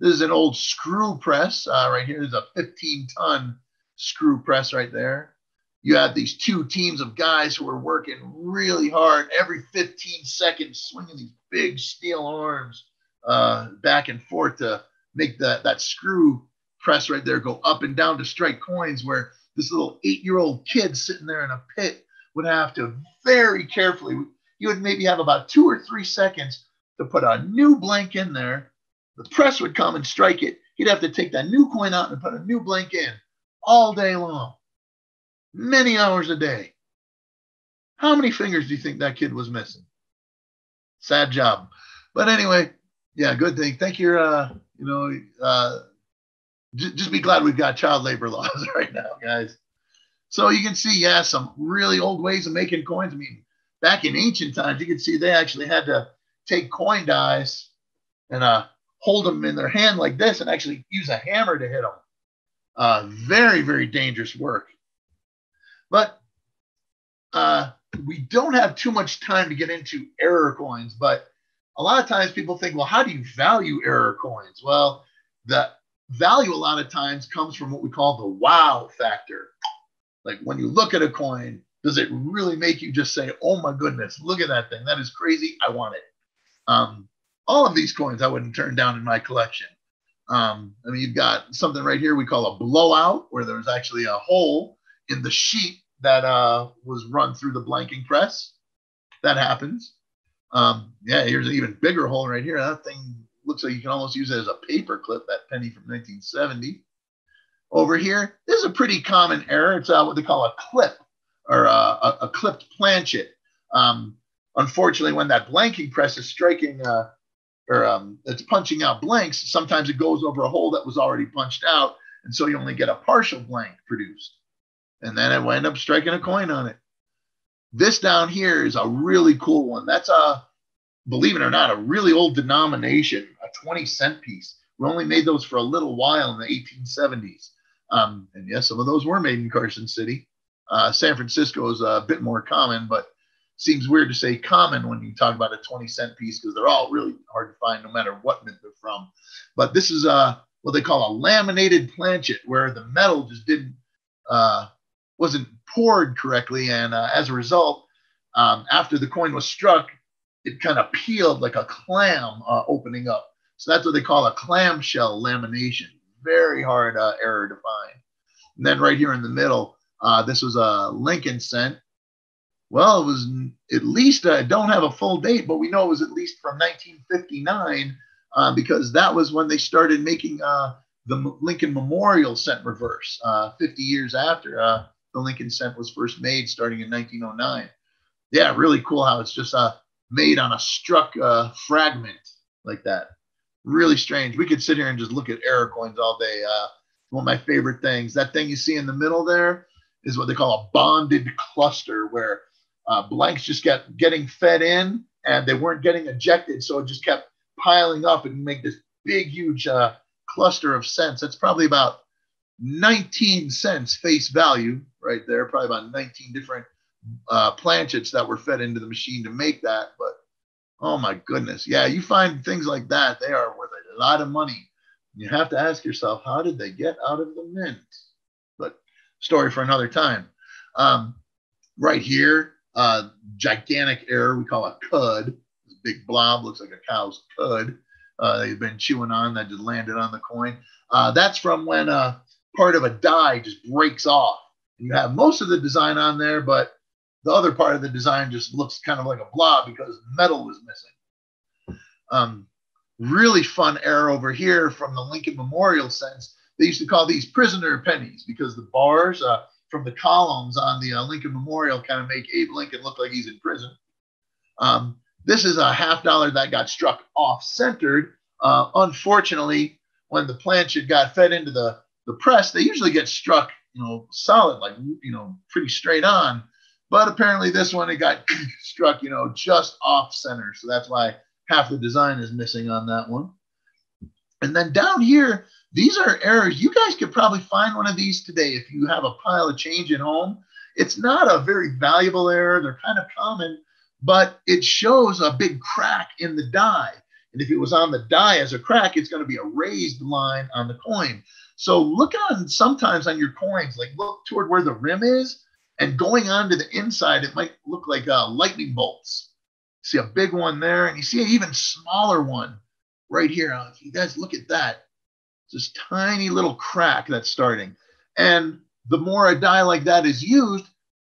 Speaker 2: This is an old screw press uh, right here. There's a 15 ton screw press right there. You have these two teams of guys who are working really hard every 15 seconds, swinging these big steel arms uh, back and forth to make that, that screw press right there go up and down to strike coins where this little eight year old kid sitting there in a pit would have to very carefully you would maybe have about two or three seconds to put a new blank in there. The press would come and strike it. He'd have to take that new coin out and put a new blank in all day long, many hours a day. How many fingers do you think that kid was missing? Sad job. But anyway, yeah, good thing. Thank you. Uh, you know, uh, j- just be glad we've got child labor laws right now, guys. So you can see, yeah, some really old ways of making coins. I mean, back in ancient times, you could see they actually had to take coin dies and uh, hold them in their hand like this and actually use a hammer to hit them. Uh, very, very dangerous work. But uh, we don't have too much time to get into error coins. But a lot of times people think, well, how do you value error coins? Well, the value a lot of times comes from what we call the wow factor. Like when you look at a coin, does it really make you just say, oh my goodness, look at that thing? That is crazy. I want it. Um, all of these coins I wouldn't turn down in my collection. Um, I mean, you've got something right here we call a blowout, where there's actually a hole in the sheet that uh, was run through the blanking press. That happens. Um, yeah, here's an even bigger hole right here. That thing looks like you can almost use it as a paper clip, that penny from 1970. Over here, this is a pretty common error. It's uh, what they call a clip or uh, a, a, clipped planchet. Um, unfortunately, when that blanking press is striking uh, or um, it's punching out blanks, sometimes it goes over a hole that was already punched out, and so you only get a partial blank produced. And then it wind up striking a coin on it. This down here is a really cool one. That's a, believe it or not, a really old denomination, a 20 cent piece. We only made those for a little while in the 1870s. Um, and yes, some of those were made in Carson City. Uh, San Francisco is a bit more common, but seems weird to say common when you talk about a 20 cent piece because they're all really hard to find no matter what mint they're from. But this is a, what they call a laminated planchet where the metal just didn't, uh, wasn't poured correctly. And uh, as a result, um, after the coin was struck, it kind of peeled like a clam uh, opening up. So that's what they call a clamshell lamination. Very hard uh, error to find. And then right here in the middle, uh, this was a Lincoln cent. Well, it was at least, I uh, don't have a full date, but we know it was at least from 1959 uh, because that was when they started making the Lincoln Memorial cent reverse, uh, 50 years after the Lincoln cent was first made, starting in 1909. Yeah, really cool how it's just uh, made on a struck uh, fragment like that. Really strange. We could sit here and just look at error coins all day. Uh, one of my favorite things. That thing you see in the middle there is what they call a bonded cluster, where uh, blanks just kept getting fed in and they weren't getting ejected, so it just kept piling up and make this big, huge uh, cluster of cents. That's probably about 19 cents face value right there, probably about 19 different uh, planchets that were fed into the machine to make that. But oh my goodness, yeah, you find things like that, they are worth a lot of money. You have to ask yourself, how did they get out of the mint? But story for another time. Um, right here, uh, gigantic error we call a cud. This Big blob looks like a cow's cud. Uh, they've been chewing on that just landed on the coin. Uh, that's from when uh, part of a die just breaks off. And You have most of the design on there, but the other part of the design just looks kind of like a blob because metal was missing. Um, really fun error over here from the Lincoln Memorial cents. They used to call these prisoner pennies because the bars uh, from the columns on the uh, Lincoln Memorial kind of make Abe Lincoln look like he's in prison. Um, this is a half dollar that got struck off centered. Uh, unfortunately, when the planchet got fed into the, the press, they usually get struck, you know, solid, like, you know, pretty straight on. But apparently this one, it got struck, you know, just off center. So that's why half the design is missing on that one. And then down here, these are errors. You guys could probably find one of these today if you have a pile of change at home. It's not a very valuable error. They're kind of common, but it shows a big crack in the die. And if it was on the die as a crack, it's going to be a raised line on the coin. So look on sometimes on your coins, like look toward where the rim is and going on to the inside, it might look like uh, lightning bolts. See a big one there, and you see an even smaller one right here. If you guys look at that, this tiny little crack that's starting. And the more a die like that is used,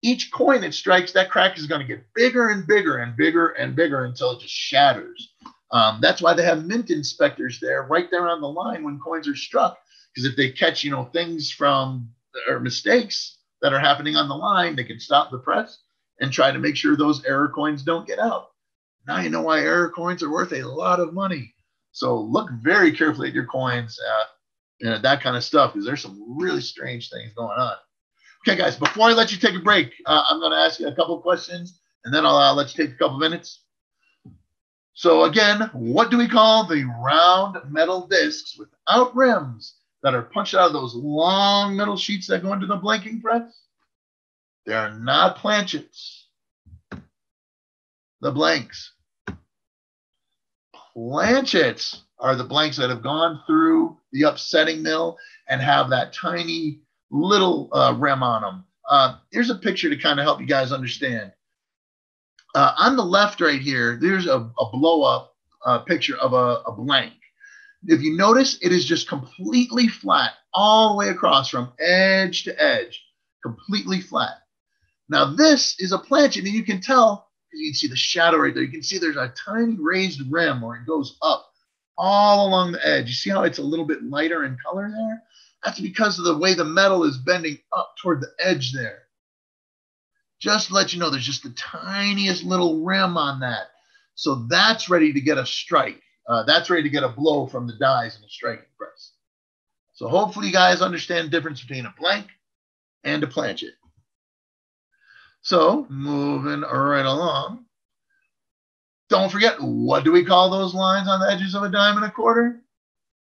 Speaker 2: each coin it strikes, that crack is going to get bigger and bigger and bigger and bigger until it just shatters. Um, that's why they have mint inspectors there, right there on the line when coins are struck. Because if they catch, you know, things from or mistakes, that are happening on the line, they can stop the press and try to make sure those error coins don't get out. Now you know why error coins are worth a lot of money. So look very carefully at your coins, uh, and that kind of stuff, because there's some really strange things going on. Okay, guys, before I let you take a break, uh, I'm going to ask you a couple questions, and then I'll uh, let you take a couple minutes. So again, what do we call the round metal discs without rims that are punched out of those long metal sheets that go into the blanking press. They are not planchets. The blanks. Planchets are the blanks that have gone through the upsetting mill and have that tiny little uh, rim on them. Uh, here's a picture to kind of help you guys understand. Uh, on the left right here, there's a, a blow up uh, picture of a, a blank. If you notice, it is just completely flat all the way across from edge to edge, completely flat. Now this is a planchet, and you can tell because you can see the shadow right there. You can see there's a tiny raised rim where it goes up all along the edge. You see how it's a little bit lighter in color there? That's because of the way the metal is bending up toward the edge there. Just to let you know, there's just the tiniest little rim on that. So that's ready to get a strike. Uh, that's ready to get a blow from the dies in a striking press. So hopefully you guys understand the difference between a blank and a planchet. So moving right along. Don't forget, what do we call those lines on the edges of a dime and a quarter?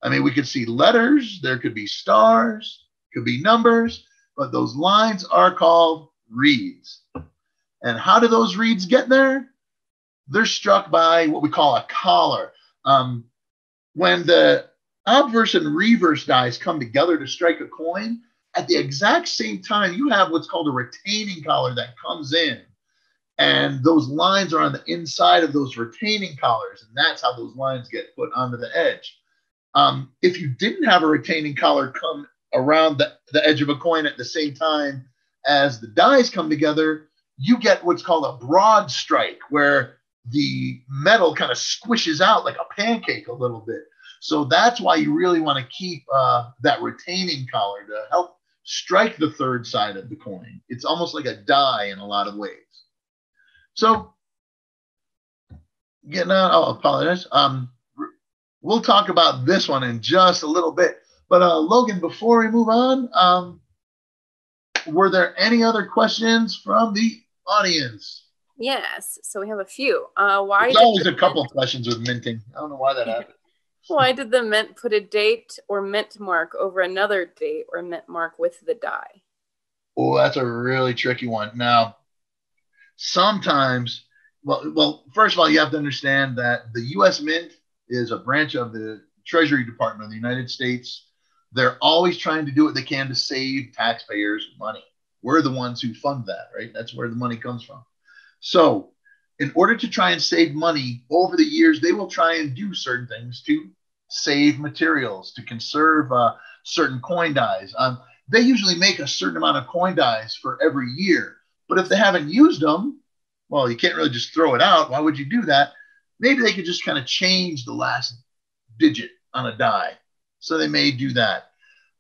Speaker 2: I mean, we could see letters, there could be stars, could be numbers, but those lines are called reeds. And how do those reeds get there? They're struck by what we call a collar. Um, when the obverse and reverse dies come together to strike a coin, at the exact same time, you have what's called a retaining collar that comes in. And those lines are on the inside of those retaining collars. And that's how those lines get put onto the edge. Um, if you didn't have a retaining collar come around the, the edge of a coin at the same time as the dies come together, you get what's called a broad strike, where the metal kind of squishes out like a pancake a little bit. So that's why you really want to keep uh, that retaining collar to help strike the third side of the coin. It's almost like a die in a lot of ways. So, getting out, oh, apologize. Um, we'll talk about this one in just a little bit. But uh, Logan, before we move on, um, were there any other questions from the audience?
Speaker 1: Yes, so we have a few. Uh, why?
Speaker 2: There's always a couple mint... questions with minting. I don't know why that happened.
Speaker 1: why did the mint put a date or mint mark over another date or mint mark with the die?
Speaker 2: Oh, that's a really tricky one. Now, sometimes, well, well, first of all, you have to understand that the U.S. Mint is a branch of the Treasury Department of the United States. They're always trying to do what they can to save taxpayers money. We're the ones who fund that, right? That's where the money comes from. So, in order to try and save money over the years, they will try and do certain things to save materials, to conserve uh, certain coin dies. Um, they usually make a certain amount of coin dies for every year. But if they haven't used them, well, you can't really just throw it out. Why would you do that? maybe they could just kind of change the last digit on a die. So they may do that.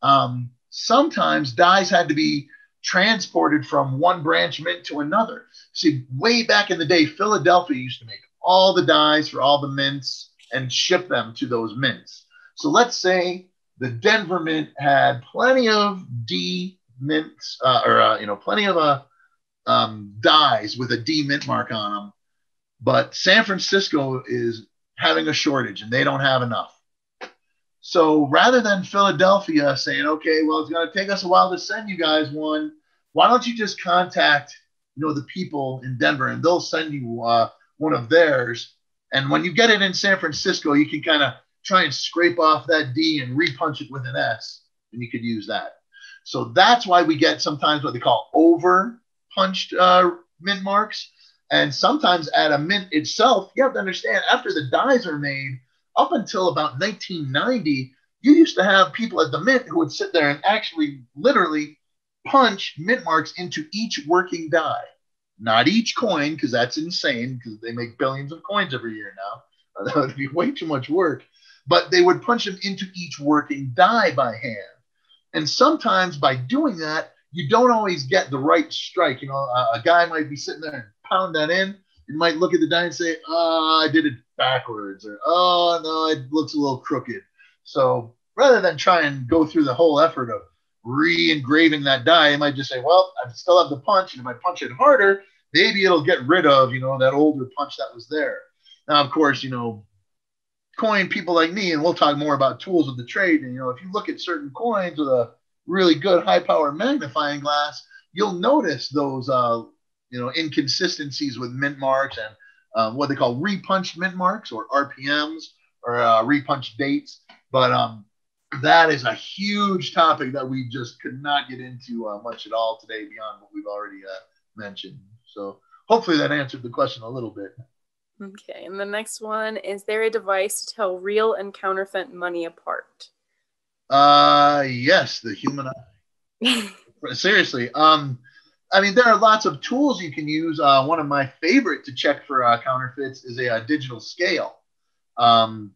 Speaker 2: Um, sometimes dies had to be transported from one branch mint to another. See, way back in the day, Philadelphia used to make all the dies for all the mints and ship them to those mints. So let's say the Denver Mint had plenty of D mints, uh, or uh, you know, plenty of uh, um, dies with a D mint mark on them but San Francisco is having a shortage and they don't have enough. So rather than Philadelphia saying, okay, well, it's going to take us a while to send you guys one, why don't you just contact, you know, the people in Denver and they'll send you uh, one of theirs. And when you get it in San Francisco, you can kind of try and scrape off that D and repunch it with an S, and you could use that. So that's why we get sometimes what they call over punched uh, mint marks. And sometimes at a mint itself, you have to understand after the dies are made, up until about 1990, you used to have people at the mint who would sit there and actually literally punch mint marks into each working die. Not each coin, because that's insane, because they make billions of coins every year now. That would be way too much work. But they would punch them into each working die by hand. And sometimes by doing that, you don't always get the right strike. You know, a, guy might be sitting there and pound that in, you might look at the die and say, oh, I did it backwards, or oh, no, it looks a little crooked. So rather than try and go through the whole effort of re-engraving that die, you might just say, well, I still have the punch, and if I punch it harder, maybe it'll get rid of, you know, that older punch that was there. Now, of course, you know, coin people like me, and we'll talk more about tools of the trade. And you know, if you look at certain coins with a really good high power magnifying glass, you'll notice those uh, you know inconsistencies with mint marks and um, what they call repunched mint marks or RPMs or uh, repunched dates. But um, that is a huge topic that we just could not get into uh, much at all today beyond what we've already uh, mentioned. So hopefully that answered the question a little bit.
Speaker 1: Okay, and the next one is there a device to tell real and counterfeit money apart?
Speaker 2: Uh, yes, the human eye. Seriously, um, I mean, there are lots of tools you can use. Uh, one of my favorite to check for uh, counterfeits is a, a digital scale. Um,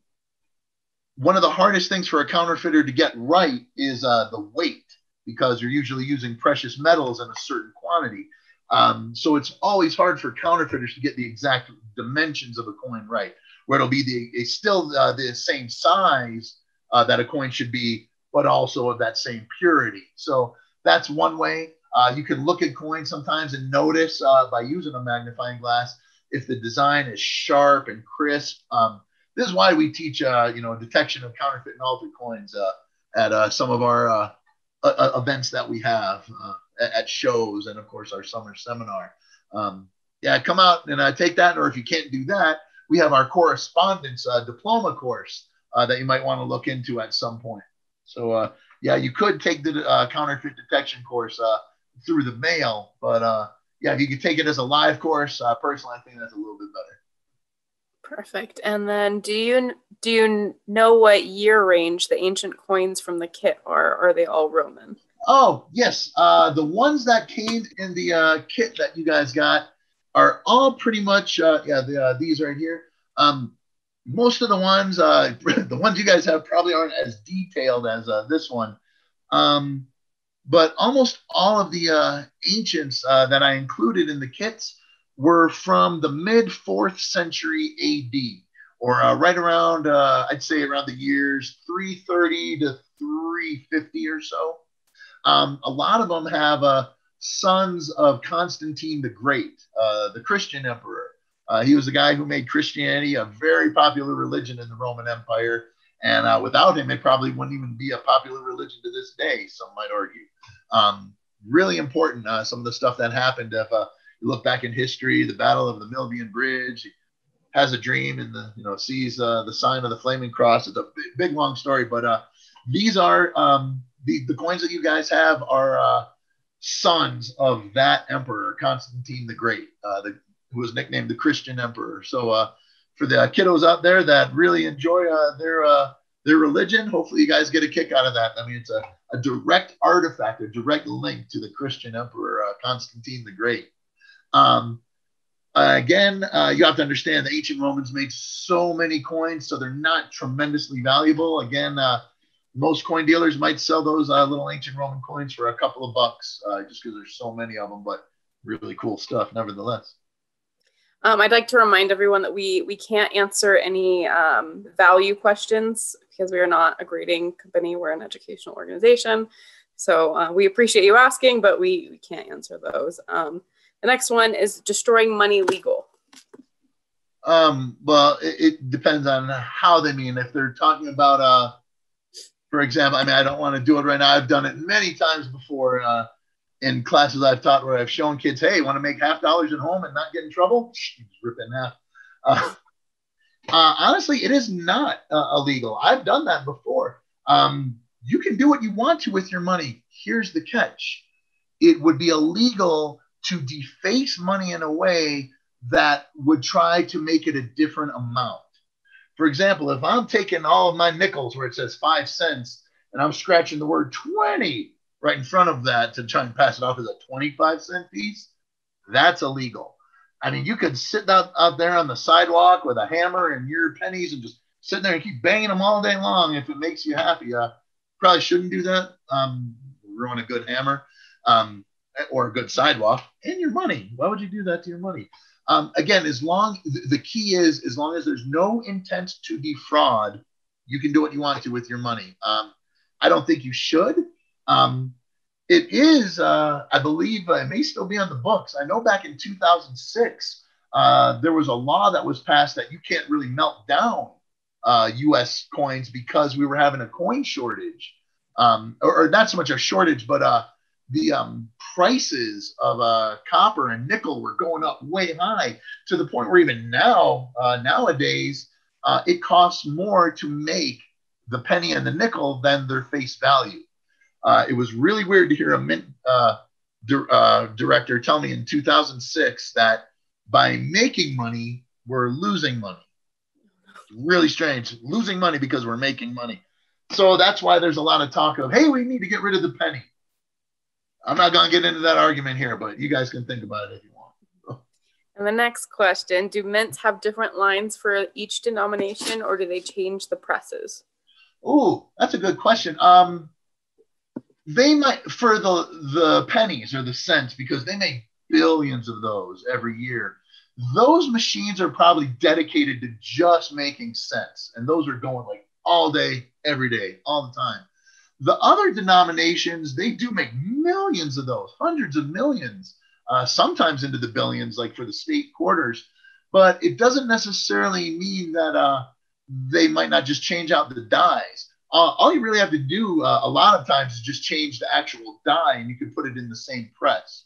Speaker 2: one of the hardest things for a counterfeiter to get right is uh, the weight because you're usually using precious metals in a certain quantity. Um, so it's always hard for counterfeiters to get the exact dimensions of a coin right, where it'll be the still uh, the same size uh, that a coin should be, but also of that same purity. So that's one way. Uh, you can look at coins sometimes and notice uh, by using a magnifying glass if the design is sharp and crisp. Um, this is why we teach, uh, you know, detection of counterfeit and altered coins uh, at uh, some of our uh, events that we have at shows and, of course, our summer seminar. Um, yeah, come out and take that. Or if you can't do that, we have our correspondence diploma course that you might want to look into at some point. So, yeah, you could take the counterfeit detection course through the mail. But uh, yeah, if you could take it as a live course, uh, personally, I think that's a little bit better.
Speaker 1: Perfect. And then, do you do you know what year range the ancient coins from the kit are? Are they all Roman?
Speaker 2: Oh yes, uh, the ones that came in the uh, kit that you guys got are all pretty much uh, yeah the, uh, these right here. Um, most of the ones uh, the ones you guys have probably aren't as detailed as uh, this one, um, but almost all of the uh, ancients uh, that I included in the kits were from the mid fourth century A.D. or uh, right around uh, I'd say around the years 330 to 350 or so. Um, a lot of them have uh, sons of Constantine the Great, uh, the Christian emperor. He was the guy who made Christianity a very popular religion in the Roman Empire. And uh, without him, it probably wouldn't even be a popular religion to this day, some might argue. Um, really important, uh, some of the stuff that happened. If uh, you look back in history, the Battle of the Milvian Bridge, has a dream and the, you know, sees the sign of the flaming cross. It's a big, big long story, but these are um, the, the coins that you guys have are uh, sons of that emperor, Constantine the Great, uh, the, who was nicknamed the Christian Emperor. So uh, for the kiddos out there that really enjoy uh, their uh, their religion, hopefully you guys get a kick out of that. I mean, it's a, a direct artifact, a direct link to the Christian Emperor uh, Constantine the Great. Um, again, you have to understand the ancient Romans made so many coins, so they're not tremendously valuable. Again, most coin dealers might sell those uh, little ancient Roman coins for a couple of bucks, uh, just because there's so many of them. But really cool stuff, nevertheless.
Speaker 1: Um, I'd like to remind everyone that we we can't answer any um, value questions because we are not a grading company. We're an educational organization, so uh, we appreciate you asking, but we, we can't answer those. Um, the next one is destroying money legal.
Speaker 2: Um, well, it, it, depends on how they mean. If they're talking about uh, for example, I mean, I don't want to do it right now. I've done it many times before uh, in classes I've taught where I've shown kids, hey, want to make half dollars at home and not get in trouble? Rip in half. Uh, uh, honestly, it is not uh, illegal. I've done that before. Um, you can do what you want to with your money. Here's the catch it would be illegal to deface money in a way that would try to make it a different amount. For example, if I'm taking all of my nickels where it says five cents and I'm scratching the word 20 right in front of that to try and pass it off as a 25 cent piece, that's illegal. I mean, you could sit out, out there on the sidewalk with a hammer and your pennies and just sit there and keep banging them all day long if it makes you happy. Uh, probably shouldn't do that. Um, ruin a good hammer um, or a good sidewalk and your money. Why would you do that to your money? Um, again, as long the key is as long as there's no intent to defraud, you can do what you want to with your money. Um, I don't think you should. Um, it is, uh, I believe, uh, it may still be on the books. I know back in 2006, uh, there was a law that was passed that you can't really melt down U.S. Uh, coins because we were having a coin shortage, um, or, or, not so much a shortage, but uh, the um, prices of uh, copper and nickel were going up way high to the point where even now, nowadays, it costs more to make the penny and the nickel than their face value. Uh, it was really weird to hear a mint uh, di- uh, director tell me in 2006 that by making money, we're losing money. Really strange, losing money because we're making money. So that's why there's a lot of talk of, hey, we need to get rid of the penny I'm not going to get into that argument here, but you guys can think about it if you want.
Speaker 1: And the next question Do mints have different lines for each denomination or do they change the presses?
Speaker 2: Oh, that's a good question. Um, they might for the the pennies or the cents because they make billions of those every year. Those machines are probably dedicated to just making cents, and those are going like all day, every day, all the time. The other denominations, they do make millions of those, hundreds of millions, uh, sometimes into the billions, like for the state quarters. But it doesn't necessarily mean that uh, they might not just change out the dies. Uh, all you really have to do uh, a lot of times is just change the actual die and you can put it in the same press.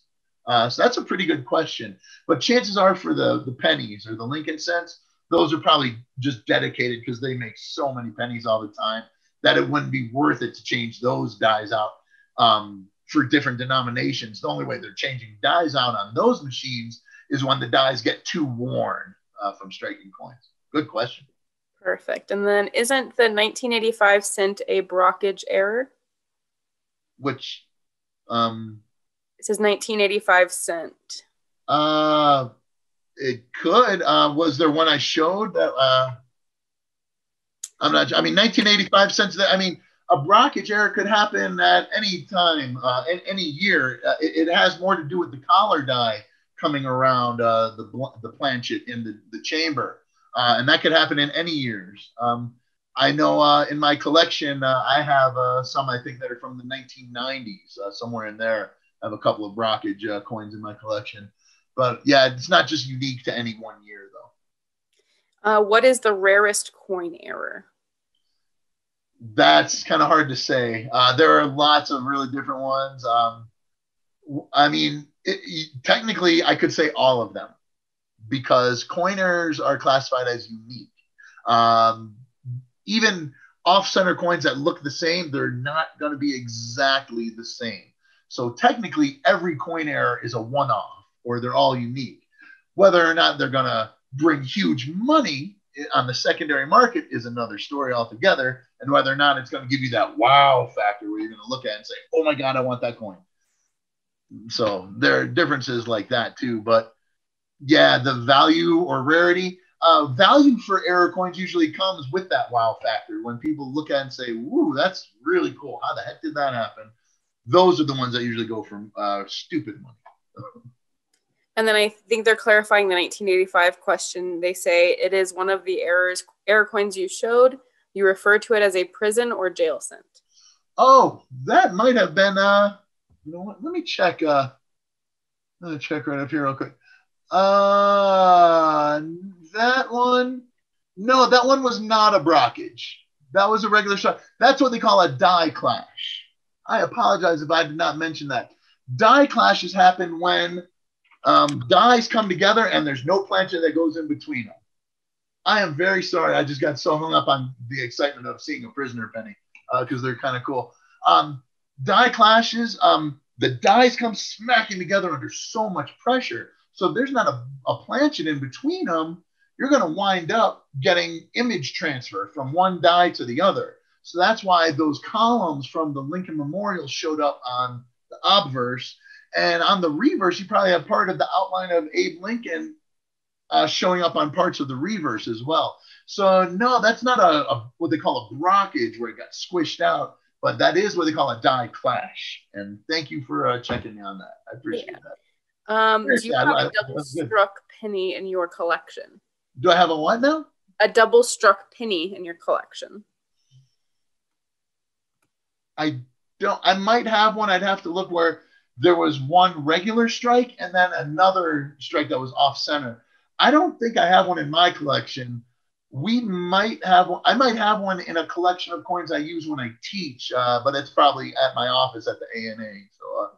Speaker 2: Uh, so that's a pretty good question. But chances are for the, the pennies or the Lincoln cents, those are probably just dedicated because they make so many pennies all the time that it wouldn't be worth it to change those dies out um, for different denominations. The only way they're changing dies out on those machines is when the dies get too worn uh, from striking coins. Good question.
Speaker 1: Perfect. And then isn't the 1985 cent a Brockage error?
Speaker 2: Which Um,
Speaker 1: it says 1985 cent.
Speaker 2: Uh, it could. Uh, was there one I showed that? Uh, I'm not. I mean, 1985 cents. That I mean, a Brockage error could happen at any time, uh, in any year. Uh, it, it, has more to do with the collar die coming around uh, the the planchet in the, the chamber, uh, and that could happen in any years. Um, I know uh, in my collection, uh, I have uh, some I think that are from the 1990s, uh, somewhere in there. I have a couple of Brockage uh, coins in my collection, but yeah, it's not just unique to any one year though.
Speaker 1: Uh, what is the rarest coin error?
Speaker 2: That's kind of hard to say. there are lots of really different ones. Um, I mean, it, technically, I could say all of them because coiners are classified as unique. Um, even off center coins that look the same, they're not going to be exactly the same. So technically, every coin error is a one off or they're all unique. Whether or not they're going to bring huge money on the secondary market is another story altogether. And whether or not it's going to give you that wow factor where you're going to look at and say, oh my God, I want that coin. So there are differences like that too. But yeah, the value or rarity, uh, value for error coins usually comes with that wow factor. When people look at and say, "Woo, that's really cool. How the heck did that happen?" Those are the ones that usually go from uh, stupid money.
Speaker 1: and then I think they're clarifying the 1985 question. They say it is one of the errors error coins you showed. You refer to it as a prison or jail cent.
Speaker 2: Oh, that might have been. Uh, you know what? Let me check. Uh, let me check right up here real quick. Uh, that one, no, that one was not a Brockage. That was a regular shot. That's what they call a die clash. I apologize if I did not mention that. Die clashes happen when um, dies come together and there's no planchet that goes in between them. I am very sorry. I just got so hung up on the excitement of seeing a prisoner penny because uh, they're kind of cool. Um, die clashes, um, the dies come smacking together under so much pressure. So if there's not a, a planchet in between them, you're going to wind up getting image transfer from one die to the other. So that's why those columns from the Lincoln Memorial showed up on the obverse. And on the reverse, you probably have part of the outline of Abe Lincoln uh, showing up on parts of the reverse as well. So no, that's not a, a, what they call a brockage where it got squished out, but that is what they call a die clash. And thank you for uh, checking me on that. I appreciate yeah. that.
Speaker 1: Um, do you have a double struck penny in your collection?
Speaker 2: Do I have a what now?
Speaker 1: A double struck penny in your collection.
Speaker 2: I don't. I might have one. I'd have to look where there was one regular strike and then another strike that was off center. I don't think I have one in my collection. We might have one. I might have one in a collection of coins I use when I teach, uh, but it's probably at my office at the ANA. So uh,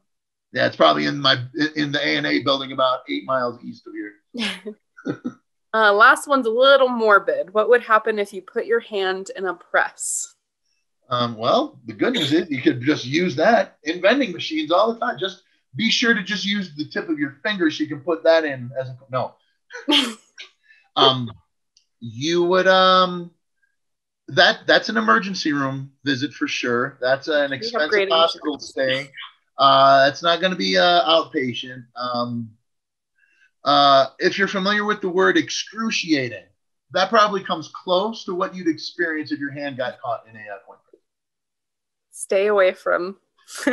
Speaker 2: yeah, it's probably in my in the ANA building about eight miles east of here.
Speaker 1: uh, last one's a little morbid. What would happen if you put your hand in a press?
Speaker 2: Um, well, the good news is you could just use that in vending machines all the time. Just be sure to just use the tip of your fingers. You can put that in as a no. um, you would um that that's an emergency room visit for sure. That's an expensive hospital stay. Uh, it's not going to be uh, outpatient. Um, uh, if you're familiar with the word excruciating, that probably comes close to what you'd experience if your hand got caught in a appointment.
Speaker 1: Stay away from.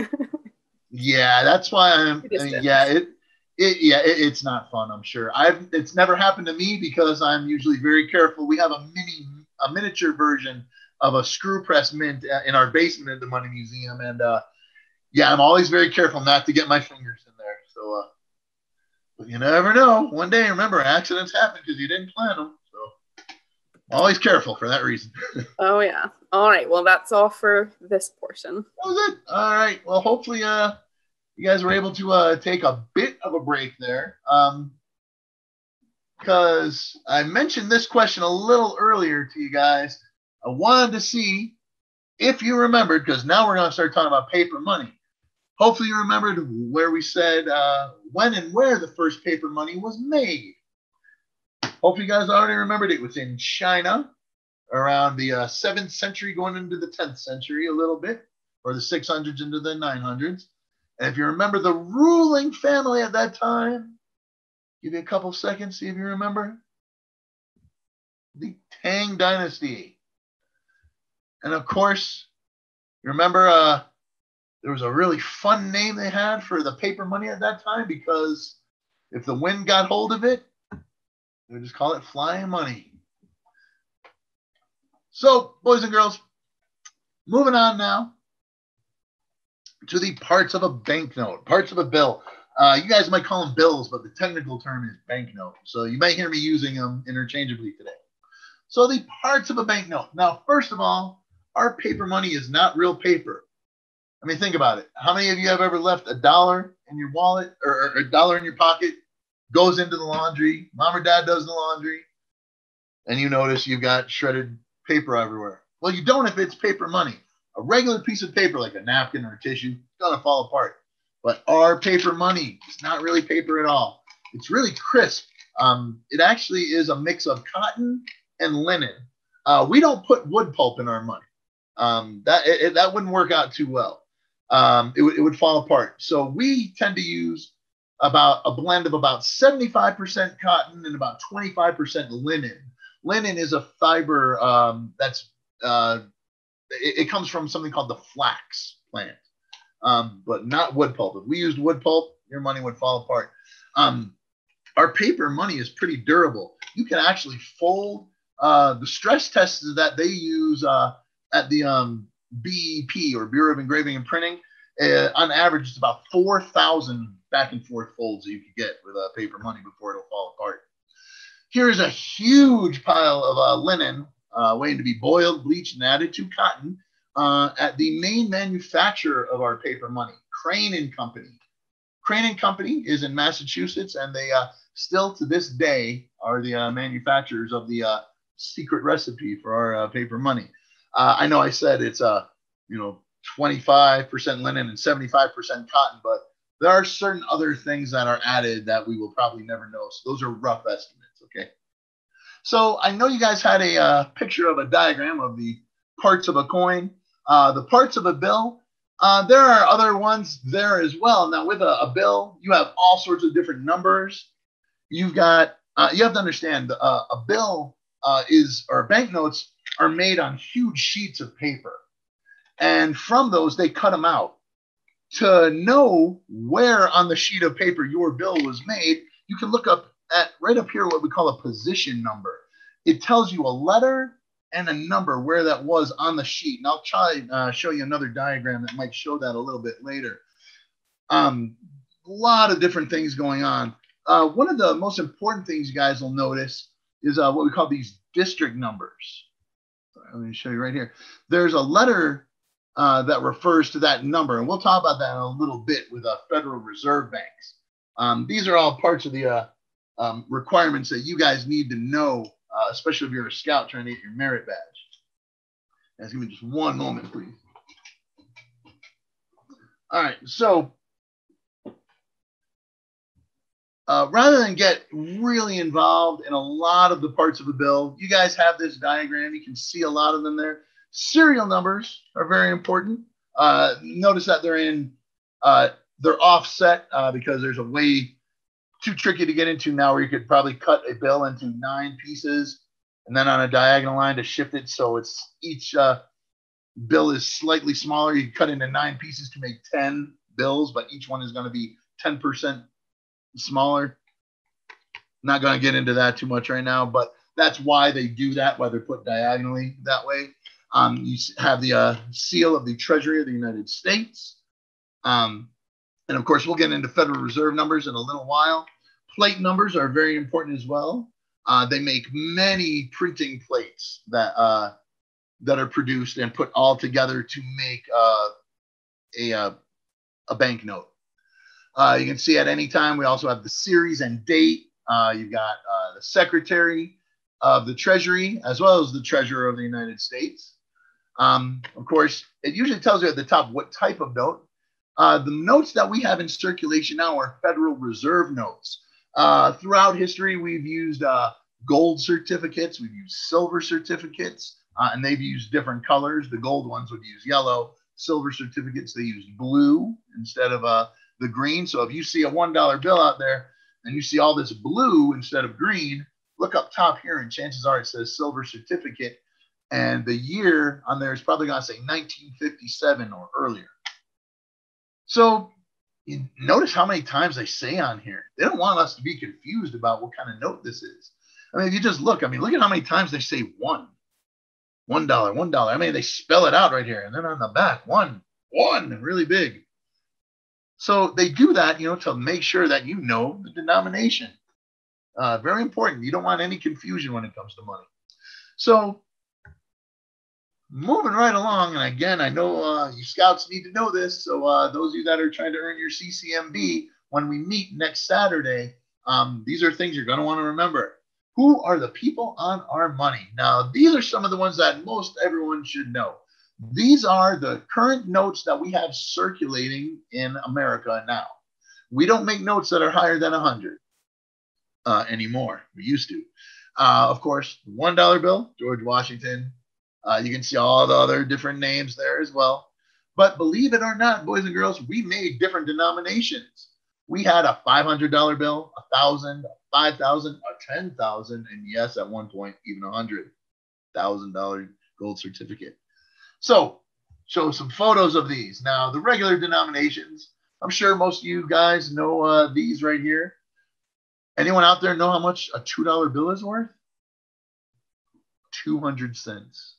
Speaker 2: yeah, that's why I'm. yeah, it, it yeah, it, it's not fun. I'm sure. I've it's never happened to me because I'm usually very careful. We have a mini, a miniature version of a screw press mint uh, in our basement at the Money Museum, and uh, yeah, I'm always very careful not to get my fingers in there. So, uh, but you never know. One day, remember, accidents happen because you didn't plan them. So, always careful for that reason.
Speaker 1: oh yeah. All right. Well, that's all for this portion.
Speaker 2: That was it. All right. Well, hopefully, uh, you guys were able to uh, take a bit of a break there. Um, because I mentioned this question a little earlier to you guys. I wanted to see if you remembered, because now we're going to start talking about paper money. Hopefully, you remembered where we said uh, when and where the first paper money was made. Hopefully, you guys already remembered it was in China around the uh, 7th century, going into the 10th century a little bit, or the 600s into the 900s. And if you remember the ruling family at that time, give you a couple seconds, see if you remember. The Tang Dynasty. And of course, you remember uh, there was a really fun name they had for the paper money at that time because if the wind got hold of it, they would just call it flying money. So, boys and girls, moving on now to the parts of a banknote, parts of a bill. Uh, you guys might call them bills, but the technical term is banknote. So you may hear me using them interchangeably today. So the parts of a banknote. Now, first of all, our paper money is not real paper. I mean, think about it. How many of you have ever left a dollar in your wallet or, or a dollar in your pocket, goes into the laundry, mom or dad does the laundry, and you notice you've got shredded paper everywhere? Well, you don't if it's paper money. A regular piece of paper, like a napkin or a tissue, is to fall apart. But our paper money is not really paper at all. It's really crisp. Um, it actually is a mix of cotton and linen. Uh, we don't put wood pulp in our money. Um, that it, that wouldn't work out too well. Um, it, it would fall apart. So we tend to use about a blend of about 75% cotton and about 25% linen. Linen is a fiber um, that's uh, it, it, comes from something called the flax plant, um, but not wood pulp. If we used wood pulp, your money would fall apart. Um, our paper money is pretty durable. You can actually fold uh, the stress tests that they use uh, at the um, BEP or Bureau of Engraving and Printing. Uh, on average, it's about 4,000 back and forth folds that you could get with uh, paper money before it'll fall apart. Here's a huge pile of uh, linen uh, waiting to be boiled, bleached, and added to cotton uh, at the main manufacturer of our paper money, Crane and Company. Crane and Company is in Massachusetts, and they uh, still to this day are the manufacturers of the secret recipe for our paper money. I know I said it's a you know 25% linen and 75% cotton, but there are certain other things that are added that we will probably never know. So those are rough estimates. Okay. So I know you guys had a uh, picture of a diagram of the parts of a coin, uh, the parts of a bill. Uh, there are other ones there as well. Now with a, a, bill, you have all sorts of different numbers. You've got, uh, you have to understand uh, a bill uh, is, or banknotes are made on huge sheets of paper. And from those, they cut them out. To know where on the sheet of paper your bill was made, you can look up at right up here what we call a position number. It tells you a letter and a number where that was on the sheet. And I'll try uh, show you another diagram that might show that a little bit later. Um, a lot of different things going on. Uh, one of the most important things you guys will notice is uh, what we call these district numbers. Let me show you right here. There's a letter uh, that refers to that number, and we'll talk about that in a little bit with uh, Federal Reserve banks. Um, these are all parts of the uh, um, requirements that you guys need to know, uh, especially if you're a scout trying to get your merit badge. Guys, give me just one moment, please. All right, so uh, rather than get really involved in a lot of the parts of the bill, you guys have this diagram. You can see a lot of them there. Serial numbers are very important. Uh, notice that they're in, uh, they're offset uh, because there's a way too tricky to get into now where you could probably cut a bill into nine pieces and then on a diagonal line to shift it so it's each uh, bill is slightly smaller. You cut into nine pieces to make 10 bills, but each one is going to be 10% smaller. Not going to get into that too much right now, but that's why they do that, why they're put diagonally that way. Um, you have the uh, seal of the Treasury of the United States. Um, and of course, we'll get into Federal Reserve numbers in a little while. Plate numbers are very important as well. Uh, they make many printing plates that uh, that are produced and put all together to make uh, a uh, a banknote. Uh, you can see at any time we also have the series and date. Uh, you've got the Secretary of the Treasury as well as the Treasurer of the United States. Um, of course, it usually tells you at the top what type of note. Uh, the notes that we have in circulation now are Federal Reserve notes. Uh, throughout history, we've used uh, gold certificates, we've used silver certificates, uh, and they've used different colors. The gold ones would use yellow, silver certificates, they use blue instead of uh, the green. So if you see a $1 bill out there and you see all this blue instead of green, look up top here and chances are it says silver certificate. And the year on there is probably going to say 1957 or earlier. So you notice how many times they say on here. They don't want us to be confused about what kind of note this is. I mean, if you just look, I mean, look at how many times they say one, one dollar, one dollar. I mean, they spell it out right here, and then on the back, one, one, really big. So they do that, you know, to make sure that you know the denomination. Uh, very important. You don't want any confusion when it comes to money. So moving right along, and again, I know uh, you scouts need to know this. So uh, those of you that are trying to earn your CCMB, when we meet next Saturday, um, these are things you're going to want to remember. Who are the people on our money? Now, these are some of the ones that most everyone should know. These are the current notes that we have circulating in America now. We don't make notes that are higher than 100 uh, anymore. We used to. Uh, of course, the $1 bill, George Washington, uh, you can see all the other different names there as well. But believe it or not, boys and girls, we made different denominations. We had a $500 bill, a thousand, a five thousand, a ten thousand, and yes, at one point even a hundred thousand dollar gold certificate. So, show some photos of these. Now, the regular denominations. I'm sure most of you guys know uh, these right here. Anyone out there know how much a two dollar bill is worth? Two hundred cents.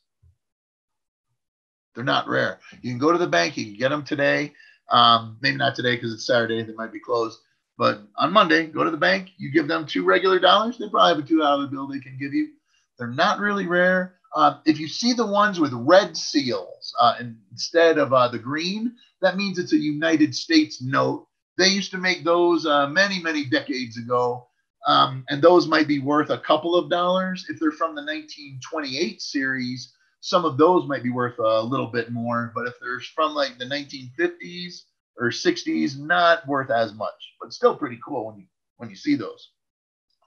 Speaker 2: They're not rare. You can go to the bank, you can get them today. Um, maybe not today because it's Saturday, they might be closed. But on Monday, go to the bank, you give them two regular dollars, they probably have a two dollar bill they can give you. They're not really rare. Uh, if you see the ones with red seals uh, instead of uh, the green, that means it's a United States note. They used to make those uh, many, many decades ago. Um, and those might be worth a couple of dollars. If they're from the 1928 series, some of those might be worth a little bit more, but if they're from like the 1950s or 60s, not worth as much, but still pretty cool when you when you see those.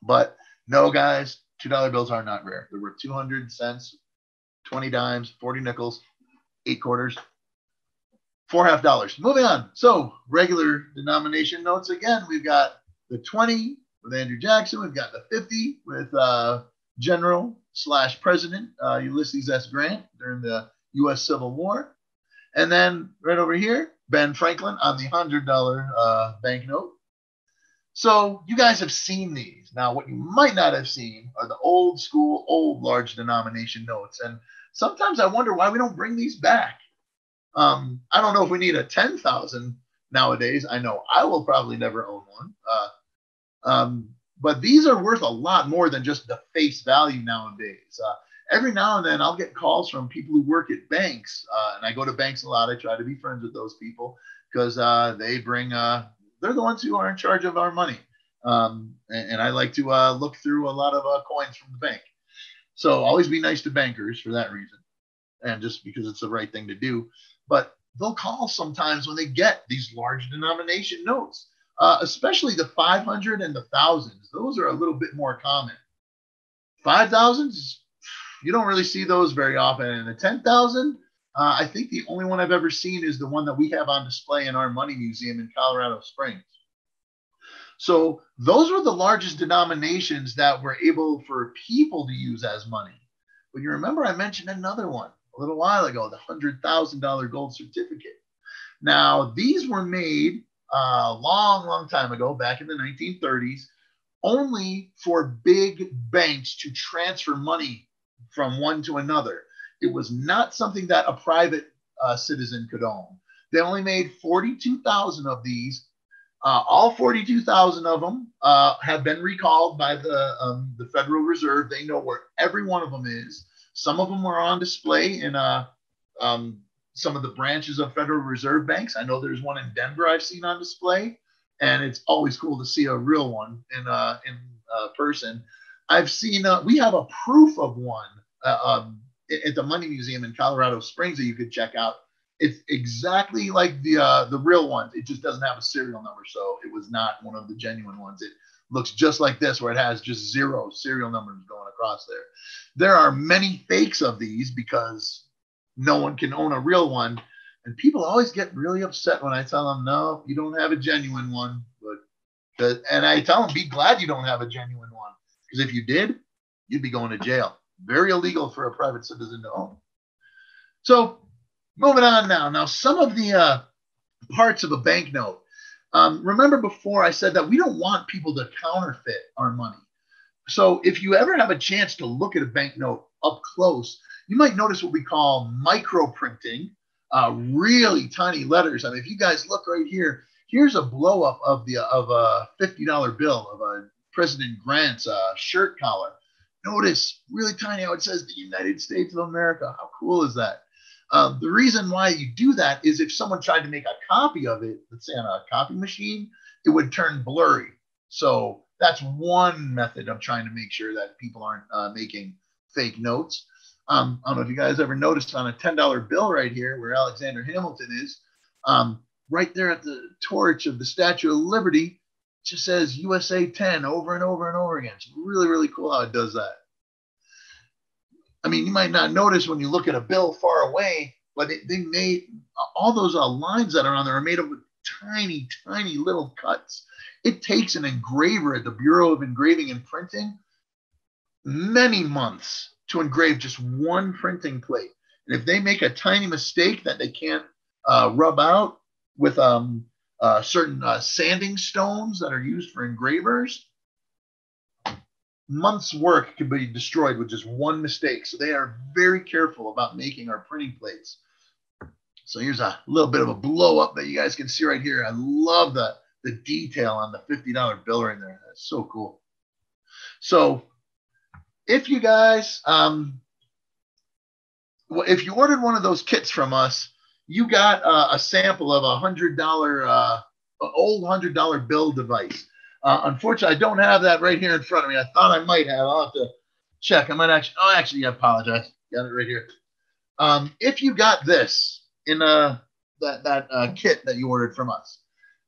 Speaker 2: But no, guys, two dollar bills are not rare. They're worth 200 cents, 20 dimes, 40 nickels, eight quarters, four half dollars. Moving on. So regular denomination notes again. We've got the 20 with Andrew Jackson. We've got the 50 with uh, General slash President uh, Ulysses S. Grant during the U.S. Civil War. And then right over here, Ben Franklin on the $100 uh, banknote. So you guys have seen these. Now, what you might not have seen are the old school, old large denomination notes. And sometimes I wonder why we don't bring these back. Um, I don't know if we need a 10,000 nowadays. I know I will probably never own one. Uh, um, but these are worth a lot more than just the face value nowadays. Uh, every now and then I'll get calls from people who work at banks, uh, and I go to banks a lot. I try to be friends with those people because uh, they bring, uh, they're the ones who are in charge of our money. Um, and, and, I like to uh, look through a lot of uh, coins from the bank. So always be nice to bankers for that reason, and just because it's the right thing to do. But they'll call sometimes when they get these large denomination notes uh, especially the 500 and the thousands. Those are a little bit more common. 5,000s, you don't really see those very often. And the 10,000, uh, I think the only one I've ever seen is the one that we have on display in our money museum in Colorado Springs. So those were the largest denominations that were able for people to use as money. But you remember I mentioned another one a little while ago, the $100,000 gold certificate. Now, these were made a uh, long, long time ago, back in the 1930s, only for big banks to transfer money from one to another. It was not something that a private uh, citizen could own. They only made 42,000 of these. Uh, all 42,000 of them uh, have been recalled by the, um, the Federal Reserve. They know where every one of them is. Some of them were on display in a um, some of the branches of Federal Reserve banks. I know there's one in Denver I've seen on display, and it's always cool to see a real one in uh, in uh, person. I've seen uh, we have a proof of one uh, um, at the Money Museum in Colorado Springs that you could check out. It's exactly like the uh, the real ones. It just doesn't have a serial number, so it was not one of the genuine ones. It looks just like this, where it has just zero serial numbers going across there. There are many fakes of these because no one can own a real one. And people always get really upset when I tell them, no, you don't have a genuine one. But and I tell them, be glad you don't have a genuine one. Because if you did, you'd be going to jail. Very illegal for a private citizen to own. So moving on now. Now, some of the uh, parts of a banknote. Um, remember before I said that we don't want people to counterfeit our money. So if you ever have a chance to look at a banknote up close, you might notice what we call micro printing, uh, really tiny letters. I mean, if you guys look right here, here's a blow up of the of a fifty dollar bill of a President Grant's uh, shirt collar. Notice really tiny how it says the United States of America. How cool is that? Um, the reason why you do that is if someone tried to make a copy of it, let's say on a copy machine, it would turn blurry. So that's one method of trying to make sure that people aren't uh, making fake notes. Um, I don't know if you guys ever noticed on a $10 bill right here where Alexander Hamilton is, um, right there at the torch of the Statue of Liberty, just says USA 10 over and over and over again. It's really, really cool how it does that. I mean, you might not notice when you look at a bill far away, but it, they made all those uh, lines that are on there are made of tiny, tiny little cuts. It takes an engraver at the Bureau of Engraving and Printing many months to engrave just one printing plate. And if they make a tiny mistake that they can't uh, rub out with um, uh, certain uh, sanding stones that are used for engravers, months' work could be destroyed with just one mistake. So they are very careful about making our printing plates. So here's a little bit of a blow up that you guys can see right here. I love the, the detail on the $50 bill right there. That's so cool. So if you guys, um, if you ordered one of those kits from us, you got uh, a sample of a hundred dollar, uh, old hundred dollar bill device. Uh, unfortunately, I don't have that right here in front of me. I thought I might have. I'll have to check. I might actually. Oh, actually, I apologize. Got it right here. Um, if you got this in a that that uh, kit that you ordered from us,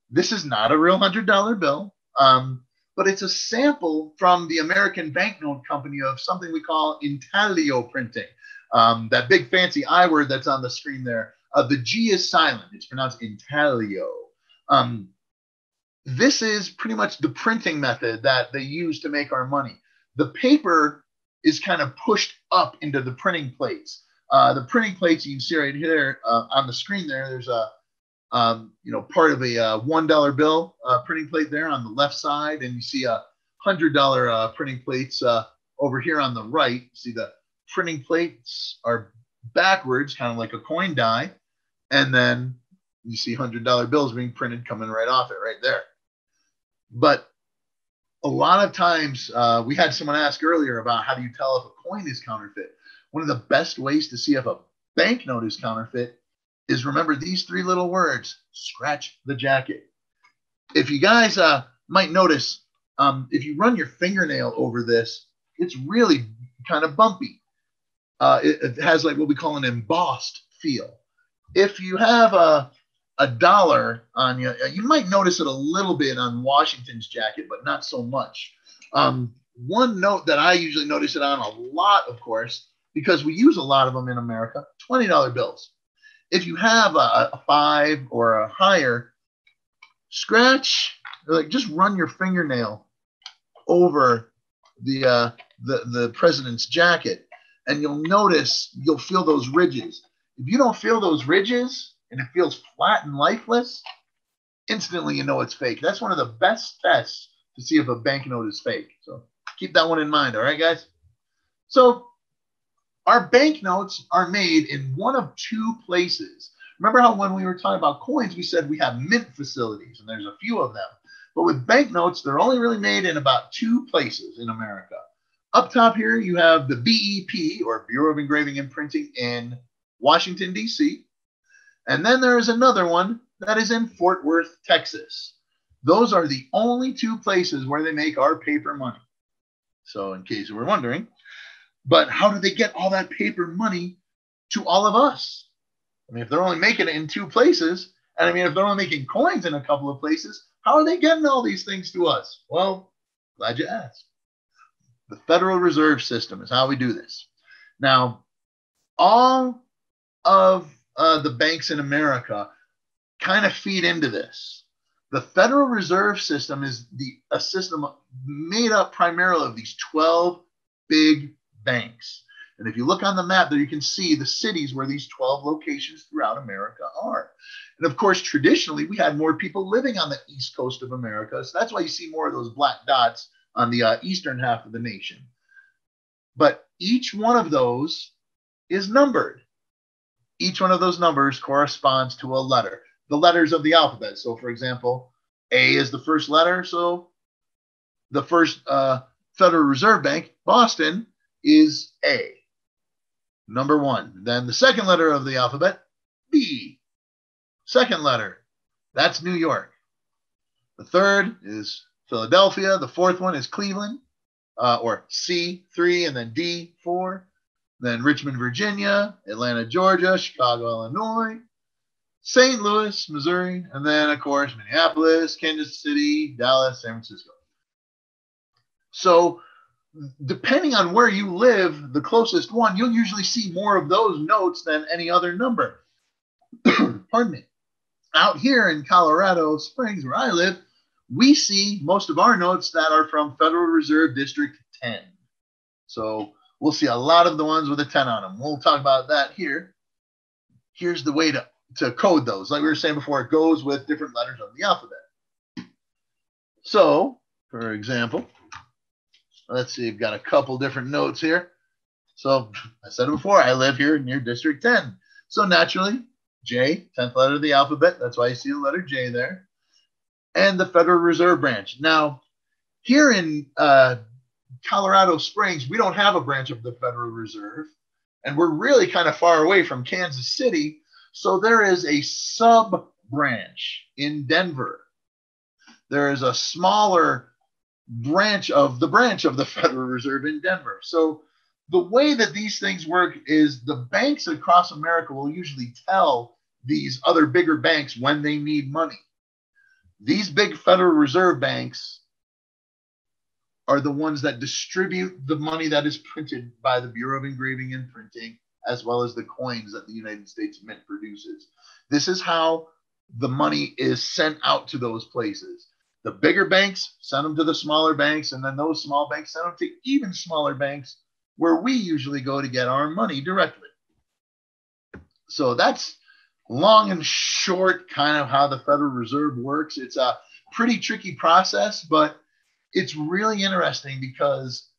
Speaker 2: this is not a real hundred dollar bill. Um, but it's a sample from the American banknote company of something we call intaglio printing. Um, that big fancy I word that's on the screen there. Uh, the G is silent. It's pronounced intaglio. Um, this is pretty much the printing method that they use to make our money. The paper is kind of pushed up into the printing plates. Uh, the printing plates you can see right here uh, on the screen there. There's a um, you know part of a uh, one dollar bill uh, printing plate there on the left side, and you see a hundred dollar uh, printing plates uh, over here on the right. See the printing plates are backwards, kind of like a coin die, and then you see hundred dollar bills being printed coming right off it right there. But a lot of times, uh, we had someone ask earlier about how do you tell if a coin is counterfeit. One of the best ways to see if a banknote is counterfeit is remember these three little words: scratch the jacket. If you guys uh, might notice, um, if you run your fingernail over this, it's really kind of bumpy. Uh, it, it, has like what we call an embossed feel. If you have a a dollar on you. You might notice it a little bit on Washington's jacket, but not so much. Um, one note that I usually notice it on a lot, of course, because we use a lot of them in America $20 bills. If you have a, a five or a higher, scratch, like just run your fingernail over the, uh, the, the president's jacket, and you'll notice you'll feel those ridges. If you don't feel those ridges, and it feels flat and lifeless, instantly you know it's fake. That's one of the best tests to see if a banknote is fake. So keep that one in mind. All right, guys. So our banknotes are made in one of two places. Remember how when we were talking about coins, we said we have mint facilities, and there's a few of them. But with banknotes, they're only really made in about two places in America. Up top here, you have the BEP, or Bureau of Engraving and Printing, in Washington, D.C. And then there is another one that is in Fort Worth, Texas. Those are the only two places where they make our paper money. So, in case you were wondering, but how do they get all that paper money to all of us? I mean, if they're only making it in two places, and I mean, if they're only making coins in a couple of places, how are they getting all these things to us? Well, glad you asked. The Federal Reserve System is how we do this. Now, all of uh, the banks in America kind of feed into this. The Federal Reserve System is the a system made up primarily of these 12 big banks. And if you look on the map there, you can see the cities where these 12 locations throughout America are. And of course, traditionally, we had more people living on the east coast of America. So that's why you see more of those black dots on the uh, eastern half of the nation. But each one of those is numbered. Each one of those numbers corresponds to a letter, the letters of the alphabet. So, for example, A is the first letter. So, the first uh, Federal Reserve Bank, Boston, is A, number one. Then the second letter of the alphabet, B. Second letter, that's New York. The third is Philadelphia. The fourth one is Cleveland, uh, or C3, and then D4. Then Richmond, Virginia, Atlanta, Georgia, Chicago, Illinois, St. Louis, Missouri, and then, of course, Minneapolis, Kansas City, Dallas, San Francisco. So, depending on where you live, the closest one, you'll usually see more of those notes than any other number. Pardon me. Out here in Colorado Springs, where I live, we see most of our notes that are from Federal Reserve District 10. So we'll see a lot of the ones with a 10 on them. We'll talk about that here. Here's the way to, to code those. Like we were saying before, it goes with different letters of the alphabet. So, for example, let's see, I've got a couple different notes here. So I said it before, I live here near District 10. So naturally, J, 10th letter of the alphabet. That's why you see the letter J there and the Federal Reserve Branch. Now, here in uh, Colorado Springs, we don't have a branch of the Federal Reserve, and we're really kind of far away from Kansas City. So there is a sub branch in Denver. There is a smaller branch of the branch of the Federal Reserve in Denver. So the way that these things work is the banks across America will usually tell these other bigger banks when they need money. These big Federal Reserve banks are the ones that distribute the money that is printed by the Bureau of Engraving and Printing, as well as the coins that the United States Mint produces. This is how the money is sent out to those places. The bigger banks send them to the smaller banks, and then those small banks send them to even smaller banks where we usually go to get our money directly. So that's long and short kind of how the Federal Reserve works. It's a pretty tricky process, but it's really interesting because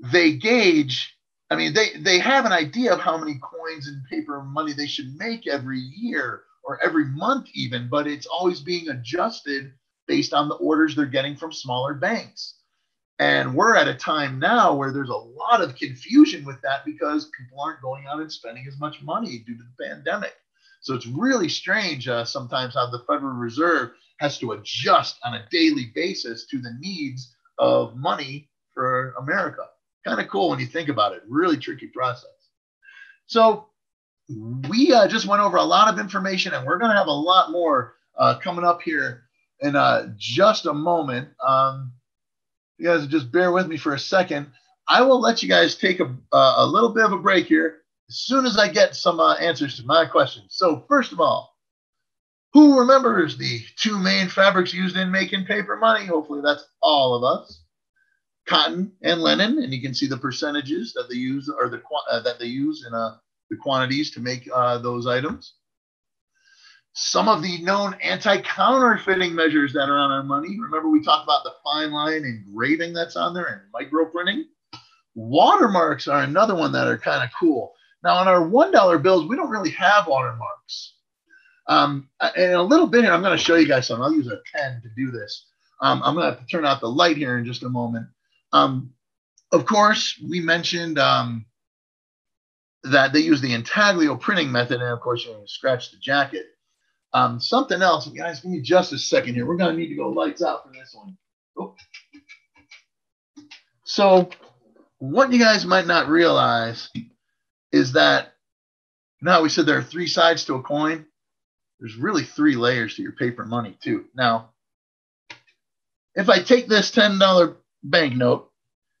Speaker 2: they gauge I mean, they, they have an idea of how many coins and paper money they should make every year or every month, even, but it's always being adjusted based on the orders they're getting from smaller banks. And we're at a time now where there's a lot of confusion with that because people aren't going out and spending as much money due to the pandemic. So it's really strange uh, sometimes how the Federal Reserve has to adjust on a daily basis to the needs of money for America. Kind of cool when you think about it. Really tricky process. So we uh, just went over a lot of information, and we're going to have a lot more uh, coming up here in uh, just a moment. Um, you guys just bear with me for a second. I will let you guys take a, a little bit of a break here as soon as I get some uh, answers to my questions. So, first of all, who remembers the two main fabrics used in making paper money? Hopefully, that's all of us. Cotton and linen, and you can see the percentages that they use or the uh, that they use in uh, the quantities to make uh, those items. Some of the known anti-counterfeiting measures that are on our money. Remember, we talked about the fine line engraving that's on there and microprinting. Watermarks are another one that are kind of cool. Now, on our $1 bills, we don't really have watermarks. Um, in a little bit here, I'm going to show you guys something. I'll use a pen to do this. Um, I'm going to have to turn out the light here in just a moment. Um, of course, we mentioned um, that they use the intaglio printing method, and of course, you're going to scratch the jacket. Um, something else, guys, give me just a second here. We're going to need to go lights out for this one. Oh. So, what you guys might not realize is that now we said there are three sides to a coin. There's really three layers to your paper money, too. Now, if I take this $10 banknote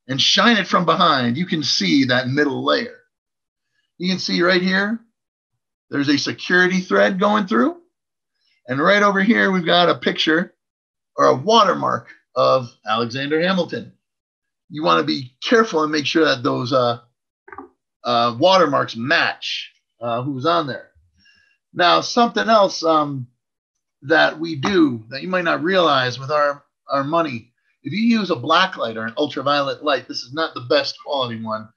Speaker 2: and shine it from behind, you can see that middle layer. You can see right here, there's a security thread going through. And right over here, we've got a picture or a watermark of Alexander Hamilton. You want to be careful and make sure that those uh, uh, watermarks match uh, who's on there. Now, something else um, that we do that you might not realize with our, our money, if you use a black light or an ultraviolet light, this is not the best quality one,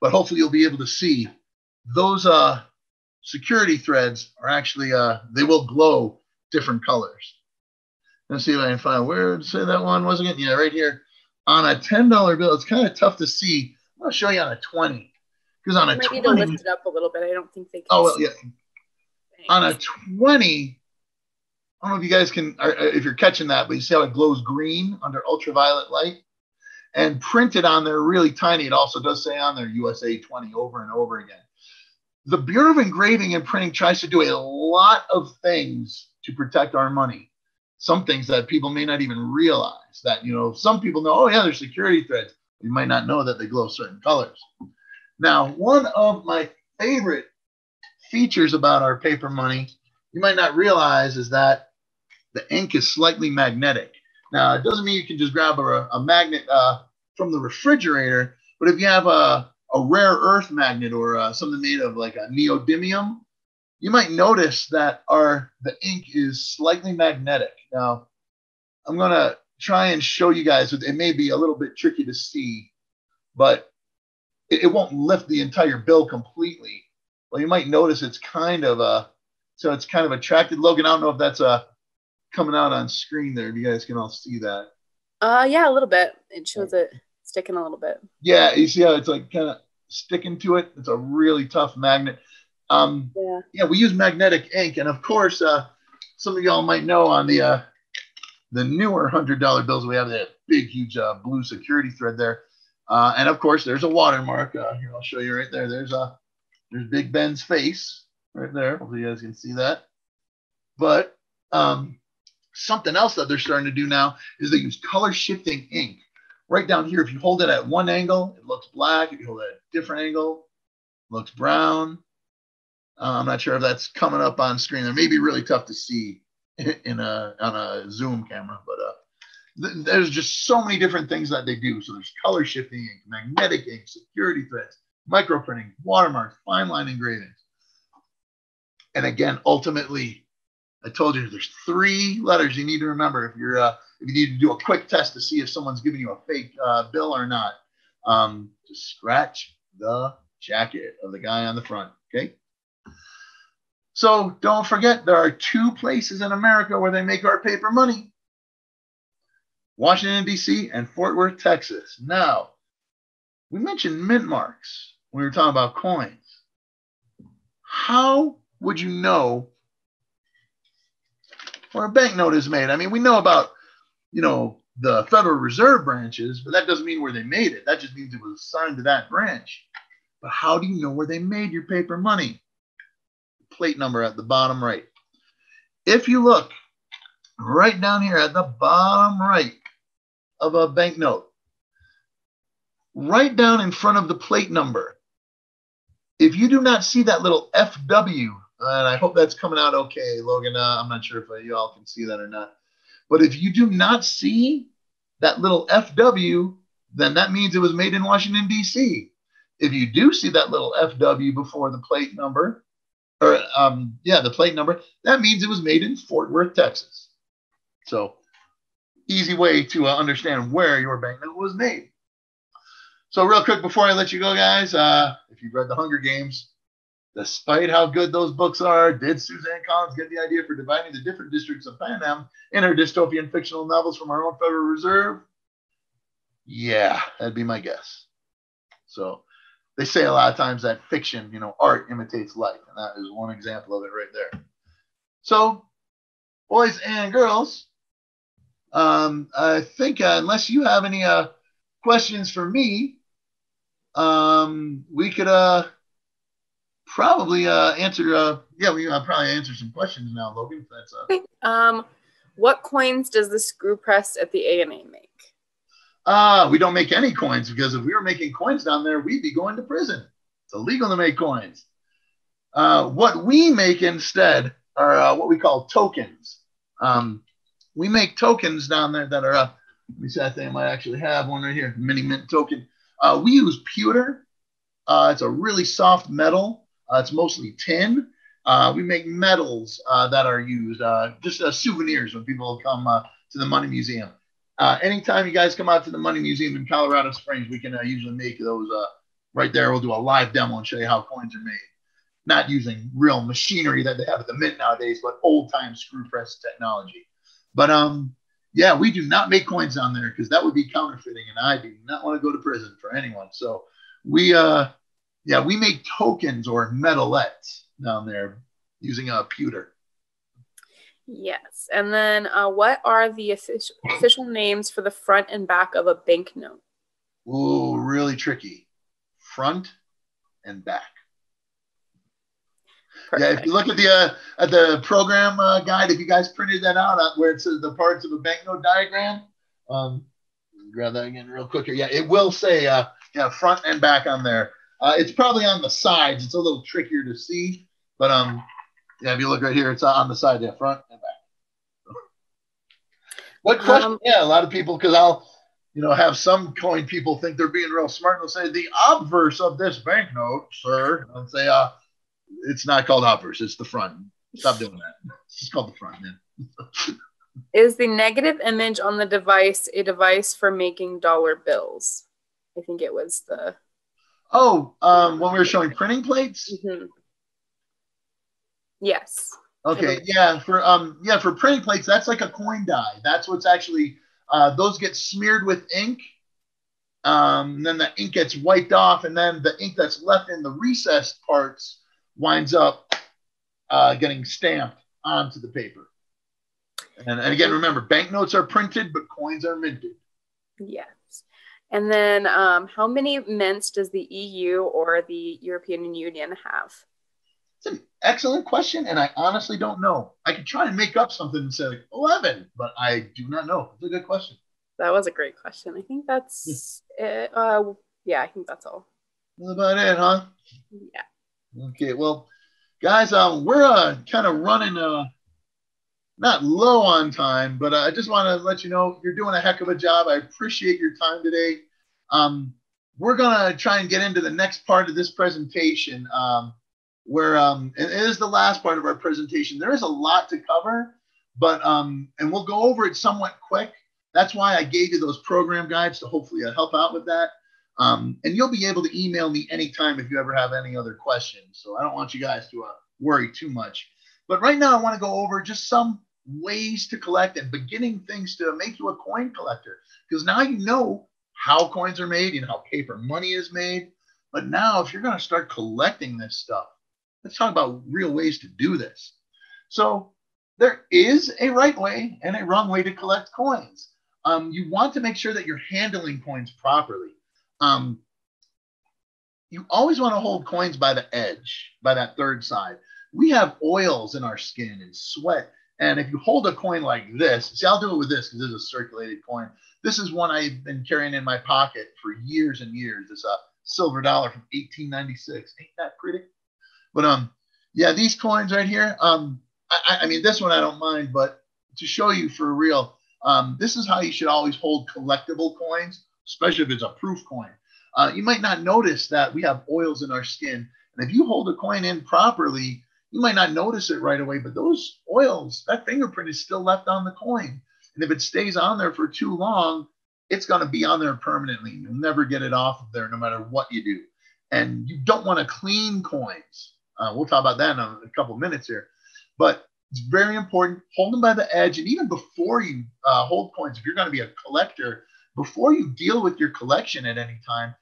Speaker 2: but hopefully you'll be able to see those uh, security threads are actually, uh, they will glow different colors. Let's see if I can find where to say that one was again. Yeah, right here on a ten dollar bill. It's kind of tough to see. I'll show you on a twenty because on a
Speaker 1: might
Speaker 2: 20,
Speaker 1: need to lift it up a little bit. I don't think they can.
Speaker 2: Oh well, yeah. On a twenty, I don't know if you guys can, or uh, if you're catching that, but you see how it glows green under ultraviolet light, and printed on there really tiny. It also does say on there USA 20 over and over again. The Bureau of Engraving and Printing tries to do a lot of things to protect our money. Some things that people may not even realize that, you know, some people know, oh, yeah, there's security threads. You might not know that they glow certain colors. Now, one of my favorite features about our paper money, you might not realize, is that the ink is slightly magnetic. Now, it doesn't mean you can just grab a, a magnet uh, from the refrigerator, but if you have a, a rare earth magnet or uh, something made of like a neodymium, you might notice that our the ink is slightly magnetic. Now, I'm gonna try and show you guys. It may be a little bit tricky to see, but it, it won't lift the entire bill completely. Well, you might notice it's kind of a so it's kind of attracted. Logan, I don't know if that's uh coming out on screen there. If you guys can all see that.
Speaker 1: Uh, yeah, a little bit. It shows it sticking a little bit.
Speaker 2: Yeah, you see how it's like kind of sticking to it. It's a really tough magnet. Um,
Speaker 1: Yeah.
Speaker 2: yeah, we use magnetic ink, and of course, uh, some of y'all might know on the uh, the newer hundred dollar bills we have that big, huge uh, blue security thread there, uh, and of course, there's a watermark. Uh, here, I'll show you right there. There's a there's Big Ben's face right there. Hopefully, you guys can see that. But um, something else that they're starting to do now is they use color shifting ink. Right down here, if you hold it at one angle, it looks black. If you hold it at a different angle, it looks brown. Uh, I'm not sure if that's coming up on screen. It may be really tough to see in a on a Zoom camera, but uh, th- there's just so many different things that they do. So there's color shifting ink, magnetic ink, security threads, microprinting, watermarks, fine line engravings, and again, ultimately, I told you there's three letters you need to remember if you're uh, if you need to do a quick test to see if someone's giving you a fake uh, bill or not. Um, just scratch the jacket of the guy on the front. Okay. So don't forget, there are two places in America where they make our paper money Washington, D.C., and Fort Worth, Texas. Now, we mentioned mint marks we were talking about coins. How would you know where a banknote is made? I mean, we know about, you know, the Federal Reserve branches, but that doesn't mean where they made it. That just means it was assigned to that branch. But how do you know where they made your paper money? plate number at the bottom right. If you look right down here at the bottom right of a banknote, right down in front of the plate number, if you do not see that little FW, and I hope that's coming out okay, Logan, uh, I'm not sure if uh, you all can see that or not, but if you do not see that little FW, then that means it was made in Washington, D.C. If you do see that little FW before the plate number, or um, yeah, the plate number, that means it was made in Fort Worth, Texas. So easy way to uh, understand where your banknote was made. So real quick before I let you go, guys, uh, if you've read The Hunger Games, despite how good those books are, did Suzanne Collins get the idea for dividing the different districts of Panem in her dystopian fictional novels from our own Federal Reserve? Yeah, that'd be my guess. So they say a lot of times that fiction, you know, art imitates life, and that is one example of it right there. So, boys and girls, um, I think uh, unless you have any uh, questions for me, um, we could uh, probably uh, answer. Uh, yeah, we uh, probably answer some questions now, Logan. That's uh,
Speaker 1: Um, what coins does the screw press at the ANA make?
Speaker 2: Ah, we don't make any coins because if we were making coins down there, we'd be going to prison. It's illegal to make coins. Uh, what we make instead are uh, what we call tokens. Um, we make tokens down there that are, let me see, I think I might actually have one right here, mini mint token. Uh, we use pewter. Uh, it's a really soft metal. Uh, it's mostly tin. Uh, we make medals uh, that are used, uh, just souvenirs when people come to the Money Museum. Anytime you guys come out to the Money Museum in Colorado Springs, we can usually make those right there. We'll do a live demo and show you how coins are made. Not using real machinery that they have at the mint nowadays, but old time screw press technology. But um, yeah, we do not make coins down there because that would be counterfeiting, and I do not want to go to prison for anyone. So we uh, yeah, we make tokens or medalettes down there using a pewter.
Speaker 1: Yes. And then uh, what are the official, official names for the front and back of a banknote?
Speaker 2: Ooh, really tricky. Front and back. Perfect. Yeah, if you look at the uh, at the program uh, guide, if you guys printed that out uh, where it says the parts of a banknote diagram, um, grab that again real quick here. Yeah, it will say uh, yeah front and back on there. Uh, it's probably on the sides. It's a little trickier to see, but um, yeah, if you look right here, it's on the side, yeah, front and back. What question? Um, yeah, a lot of people, because I'll, you know, have some coin people think they're being real smart. And they'll say the obverse of this banknote, sir. And say, uh, it's not called obverse, it's the front. Stop doing that. It's just called the front, man.
Speaker 1: Is the negative image on the device a device for making dollar bills? I think it was the.
Speaker 2: Oh, um, when we were showing printing plates.
Speaker 1: Mm-hmm. Yes.
Speaker 2: Okay. Yeah. For um yeah for printing plates, that's like a coin die. That's what's actually uh, those get smeared with ink. Um, then the ink gets wiped off, and then the ink that's left in the recessed parts winds up uh, getting stamped onto the paper. And, and again, remember, banknotes are printed, but coins are minted.
Speaker 1: Yes. And then, um, how many mints does the EU or the European Union have?
Speaker 2: It's an excellent question, and I honestly don't know. I could try and make up something and say like 11, but I do not know. It's a good question.
Speaker 1: That was a great question. I think that's it. Uh, yeah, I think that's all.
Speaker 2: That's about it, huh?
Speaker 1: Yeah.
Speaker 2: Okay. Well, guys, um, we're uh, kind of running uh, not low on time, but uh, I just want to let you know you're doing a heck of a job. I appreciate your time today. Um, we're gonna try and get into the next part of this presentation. Um, where um, it is the last part of our presentation. There is a lot to cover, but um, and we'll go over it somewhat quick. That's why I gave you those program guides to hopefully uh, help out with that. Um, and you'll be able to email me anytime if you ever have any other questions. So I don't want you guys to uh, worry too much. But right now, I want to go over just some ways to collect and beginning things to make you a coin collector. Because now you know how coins are made, you know how paper money is made. But now, if you're going to start collecting this stuff, Let's talk about real ways to do this. So there is a right way and a wrong way to collect coins. Um, you want to make sure that you're handling coins properly. Um, you always want to hold coins by the edge, by that third side. We have oils in our skin and sweat. And if you hold a coin like this, see, I'll do it with this because this is a circulated coin. This is one I've been carrying in my pocket for years and years. It's a silver dollar from 1896. Ain't that pretty? But um, yeah, these coins right here. Um, I, I mean, this one I don't mind, but to show you for real, um, this is how you should always hold collectible coins, especially if it's a proof coin. Uh, you might not notice that we have oils in our skin, and if you hold a coin in properly, you might not notice it right away, but those oils, that fingerprint is still left on the coin. And if it stays on there for too long, it's going to be on there permanently. You'll never get it off of there no matter what you do. And you don't want to clean coins. Uh, we'll talk about that in a, a couple minutes here. But it's very important. Hold them by the edge. And even before you uh, hold coins, if you're going to be a collector, before you deal with your collection at any time,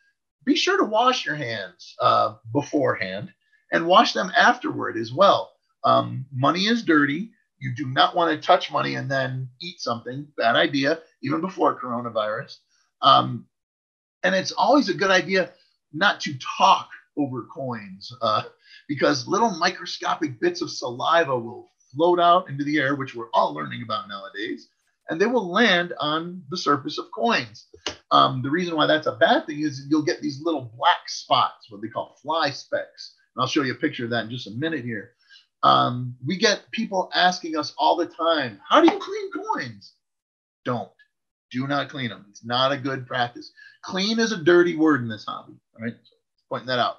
Speaker 2: be sure to wash your hands uh, beforehand and wash them afterward as well. Um, money is dirty. You do not want to touch money and then eat something. Bad idea, even before coronavirus. Um, and it's always a good idea not to talk over coins. Uh, because little microscopic bits of saliva will float out into the air, which we're all learning about nowadays, and they will land on the surface of coins. Um, the reason why that's a bad thing is you'll get these little black spots, what they call fly specks, And I'll show you a picture of that in just a minute here. Um, we get people asking us all the time, how do you clean coins? Don't. Do not clean them. It's not a good practice. Clean is a dirty word in this hobby. All right. So pointing that out.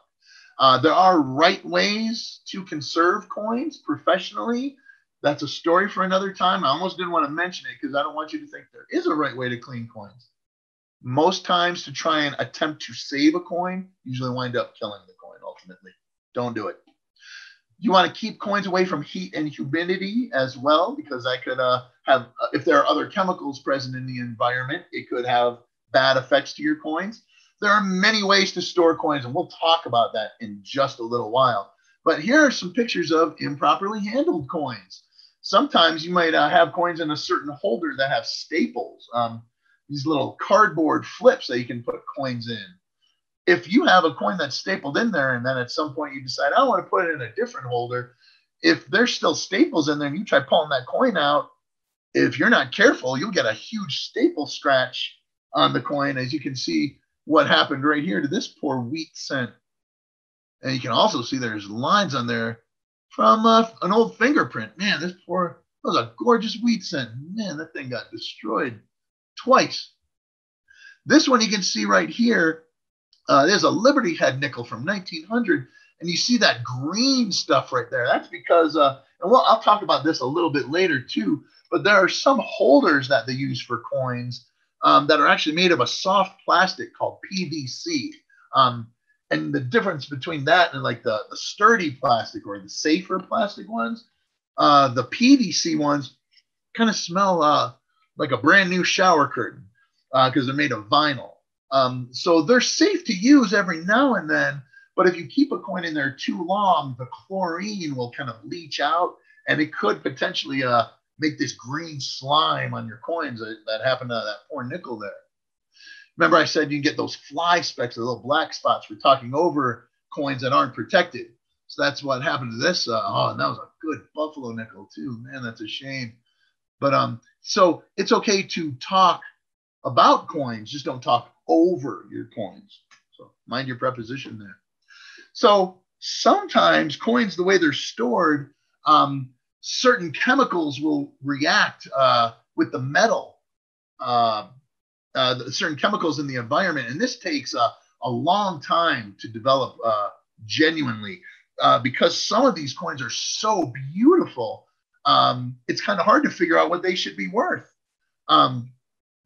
Speaker 2: Uh, there are right ways to conserve coins professionally. That's a story for another time. I almost didn't want to mention it because I don't want you to think there is a right way to clean coins. Most times, to try and attempt to save a coin, usually wind up killing the coin ultimately. Don't do it. You want to keep coins away from heat and humidity as well, because that could uh, have, if there are other chemicals present in the environment, it could have bad effects to your coins. There are many ways to store coins, and we'll talk about that in just a little while. But here are some pictures of improperly handled coins. Sometimes you might uh, have coins in a certain holder that have staples, um, these little cardboard flips that you can put coins in. If you have a coin that's stapled in there, and then at some point you decide, I want to put it in a different holder, if there's still staples in there and you try pulling that coin out, if you're not careful, you'll get a huge staple scratch on the coin, as you can see what happened right here to this poor wheat cent. And you can also see there's lines on there from uh, an old fingerprint. Man, this poor, that was a gorgeous wheat cent. Man, that thing got destroyed twice. This one you can see right here. Uh, there's a Liberty Head nickel from 1900, and you see that green stuff right there. That's because, uh, and well, I'll talk about this a little bit later too. But there are some holders that they use for coins um, that are actually made of a soft plastic called PVC. Um, and the difference between that and like the, the sturdy plastic or the safer plastic ones, uh, the PVC ones kind of smell uh, like a brand new shower curtain because uh, they're made of vinyl. Um, so they're safe to use every now and then, but if you keep a coin in there too long, the chlorine will kind of leach out and it could potentially uh, make this green slime on your coins that, that happened to that poor nickel there. Remember, I said you can get those fly specks, the little black spots We're talking over coins that aren't protected. So that's what happened to this. Uh, oh, and that was a good buffalo nickel too. Man, that's a shame. But um, so it's okay to talk about coins, just don't talk over your coins. So mind your preposition there. So sometimes coins, the way they're stored, um, certain chemicals will react uh, with the metal, uh, uh, certain chemicals in the environment. And this takes a, a long time to develop uh, genuinely uh, because some of these coins are so beautiful. Um, it's kind of hard to figure out what they should be worth. Um,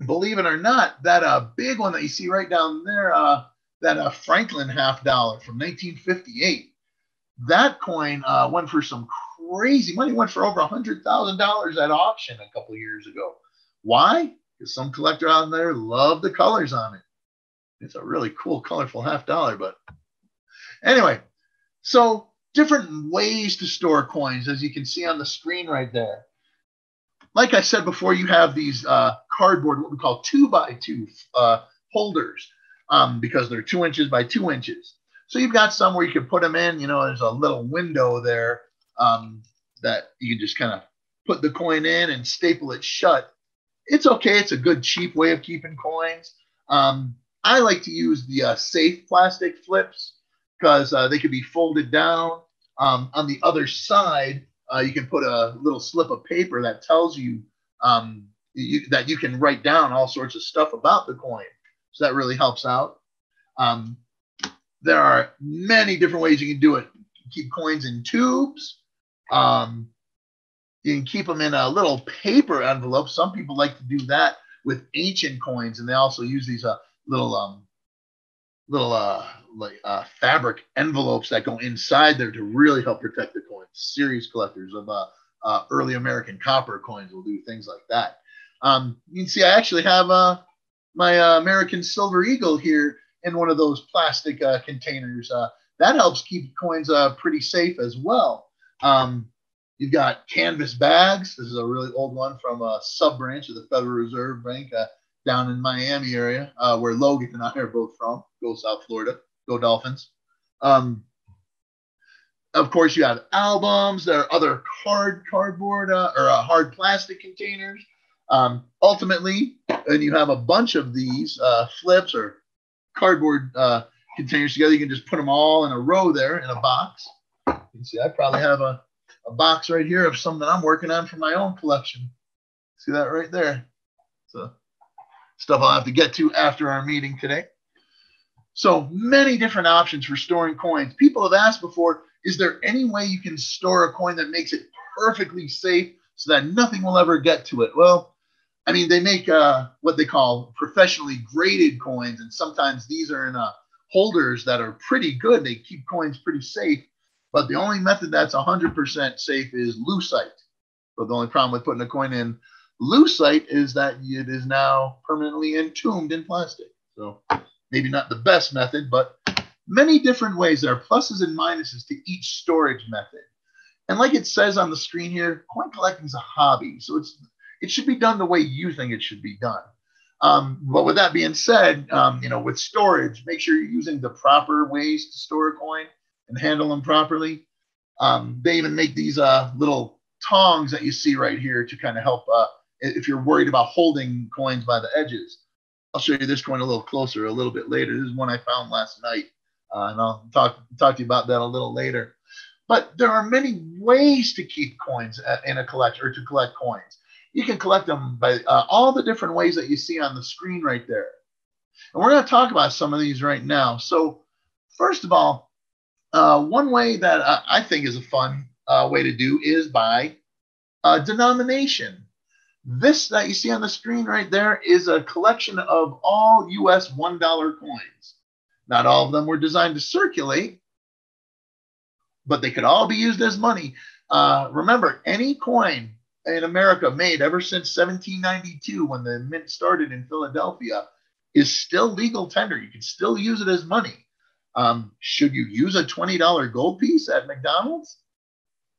Speaker 2: believe it or not, that uh, big one that you see right down there, uh, that uh, Franklin half dollar from 1958, that coin uh, went for some crazy money. Went for over a hundred thousand dollars at auction a couple years ago. Why? Because some collector out there love the colors on it. It's a really cool, colorful half dollar. But anyway, so different ways to store coins, as you can see on the screen right there. Like I said before, you have these uh, cardboard, what we call two by two uh, holders, um, because they're two inches by two inches. So you've got some where you can put them in. You know, there's a little window there um, that you can just kind of put the coin in and staple it shut. It's okay. It's a good, cheap way of keeping coins. Um, I like to use the uh, safe plastic flips because uh, they can be folded down. Um, on the other side, uh, you can put a little slip of paper that tells you, um, you, that you can write down all sorts of stuff about the coin. So that really helps out. Um, there are many different ways you can do it. Keep coins in tubes. Um, you can keep them in a little paper envelope. Some people like to do that with ancient coins, and they also use these uh, little um, little uh, like uh, fabric envelopes that go inside there to really help protect the coins. Serious collectors of uh, uh, early American copper coins will do things like that. Um, you can see I actually have uh, my uh, American Silver Eagle here in one of those plastic uh, containers. Uh, that helps keep coins uh, pretty safe as well. Um, you've got canvas bags. This is a really old one from a sub branch of the Federal Reserve Bank uh, down in Miami area, uh, where Logan and I are both from. Go South Florida, go Dolphins. Um, of course, you have albums. There are other hard cardboard uh, or uh, hard plastic containers. Um, ultimately, and you have a bunch of these uh, flips or cardboard uh, containers together. You can just put them all in a row there in a box. You can see I probably have a, a box right here of some that I'm working on for my own collection. See that right there? So stuff I'll have to get to after our meeting today. So many different options for storing coins. People have asked before, is there any way you can store a coin that makes it perfectly safe so that nothing will ever get to it? Well, I mean, they make uh, what they call professionally graded coins, and sometimes these are in uh, holders that are pretty good. They keep coins pretty safe, but the only method that's 100% safe is lucite. But the only problem with putting a coin in lucite is that it is now permanently entombed in plastic. So maybe not the best method, but many different ways. There are pluses and minuses to each storage method. And like it says on the screen here, coin collecting is a hobby. So it's it should be done the way you think it should be done. Um, but with that being said, um, you know, with storage, make sure you're using the proper ways to store a coin and handle them properly. Um, they even make these uh, little tongs that you see right here to kind of help uh, if you're worried about holding coins by the edges. I'll show you this coin a little closer a little bit later. This is one I found last night, uh, and I'll talk talk to you about that a little later. But there are many ways to keep coins in a collection or to collect coins. You can collect them by uh, all the different ways that you see on the screen right there. And we're going to talk about some of these right now. So, first of all, uh, one way that I think is a fun uh, way to do is by denomination. This that you see on the screen right there is a collection of all US $1 coins. Not all of them were designed to circulate, but they could all be used as money. Uh, remember, any coin in America made ever since 1792, when the mint started in Philadelphia, is still legal tender. You can still use it as money. Um, should you use a $20 gold piece at McDonald's?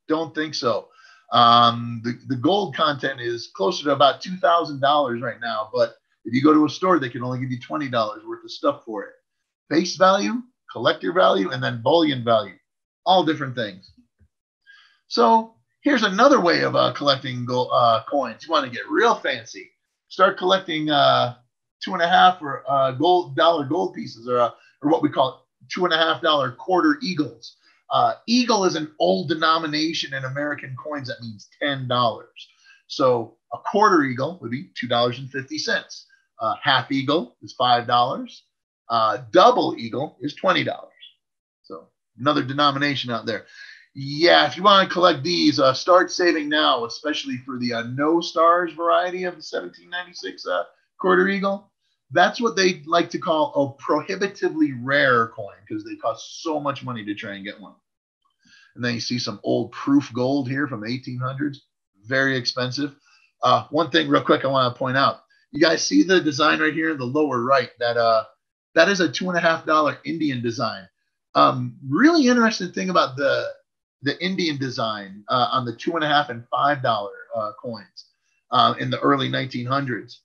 Speaker 2: Don't think so. Um, the, the gold content is closer to about $2,000 right now, but if you go to a store, they can only give you $20 worth of stuff for it. Face value, collector value, and then bullion value, all different things. So here's another way of uh, collecting gold, uh, coins. You want to get real fancy. Start collecting uh, two and a half or uh, gold dollar gold pieces, or, uh, or what we call two and a half dollar quarter eagles. Uh, eagle is an old denomination in American coins that means ten dollars. So a quarter eagle would be two dollars and fifty cents. half eagle is five dollars. double eagle is twenty dollars. So another denomination out there yeah, if you want to collect these, uh, start saving now, especially for the uh, no stars variety of the 1796 uh, quarter eagle. That's what they like to call a prohibitively rare coin because they cost so much money to try and get one. And then you see some old proof gold here from the 1800s, very expensive. Uh, one thing, real quick, I want to point out. You guys see the design right here in the lower right? That uh, that is a two and a half dollar Indian design. Um, really interesting thing about the the Indian design uh, on the two and a half and five dollar uh, coins uh, in the early 1900s.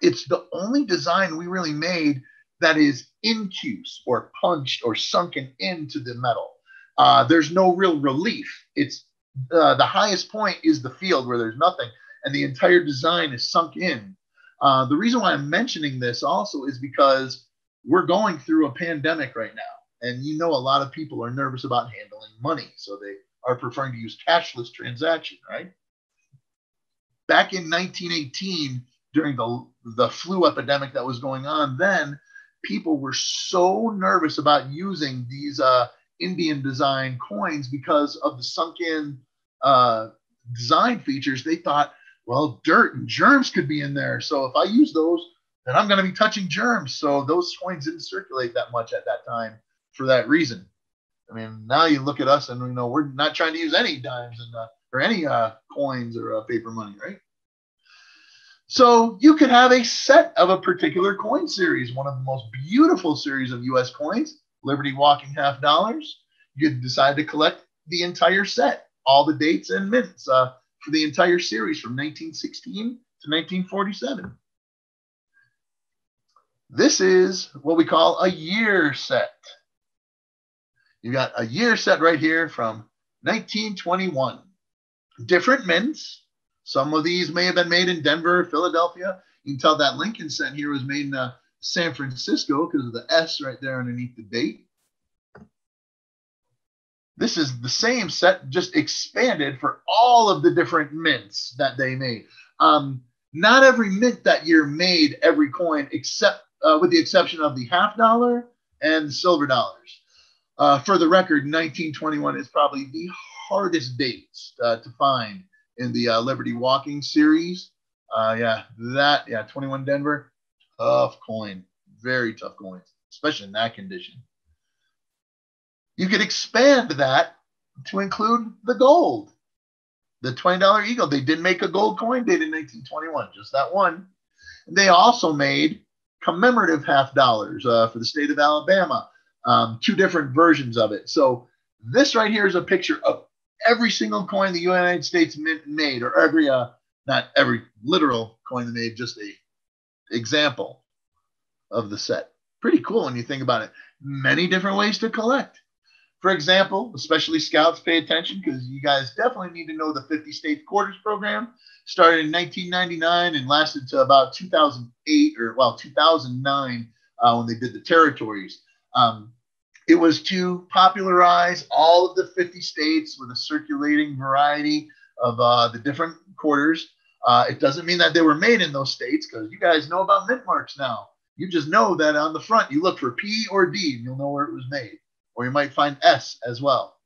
Speaker 2: It's the only design we really made that is incuse or punched or sunken into the metal. Uh, there's no real relief. It's uh, the highest point is the field where there's nothing, and the entire design is sunk in. Uh, the reason why I'm mentioning this also is because we're going through a pandemic right now and you know, a lot of people are nervous about handling money, so they are preferring to use cashless transaction, right? Back in 1918, during the, the flu epidemic that was going on then, people were so nervous about using these uh, Indian design coins because of the sunken uh, design features. They thought, well, dirt and germs could be in there. So if I use those, then I'm going to be touching germs. So those coins didn't circulate that much at that time for that reason. I mean, now you look at us and you know we're not trying to use any dimes and uh, or any uh, coins or uh, paper money, right? So you could have a set of a particular coin series, one of the most beautiful series of U.S. coins, Liberty Walking half dollars. You decide to collect the entire set, all the dates and mints uh, for the entire series from 1916 to 1947. This is what we call a year set. You got a year set right here from 1921. Different mints. Some of these may have been made in Denver, Philadelphia. You can tell that Lincoln set here was made in uh, San Francisco because of the S right there underneath the date. This is the same set, just expanded for all of the different mints that they made. Um, not every mint that year made every coin, except uh, with the exception of the half dollar and silver dollars. Uh, for the record, 1921 is probably the hardest date uh, to find in the uh, Liberty Walking series. Uh, yeah, that, yeah, 21 Denver, tough coin, very tough coin, especially in that condition. You could expand that to include the gold. The $20 Eagle, they did make a gold coin date in 1921, just that one. They also made commemorative half dollars uh, for the state of Alabama, um, two different versions of it. So this right here is a picture of every single coin the United States made, or every, uh, not every literal coin they made, just a example of the set. Pretty cool when you think about it. Many different ways to collect. For example, especially scouts pay attention because you guys definitely need to know the 50 state quarters program. Started in 1999 and lasted to about 2008 or well 2009 uh, when they did the territories. Um, it was to popularize all of the 50 states with a circulating variety of uh, the different quarters. Uh, it doesn't mean that they were made in those states because you guys know about mint marks now. You just know that on the front you look for P or D and you'll know where it was made or you might find S as well.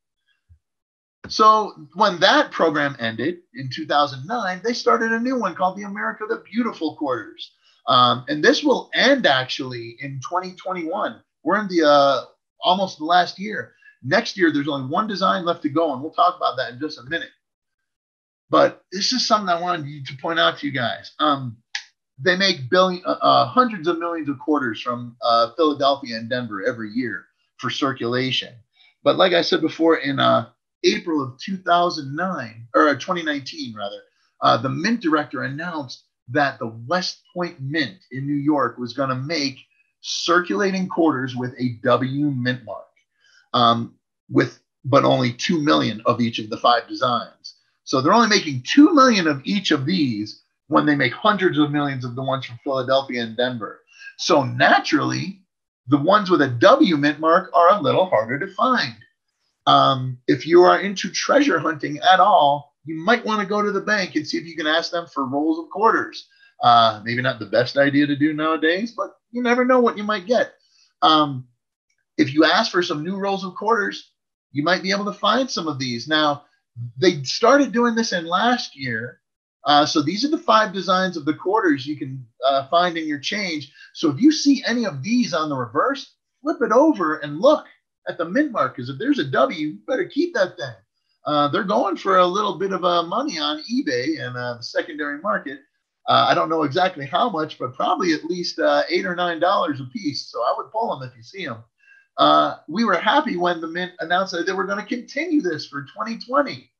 Speaker 2: So when that program ended in 2009, they started a new one called the America the Beautiful Quarters. Um, and this will end actually in 2021. We're in the uh, almost the last year. Next year, there's only one design left to go, and we'll talk about that in just a minute. But this is something I wanted to point out to you guys. Um, they make billion, uh, uh, hundreds of millions of quarters from uh, Philadelphia and Denver every year for circulation. But like I said before, in uh, April of 2009 or uh, 2019 rather, uh, the Mint director announced that the West Point Mint in New York was going to make circulating quarters with a W mint mark, um, with but only two million of each of the five designs. So they're only making two million of each of these when they make hundreds of millions of the ones from Philadelphia and Denver. So naturally, the ones with a W mint mark are a little harder to find. Um, if you are into treasure hunting at all, you might want to go to the bank and see if you can ask them for rolls of quarters. Uh, maybe not the best idea to do nowadays, but you never know what you might get. Um, if you ask for some new rolls of quarters, you might be able to find some of these. Now, they started doing this in last year, uh, so these are the five designs of the quarters you can uh, find in your change. So if you see any of these on the reverse, flip it over and look at the mint mark. Because if there's a W, you better keep that thing. Uh, they're going for a little bit of uh, money on eBay and uh, the secondary market. Uh, I don't know exactly how much, but probably at least eight or nine dollars a piece. So I would pull them if you see them. we were happy when the mint announced that they were going to continue this for 2020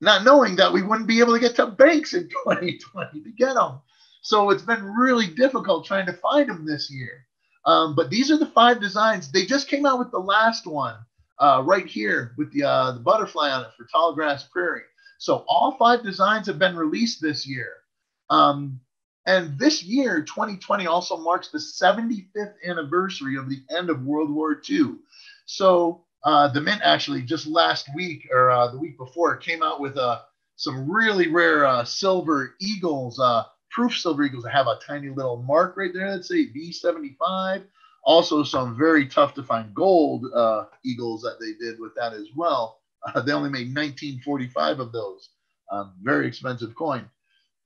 Speaker 2: not knowing that we wouldn't be able to get to banks in 2020 to get them. So it's been really difficult trying to find them this year. Um, but these are the five designs. They just came out with the last one uh, right here with the, uh, the butterfly on it for tall grass prairie. So all five designs have been released this year. Um, and this year, 2020, also marks the 75th anniversary of the end of World War II. So uh, the Mint actually just last week or uh, the week before came out with uh, some really rare uh, silver eagles, uh, proof silver eagles that have a tiny little mark right there that say V75. Also, some very tough to find gold uh, eagles that they did with that as well. they only made 1945 of those. Um, very expensive coin.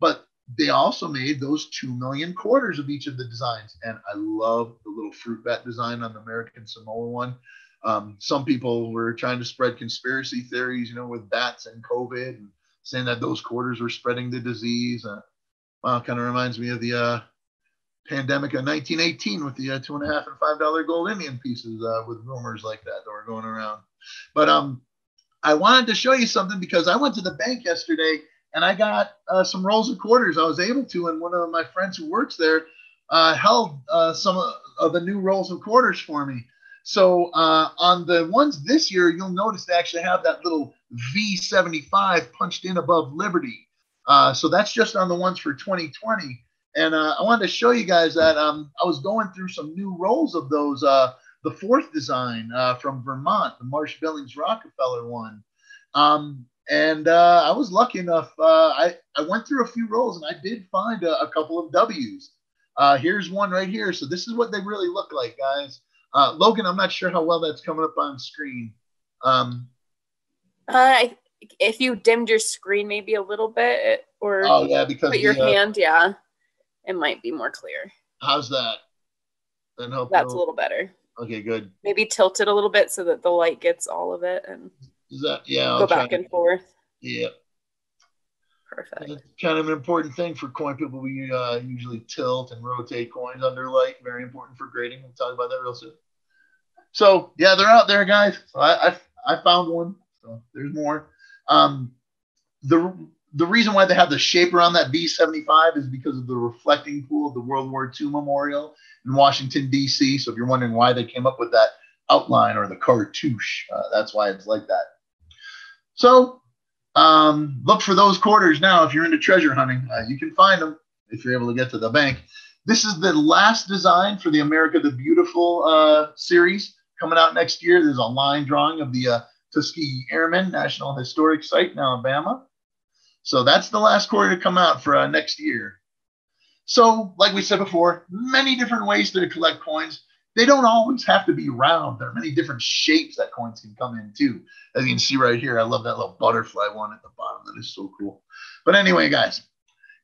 Speaker 2: But they also made those 2 million quarters of each of the designs. And I love the little fruit bat design on the American Samoa one. Um, some people were trying to spread conspiracy theories, you know, with bats and COVID and saying that those quarters were spreading the disease. Uh, well, kind of reminds me of the uh, pandemic of 1918 with the uh, two and a half and five dollar gold Indian pieces uh, with rumors like that that were going around. But um, I wanted to show you something because I went to the bank yesterday and I got uh, some rolls of quarters. I was able to, and one of my friends who works there uh, held uh, some of the new rolls of quarters for me. So uh, on the ones this year, you'll notice they actually have that little V75 punched in above Liberty. Uh, so that's just on the ones for 2020. and uh, I wanted to show you guys that um, I was going through some new rolls of those. The fourth design from Vermont, the Marsh Billings Rockefeller one. Um, and uh, I was lucky enough. Uh, I, I went through a few rolls and I did find a, a couple of W's. Uh, here's one right here. So this is what they really look like, guys. Uh, Logan, I'm not sure how well that's coming up on screen. Um,
Speaker 1: uh, if you dimmed your screen maybe a little bit, or
Speaker 2: oh yeah, because
Speaker 1: put your the, uh, hand, yeah, it might be more clear.
Speaker 2: How's that?
Speaker 1: Then hope that's a little better.
Speaker 2: Okay, good.
Speaker 1: Maybe tilt it a little bit so that the light gets all of it and
Speaker 2: is that yeah?
Speaker 1: Go I'll back and forth.
Speaker 2: Yeah.
Speaker 1: Perfect. It's
Speaker 2: kind of an important thing for coin people. We uh, usually tilt and rotate coins under light. Very important for grading. We'll talk about that real soon. So yeah, they're out there, guys. So I, I, I found one. So there's more. Um, the the reason why they have the shape around that V75 is because of the reflecting pool of the World War II Memorial in Washington D.C. So if you're wondering why they came up with that outline or the cartouche, uh, that's why it's like that. So um, look for those quarters now. If you're into treasure hunting, uh, you can find them if you're able to get to the bank. This is the last design for the America the Beautiful uh, series coming out next year. There's a line drawing of the uh, Tuskegee Airmen National Historic Site in Alabama. So that's the last quarter to come out for uh, next year. So, like we said before, many different ways to collect coins. They don't always have to be round. There are many different shapes that coins can come in too. As you can see right here, I love that little butterfly one at the bottom. That is so cool. But anyway, guys,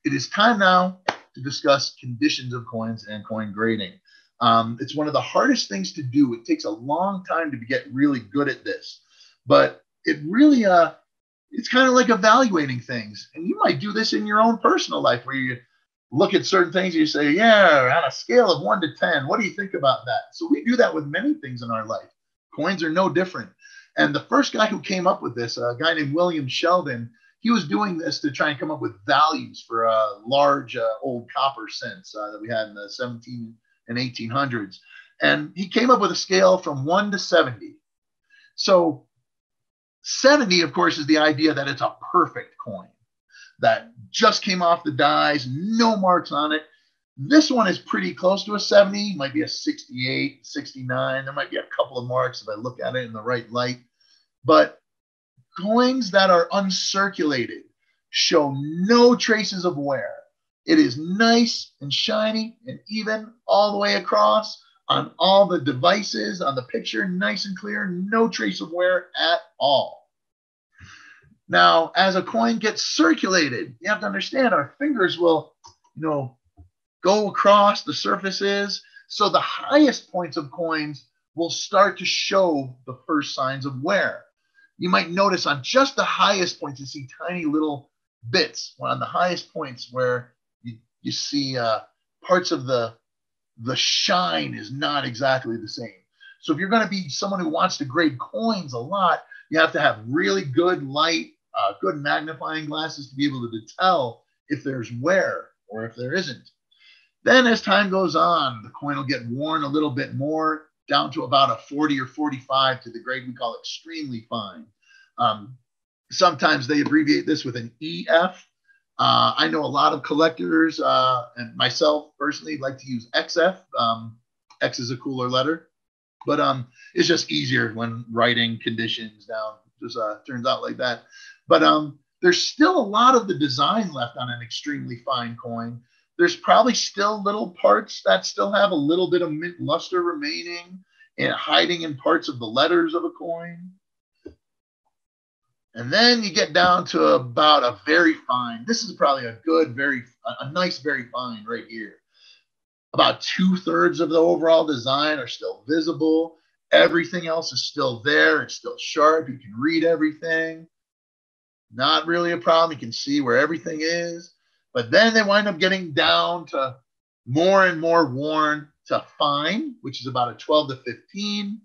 Speaker 2: it is time now to discuss conditions of coins and coin grading. Um, it's one of the hardest things to do. It takes a long time to get really good at this, but it really, uh, it's kind of like evaluating things. And you might do this in your own personal life where you look at certain things, you say, yeah, on a scale of one to 10, what do you think about that? So we do that with many things in our life. Coins are no different. And the first guy who came up with this, a guy named William Sheldon, he was doing this to try and come up with values for uh, large uh, old copper cents uh, that we had in the 17 and 1800s. And he came up with a scale from 1 to 70. So 70, of course, is the idea that it's a perfect coin that just came off the dies, no marks on it. This one is pretty close to a 70, might be a 68, 69. There might be a couple of marks if I look at it in the right light. But coins that are uncirculated show no traces of wear. It is nice and shiny and even all the way across on all the devices, on the picture, nice and clear, no trace of wear at all. Now, as a coin gets circulated, you have to understand our fingers will, you know, go across the surfaces. So the highest points of coins will start to show the first signs of wear. You might notice on just the highest points, you see tiny little bits on the highest points where you, you see uh, parts of the the shine is not exactly the same. So if you're going to be someone who wants to grade coins a lot, you have to have really good light uh, good magnifying glasses to be able to tell if there's wear or if there isn't. Then, as time goes on, the coin will get worn a little bit more down to about a 40 or 45 to the grade we call extremely fine. Um, sometimes they abbreviate this with an EF. Uh, I know a lot of collectors uh, and myself personally like to use XF. Um, X is a cooler letter, but um, it's just easier when writing conditions down. Just uh, turns out like that. But um, there's still a lot of the design left on an extremely fine coin. There's probably still little parts that still have a little bit of mint luster remaining and hiding in parts of the letters of a coin. And then you get down to about a very fine. This is probably a good, very, a nice, very fine right here. About two thirds of the overall design are still visible. Everything else is still there. It's still sharp. You can read everything. Not really a problem. You can see where everything is. But then they wind up getting down to more and more worn to fine, which is about a 12 to 15.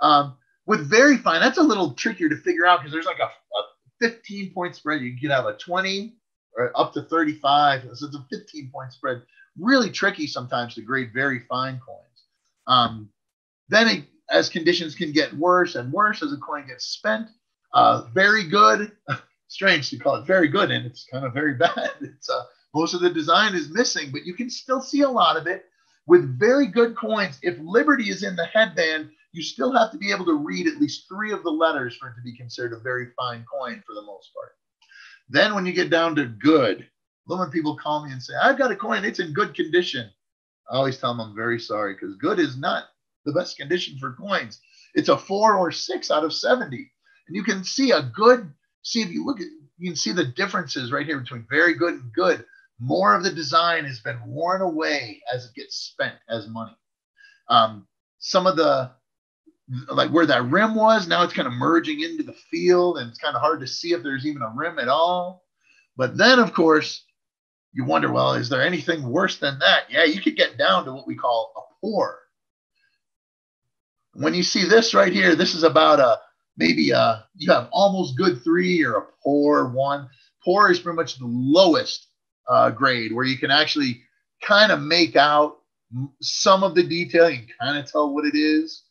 Speaker 2: Um, with very fine, that's a little trickier to figure out because there's like a, a 15 point spread. You can have a 20 or up to 35. So it's a 15 point spread. Really tricky sometimes to grade very fine coins. Um, then it, as conditions can get worse and worse as a coin gets spent, uh, very good strange to call it very good and it's kind of very bad. It's uh, Most of the design is missing, but you can still see a lot of it with very good coins. If Liberty is in the headband, you still have to be able to read at least three of the letters for it to be considered a very fine coin for the most part. Then when you get down to good, when people call me and say, I've got a coin, it's in good condition. I always tell them I'm very sorry because good is not the best condition for coins. It's a four or six out of 70. And you can see a good, see if you look at, you can see the differences right here between very good and good. More of the design has been worn away as it gets spent as money. Um, some of the, like where that rim was, now it's kind of merging into the field and it's kind of hard to see if there's even a rim at all. But then, of course, you wonder, well, is there anything worse than that? Yeah, you could get down to what we call a pour. When you see this right here, this is about a maybe a you have almost good three or a poor one. Poor is pretty much the lowest uh, grade where you can actually kind of make out some of the detail. You can kind of tell what it is,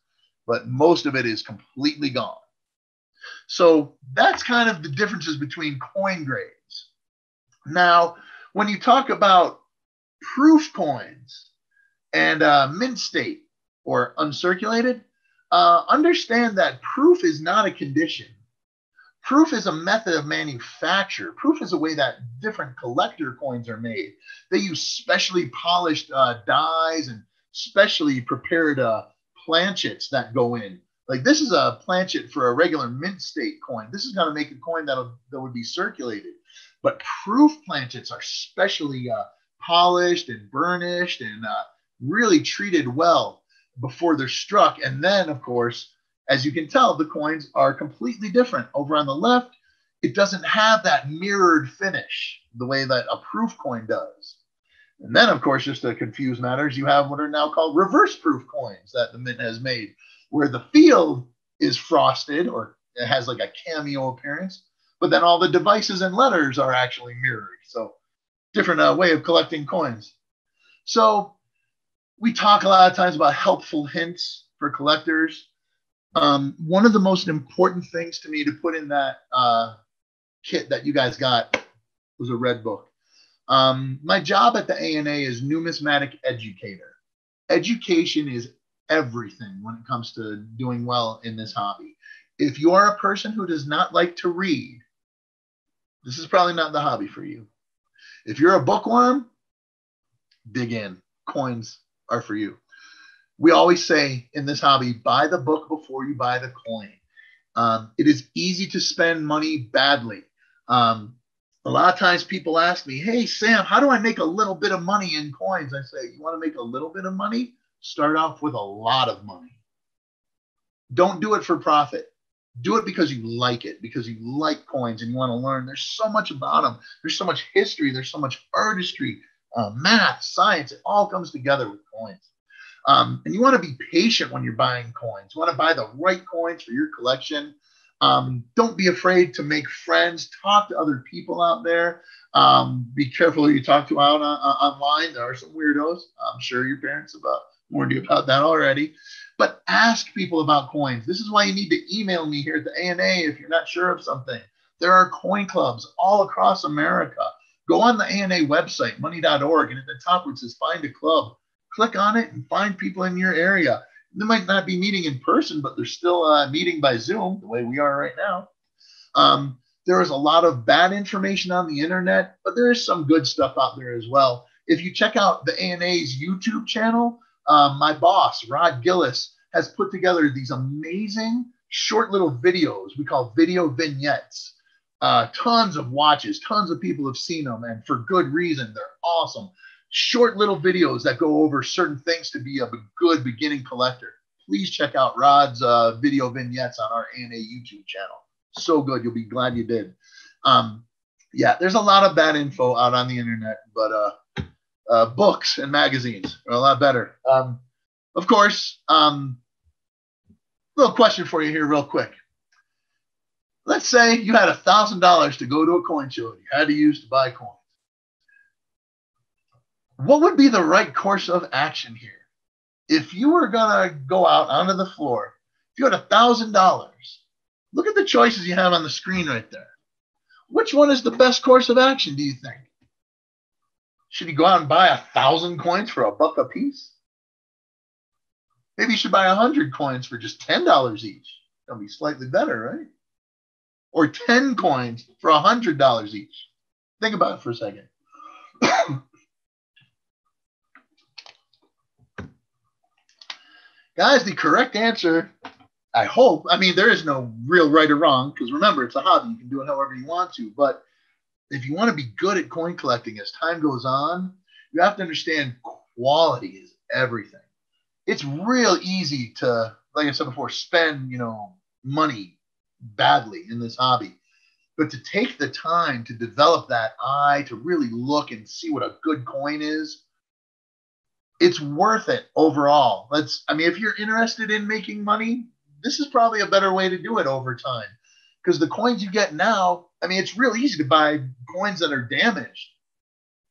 Speaker 2: but most of it is completely gone. So that's kind of the differences between coin grades. Now, when you talk about proof coins and uh, mint state or uncirculated, uh, understand that proof is not a condition. Proof is a method of manufacture. Proof is a way that different collector coins are made. They use specially polished uh, dies and specially prepared uh, planchets that go in. Like this is a planchet for a regular mint state coin. This is going to make a coin that that would be circulated. But proof planchets are specially uh, polished and burnished and uh, really treated well before they're struck. And then, of course, as you can tell, the coins are completely different. Over on the left, it doesn't have that mirrored finish the way that a proof coin does. And then, of course, just to confuse matters, you have what are now called reverse proof coins that the mint has made, where the field is frosted or it has like a cameo appearance, but then all the devices and letters are actually mirrored. So different uh, way of collecting coins. So we talk a lot of times about helpful hints for collectors. Um, one of the most important things to me to put in that uh, kit that you guys got was a red book. Um, my job at the ANA is numismatic educator. Education is everything when it comes to doing well in this hobby. If you are a person who does not like to read, this is probably not the hobby for you. If you're a bookworm, dig in. Coins are for you. We always say in this hobby, buy the book before you buy the coin. Um, it is easy to spend money badly. Um, a lot of times people ask me, Hey, Sam, how do I make a little bit of money in coins? I say, You want to make a little bit of money? Start off with a lot of money. Don't do it for profit do it because you like it, because you like coins and you want to learn. There's so much about them. There's so much history. There's so much artistry, uh, math, science. It all comes together with coins. Um, and you want to be patient when you're buying coins. You want to buy the right coins for your collection. Um, don't be afraid to make friends. Talk to other people out there. Um, be careful who you talk to out on, online. There are some weirdos. I'm sure your parents have uh, warned you about that already. But ask people about coins. This is why you need to email me here at the ANA if you're not sure of something. There are coin clubs all across America. Go on the ANA website, money.org, and at the top where it says find a club, click on it and find people in your area. They might not be meeting in person, but they're still uh, meeting by Zoom, the way we are right now. Um, there is a lot of bad information on the internet, but there is some good stuff out there as well. If you check out the ANA's YouTube channel, um, my boss, Rod Gillis, has put together these amazing short little videos we call video vignettes. Uh, tons of watches, tons of people have seen them, and for good reason. They're awesome. Short little videos that go over certain things to be a good beginning collector. Please check out Rod's uh, video vignettes on our ANA YouTube channel. So good. You'll be glad you did. Um, yeah, there's a lot of bad info out on the internet, but uh, uh, books and magazines are a lot better. Um, of course, um, little question for you here, real quick. Let's say you had a thousand dollars to go to a coin show you had to use to buy coins. What would be the right course of action here? If you were gonna go out onto the floor, if you had a thousand dollars, look at the choices you have on the screen right there. Which one is the best course of action, do you think? Should you go out and buy a thousand coins for a buck a piece? Maybe you should buy a hundred coins for just ten dollars each. That'll be slightly better, right? Or ten coins for a hundred dollars each. Think about it for a second. Guys, the correct answer, I hope, I mean, there is no real right or wrong because remember, it's a hobby. You can do it however you want to. But if you want to be good at coin collecting as time goes on, you have to understand quality is everything. It's real easy to, like I said before, spend, you know, money badly in this hobby. But to take the time to develop that eye, to really look and see what a good coin is, it's worth it overall. Let's, I mean, if you're interested in making money, this is probably a better way to do it over time. Because the coins you get now, I mean, it's real easy to buy coins that are damaged.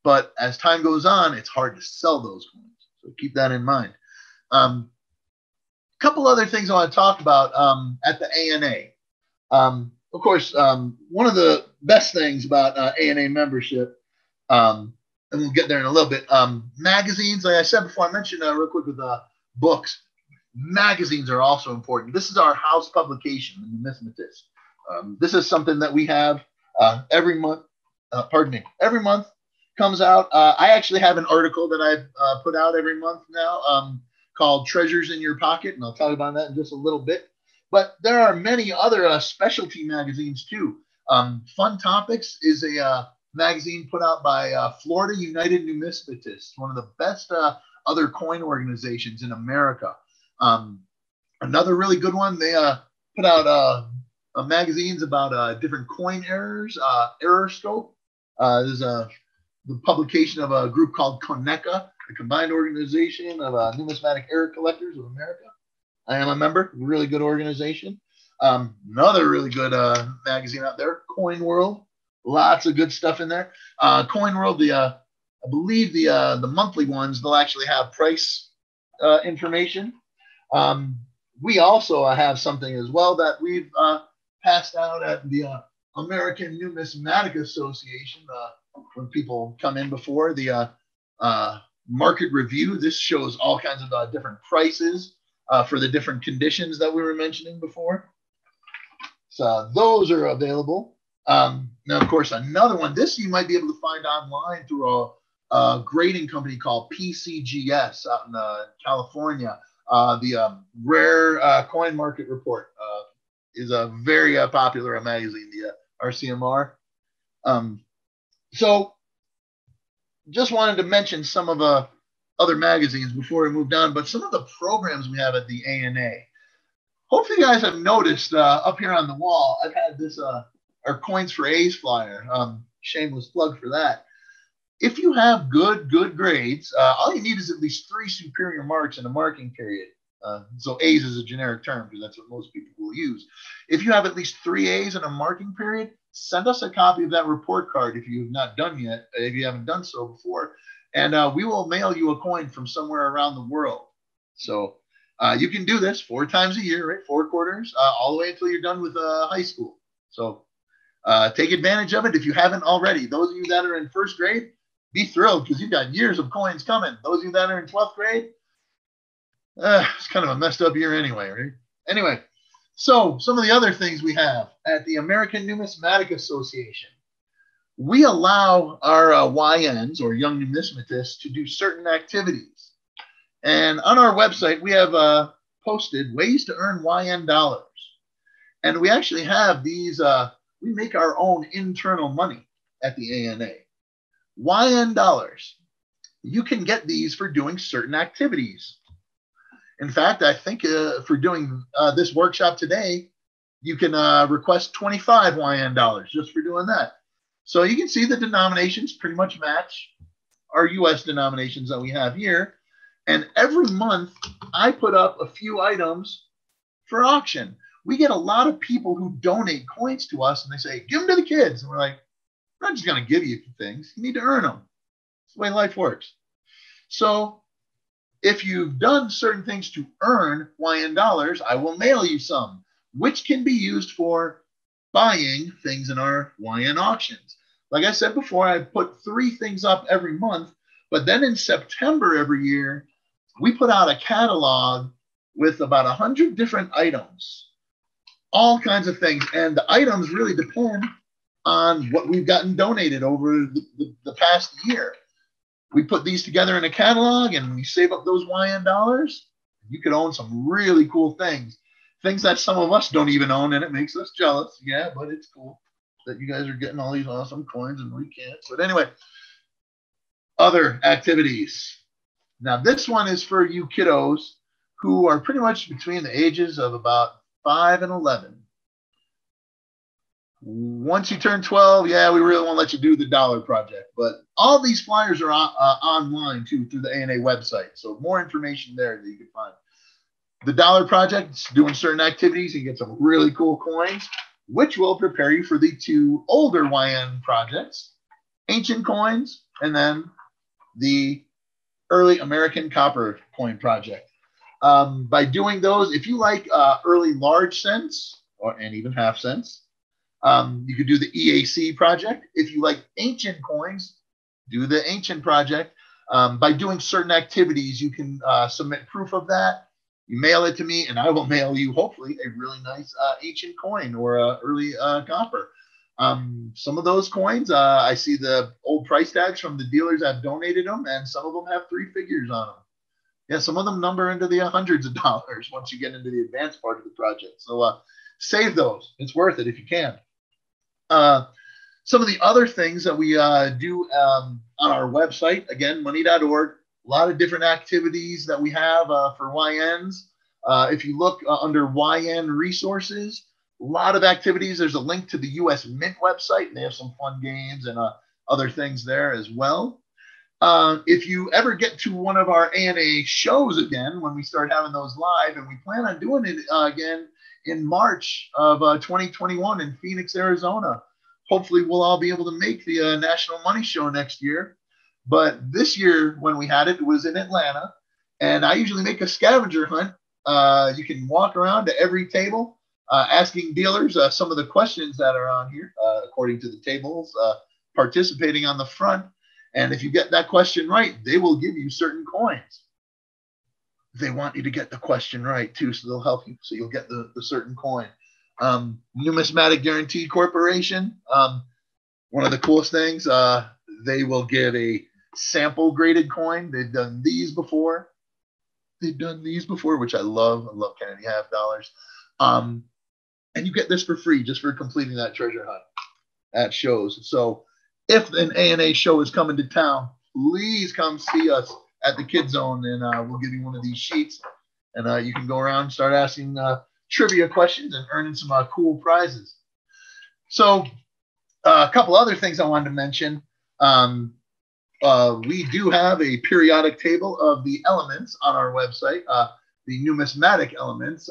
Speaker 2: But as time goes on, it's hard to sell those coins. So keep that in mind. A um, couple other things I want to talk about um, at the ANA. Um, of course, um, one of the best things about uh, ANA membership um, and we'll get there in a little bit. Um, magazines, like I said before, I mentioned uh, real quick with uh, books. Magazines are also important. This is our house publication, The Numismatist. Um, this is something that we have uh, every month. Uh, pardon me, every month comes out. Uh, I actually have an article that I put out every month now um, called "Treasures in Your Pocket," and I'll talk about that in just a little bit. But there are many other specialty magazines too. Um, Fun Topics is a magazine put out by uh, Florida United Numismatists, one of the best uh, other coin organizations in America. Um, another really good one, they uh, put out uh, uh, magazines about uh, different coin errors, Errorscope. there's a the publication of a group called CONECA, the Combined Organization of Numismatic Error Collectors of America. I am a member, really good organization. Um, another really good magazine out there, Coin World. Lots of good stuff in there. Uh, Coin World, the uh, I believe the uh, the monthly ones, they'll actually have price uh, information. Um, we also have something as well that we've uh, passed out at the uh, American Numismatic Association uh, when people come in before the uh, uh, market review. This shows all kinds of uh, different prices uh, for the different conditions that we were mentioning before. So those are available. Um, now, of course, another one, this you might be able to find online through a, a grading company called PCGS out in uh, California. Uh, the um, Rare uh, Coin Market Report uh, is a very uh, popular magazine, the uh, RCMR. Um, so, just wanted to mention some of the other magazines before we moved on, but some of the programs we have at the ANA. Hopefully, you guys have noticed up here on the wall, I've had this our coins for A's flyer. Um, shameless plug for that. If you have good, good grades, uh, all you need is at least three superior marks in a marking period. Uh, so A's is a generic term because that's what most people will use. If you have at least three A's in a marking period, send us a copy of that report card if you have not done yet, if you haven't done so before, and uh, we will mail you a coin from somewhere around the world. So uh, you can do this four times a year, right? Four quarters, uh, all the way until you're done with uh, high school. So uh, take advantage of it if you haven't already. Those of you that are in first grade, be thrilled because you've got years of coins coming. Those of you that are in 12th grade, uh, it's kind of a messed up year anyway, right? Anyway, so some of the other things we have at the American Numismatic Association. We allow our uh, YNs or young numismatists to do certain activities. And on our website, we have uh, posted ways to earn YN dollars. And we actually have these uh, we make our own internal money at the ANA. YN dollars. You can get these for doing certain activities. In fact, I think uh, for doing uh, this workshop today, you can uh, request 25 YN dollars just for doing that. So you can see the denominations pretty much match our US denominations that we have here. And every month, I put up a few items for auction we get a lot of people who donate coins to us and they say, give them to the kids. And we're like, I'm not just going to give you things. You need to earn them. That's the way life works. So if you've done certain things to earn YN dollars, I will mail you some, which can be used for buying things in our YN auctions. like I said before, I put three things up every month. But then in September every year, we put out a catalog with about 100 different items, all kinds of things. And the items really depend on what we've gotten donated over the, the, the past year. We put these together in a catalog and we save up those YN dollars. You could own some really cool things, things that some of us don't even own, and it makes us jealous. Yeah, but it's cool that you guys are getting all these awesome coins and we can't. But anyway, other activities. Now, this one is for you kiddos who are pretty much between the ages of about 5 and 11. Once you turn 12, yeah, we really won't let you do the dollar project. But all these flyers are on, uh, online too through the ANA website. So more information there that you can find. The dollar project doing certain activities. You get some really cool coins, which will prepare you for the two older YN projects, ancient coins, and then the early American copper coin project. Um, by doing those, if you like uh, early large cents or and even half cents, um, you could do the EAC project. If you like ancient coins, do the ancient project. Um, by doing certain activities, you can uh, submit proof of that. You mail it to me, and I will mail you hopefully a really nice uh, ancient coin or uh, early uh, copper. Um, some of those coins, uh, I see the old price tags from the dealers that donated them, and some of them have three figures on them. Yeah, some of them number into the hundreds of dollars once you get into the advanced part of the project. So uh, save those. It's worth it if you can. Uh, some of the other things that we do um, on our website, again, money.org, a lot of different activities that we have uh, for YNs. Uh, if you look uh, under YN resources, a lot of activities. There's a link to the US Mint website, and they have some fun games and uh, other things there as well. Uh, if you ever get to one of our ANA shows again, when we start having those live, and we plan on doing it uh, again in March of uh, 2021 in Phoenix, Arizona. Hopefully, we'll all be able to make the National Money Show next year. But this year, when we had it, it was in Atlanta. And I usually make a scavenger hunt. Uh, you can walk around to every table uh, asking dealers uh, some of the questions that are on here, uh, according to the tables, uh, participating on the front. And if you get that question right, they will give you certain coins. They want you to get the question right too, so they'll help you. So you'll get the, the certain coin. Um, Numismatic Guaranty Corporation, um, one of the coolest things, uh, they will give a sample graded coin. They've done these before. They've done these before, which I love. I love Kennedy half dollars. Um, and you get this for free just for completing that treasure hunt at shows. So if an ANA show is coming to town, please come see us at the Kid Zone, and uh, we'll give you one of these sheets, and uh, you can go around and start asking uh, trivia questions and earning some uh, cool prizes. So uh, a couple other things I wanted to mention. Um, uh, we do have a periodic table of the elements on our website, the numismatic elements.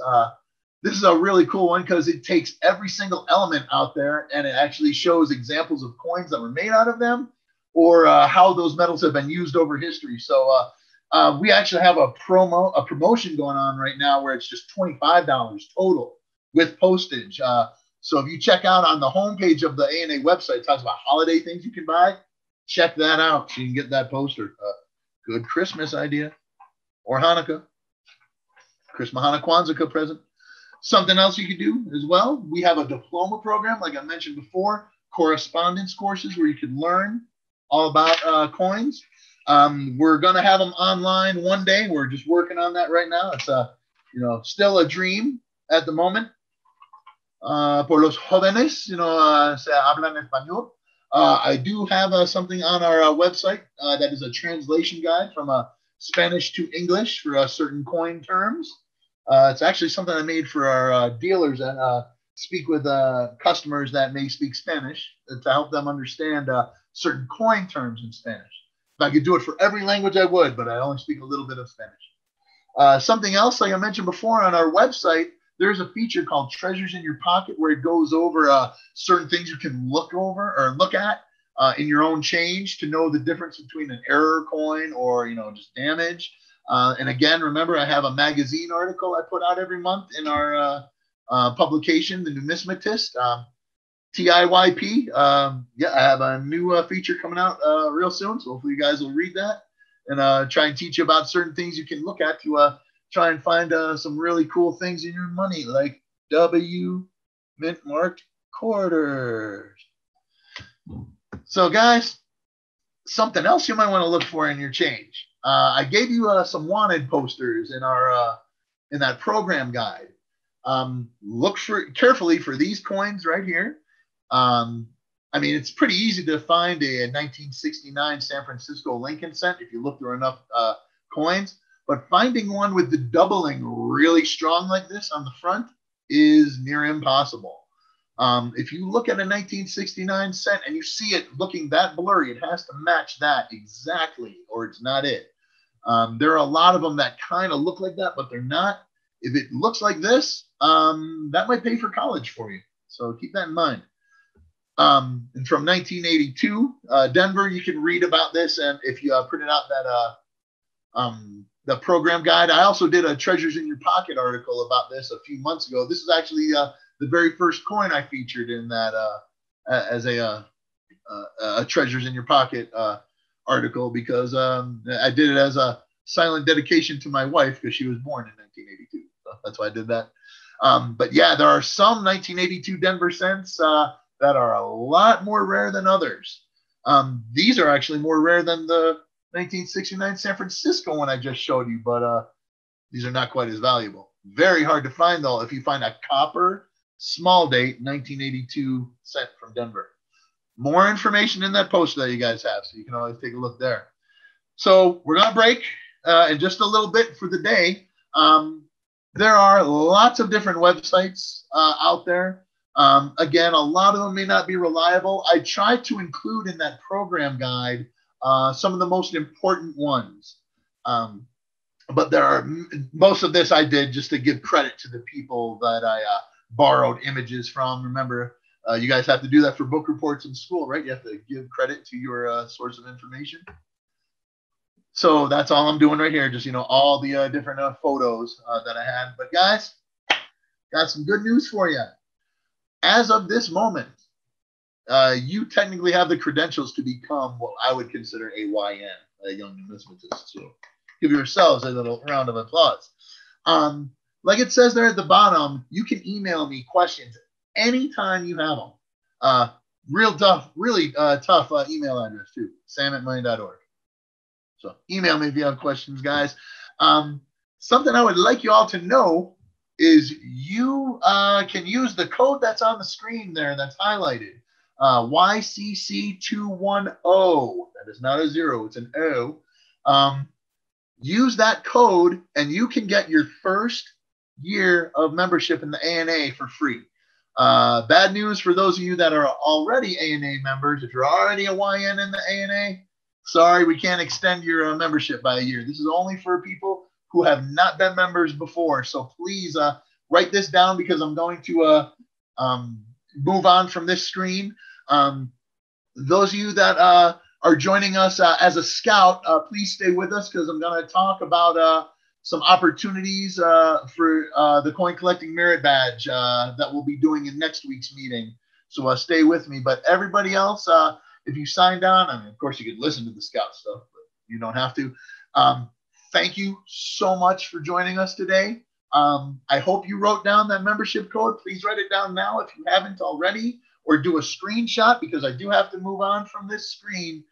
Speaker 2: This is a really cool one because it takes every single element out there and it actually shows examples of coins that were made out of them or uh, how those metals have been used over history. So uh, uh, we actually have a promo, a promotion going on right now where it's just $25 total with postage. Uh, so if you check out on the homepage of the ANA website, it talks about holiday things you can buy. Check that out you can get that poster. Uh, good Christmas idea or Hanukkah. Christmas Hanukkah Kwanzaa present. Something else you could do as well, we have a diploma program, like I mentioned before, correspondence courses where you can learn all about uh, coins. Um, we're going to have them online one day. We're just working on that right now. It's a, you know, still a dream at the moment. Uh, por los jóvenes, you know, uh, se hablan español. Uh, I do have uh, something on our uh, website uh, that is a translation guide from uh, Spanish to English for uh, certain coin terms. It's actually something I made for our dealers uh, speak with customers that may speak Spanish to help them understand certain coin terms in Spanish. If I could do it for every language, I would, but I only speak a little bit of Spanish. something else, like I mentioned before, on our website, there's a feature called Treasures in Your Pocket where it goes over certain things you can look over or look at in your own change to know the difference between an error coin or you know just damage. Uh, and again, remember, I have a magazine article I put out every month in our uh, uh, publication, The Numismatist. Um, TIYP. Um, yeah, I have a new uh, feature coming out uh, real soon, so hopefully you guys will read that and uh, try and teach you about certain things you can look at to uh, try and find uh, some really cool things in your money, like W mint marked quarters. So, guys, something else you might want to look for in your change. Uh, I gave you uh, some wanted posters in our uh, in that program guide. Um, look for carefully for these coins right here. Um, I mean, it's pretty easy to find a, a 1969 San Francisco Lincoln cent if you look through enough uh, coins. But finding one with the doubling really strong like this on the front is near impossible. Um, if you look at a 1969 cent and you see it looking that blurry, it has to match that exactly, or it's not it. Um, there are a lot of them that kind of look like that, but they're not. If it looks like this, um, that might pay for college for you. So keep that in mind. Um, and from 1982, uh, Denver, you can read about this. And if you uh, printed out that uh, um, the program guide, I also did a Treasures in Your Pocket article about this a few months ago. This is actually uh, the very first coin I featured in that uh, as a, uh, a Treasures in Your Pocket article because um, I did it as a silent dedication to my wife because she was born in 1982. So that's why I did that. Um, but yeah, there are some 1982 Denver cents uh, that are a lot more rare than others. Um, these are actually more rare than the 1969 San Francisco one I just showed you, but uh, these are not quite as valuable. Very hard to find though if you find a copper small date 1982 cent from Denver. More information in that post that you guys have, so you can always take a look there. So we're gonna break uh, in just a little bit for the day. Um, there are lots of different websites uh, out there. Um, again, a lot of them may not be reliable. I try to include in that program guide uh, some of the most important ones. Um, but there are most of this I did just to give credit to the people that I uh, borrowed images from. Remember, uh, you guys have to do that for book reports in school, right? You have to give credit to your uh, source of information. So that's all I'm doing right here. Just, you know, all the uh, different uh, photos uh, that I had. But guys, got some good news for you. As of this moment, uh, you technically have the credentials to become what I would consider a YN, a young numismatist. So give yourselves a little round of applause. Um, like it says there at the bottom, you can email me questions anytime you have them. Uh, real tough, really uh, tough uh, email address too, sam at money.org. So email me if you have questions, guys. Um, something I would like you all to know is you uh, can use the code that's on the screen there that's highlighted. Uh, YCC210. That is not a zero, it's an O. Um, use that code and you can get your first year of membership in the ANA for free. Uh, bad news for those of you that are already ANA members. If you're already a YN in the ANA, sorry, we can't extend your uh, membership by a year. This is only for people who have not been members before. So please uh, write this down because I'm going to uh, um, move on from this screen. Um, those of you that uh, are joining us uh, as a scout, uh, please stay with us because I'm going to talk about uh, some opportunities uh, for uh, the coin collecting merit badge uh, that we'll be doing in next week's meeting. So uh, stay with me. But everybody else, uh, if you signed on, I mean, of course, you could listen to the scout stuff, but you don't have to. Um, thank you so much for joining us today. Um, I hope you wrote down that membership code. Please write it down now if you haven't already, or do a screenshot because I do have to move on from this screen.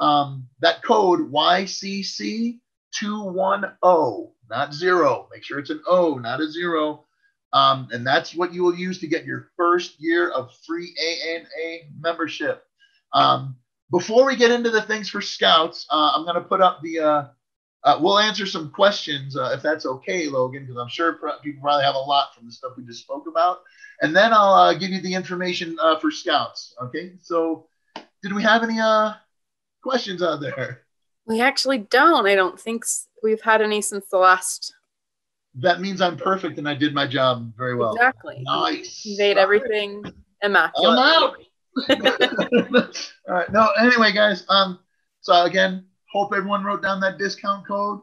Speaker 2: Um, that code YCC210 not zero. Make sure it's an O, not a zero. Um, and that's what you will use to get your first year of free ANA membership. Um, before we get into the things for scouts, uh, I'm going to put up the, uh, uh, we'll answer some questions uh, if that's okay, Logan, because I'm sure people probably have a lot from the stuff we just spoke about. And then I'll uh, give you the information uh, for scouts. Okay. So, did we have any questions out there?
Speaker 1: We actually don't. I don't think we've had any since the last.
Speaker 2: That means I'm perfect and I did my job very well.
Speaker 1: Exactly.
Speaker 2: Nice.
Speaker 1: You made everything immaculate.
Speaker 2: I'm out. All right. No. Anyway, guys. Um. So again, hope everyone wrote down that discount code.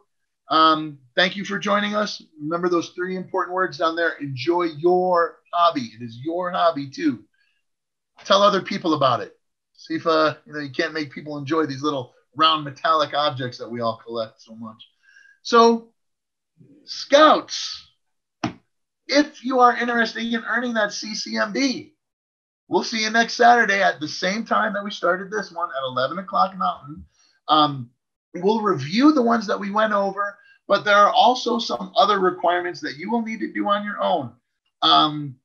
Speaker 2: Um. Thank you for joining us. Remember those three important words down there. Enjoy your hobby. It is your hobby too. tell other people about it. See if uh, you know you can't make people enjoy these little round metallic objects that we all collect so much. So, scouts, if you are interested in earning that CCMB, we'll see you next Saturday at the same time that we started this one at 11 o'clock Mountain. Um, we'll review the ones that we went over, but there are also some other requirements that you will need to do on your own. Um,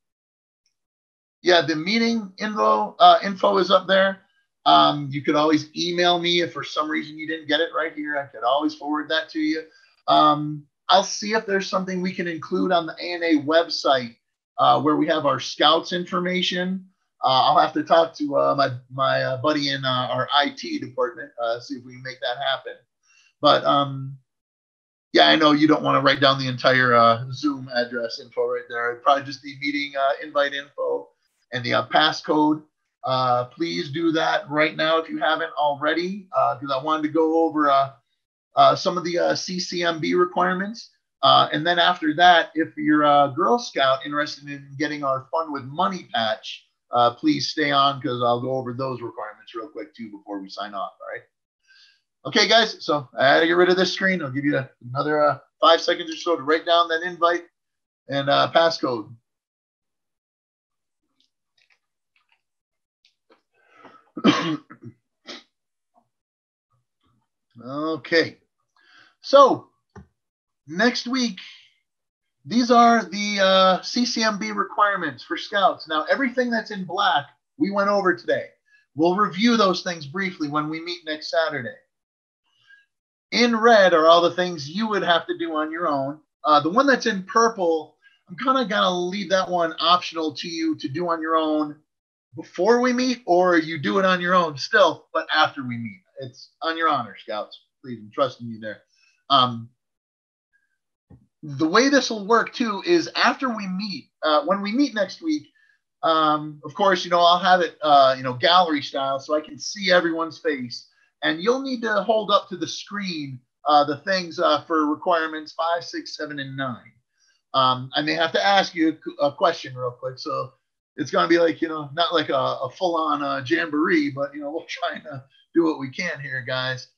Speaker 2: yeah, the meeting info uh, info is up there. Um, you could always email me if for some reason you didn't get it right here. I could always forward that to you. Um, I'll see if there's something we can include on the ANA website uh, where we have our scouts information. Uh, I'll have to talk to uh, my my uh, buddy in uh, our IT department, uh, see if we can make that happen. But um, yeah, I know you don't want to write down the entire Zoom address info right there. It'd probably just the meeting invite info and the passcode. please do that right now if you haven't already, because I wanted to go over some of the CCMB requirements. Uh, and then after that, if you're a Girl Scout interested in getting our Fun with Money patch, uh, please stay on because I'll go over those requirements real quick too before we sign off. All right. Okay, guys. So I had to get rid of this screen. I'll give you another uh, five seconds or so to write down that invite and uh, passcode. okay. So next week these are the uh, CCMB requirements for scouts. Now, everything that's in black, we went over today. We'll review those things briefly when we meet next Saturday. In red are all the things you would have to do on your own. Uh, the one that's in purple, I'm kind of going to leave that one optional to you to do on your own before we meet, or you do it on your own still, but after we meet. It's on your honor, scouts. Please, I'm trusting you there. Um, the way this will work too is after we meet, uh, when we meet next week, um, of course, you know, I'll have it, uh, you know, gallery style so I can see everyone's face. And you'll need to hold up to the screen uh, the things uh, for requirements five, six, seven, and nine. Um, I may have to ask you a, a question real quick. So it's going to be like, you know, not like a, a full on uh, jamboree, but, you know, we'll try and do what we can here, guys.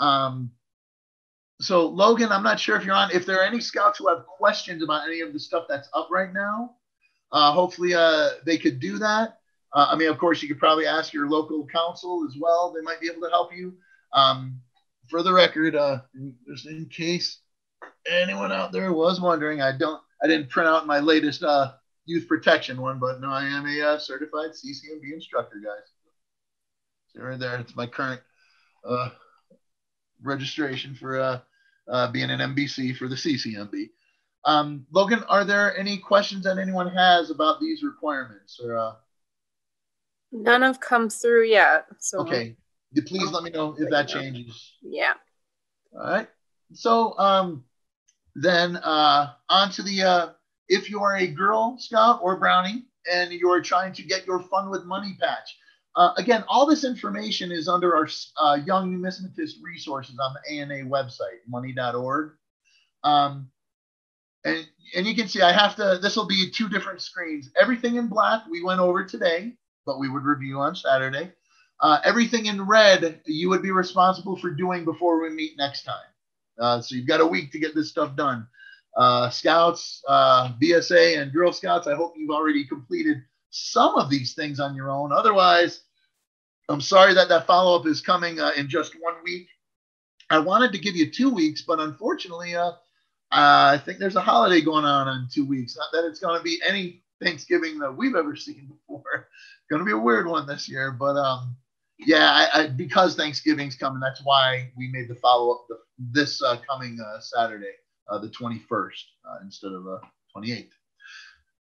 Speaker 2: Um, so Logan, I'm not sure if you're on. If there are any scouts who have questions about any of the stuff that's up right now, uh, hopefully uh, they could do that. Uh, I mean, of course, you could probably ask your local council as well. They might be able to help you. Um, for the record, uh, just in case anyone out there was wondering, I don't, I didn't print out my latest uh, youth protection one, but no, I am a uh, certified CCMB instructor, guys. So right there, it's my current registration for uh, being an MBC for the CCMB. Um, Logan, are there any questions that anyone has about these requirements or? Uh...
Speaker 1: None have come through yet. So
Speaker 2: okay, please let me know if that changes.
Speaker 1: Yeah.
Speaker 2: All right. So um, then uh, on to the uh, if you are a Girl Scout or Brownie and you're trying to get your Fun with Money patch. Uh, again, all this information is under our uh, Young Numismatist resources on the ANA website, money.org. Um, and, and you can see I have to, this will be two different screens. Everything in black we went over today, but we would review on Saturday. Uh, everything in red you would be responsible for doing before we meet next time. Uh, so you've got a week to get this stuff done. Uh, scouts, uh, BSA, and Girl Scouts, I hope you've already completed some of these things on your own. Otherwise, I'm sorry that that follow up is coming uh, in just one week. I wanted to give you two weeks, but unfortunately, uh, I think there's a holiday going on in two weeks. Not that it's going to be any Thanksgiving that we've ever seen before. going to be a weird one this year, but um, yeah, I, I, because Thanksgiving's coming, that's why we made the follow up this uh, coming uh, Saturday, uh, the 21st, uh, instead of uh, 28th.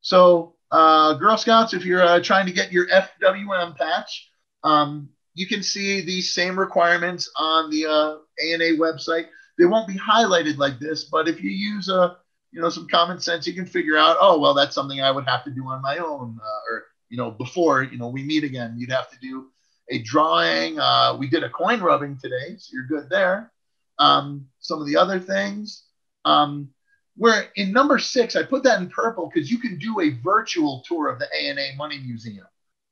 Speaker 2: So, uh, Girl Scouts, if you're uh, trying to get your FWM patch, um, you can see these same requirements on the uh, ANA website. They won't be highlighted like this, but if you use a uh, you know some common sense, you can figure out, oh well, that's something I would have to do on my own, uh, or you know before you know we meet again, you'd have to do a drawing. Uh, we did a coin rubbing today, so you're good there. Um, some of the other things. Um, where in number six, I put that in purple because you can do a virtual tour of the ANA Money Museum.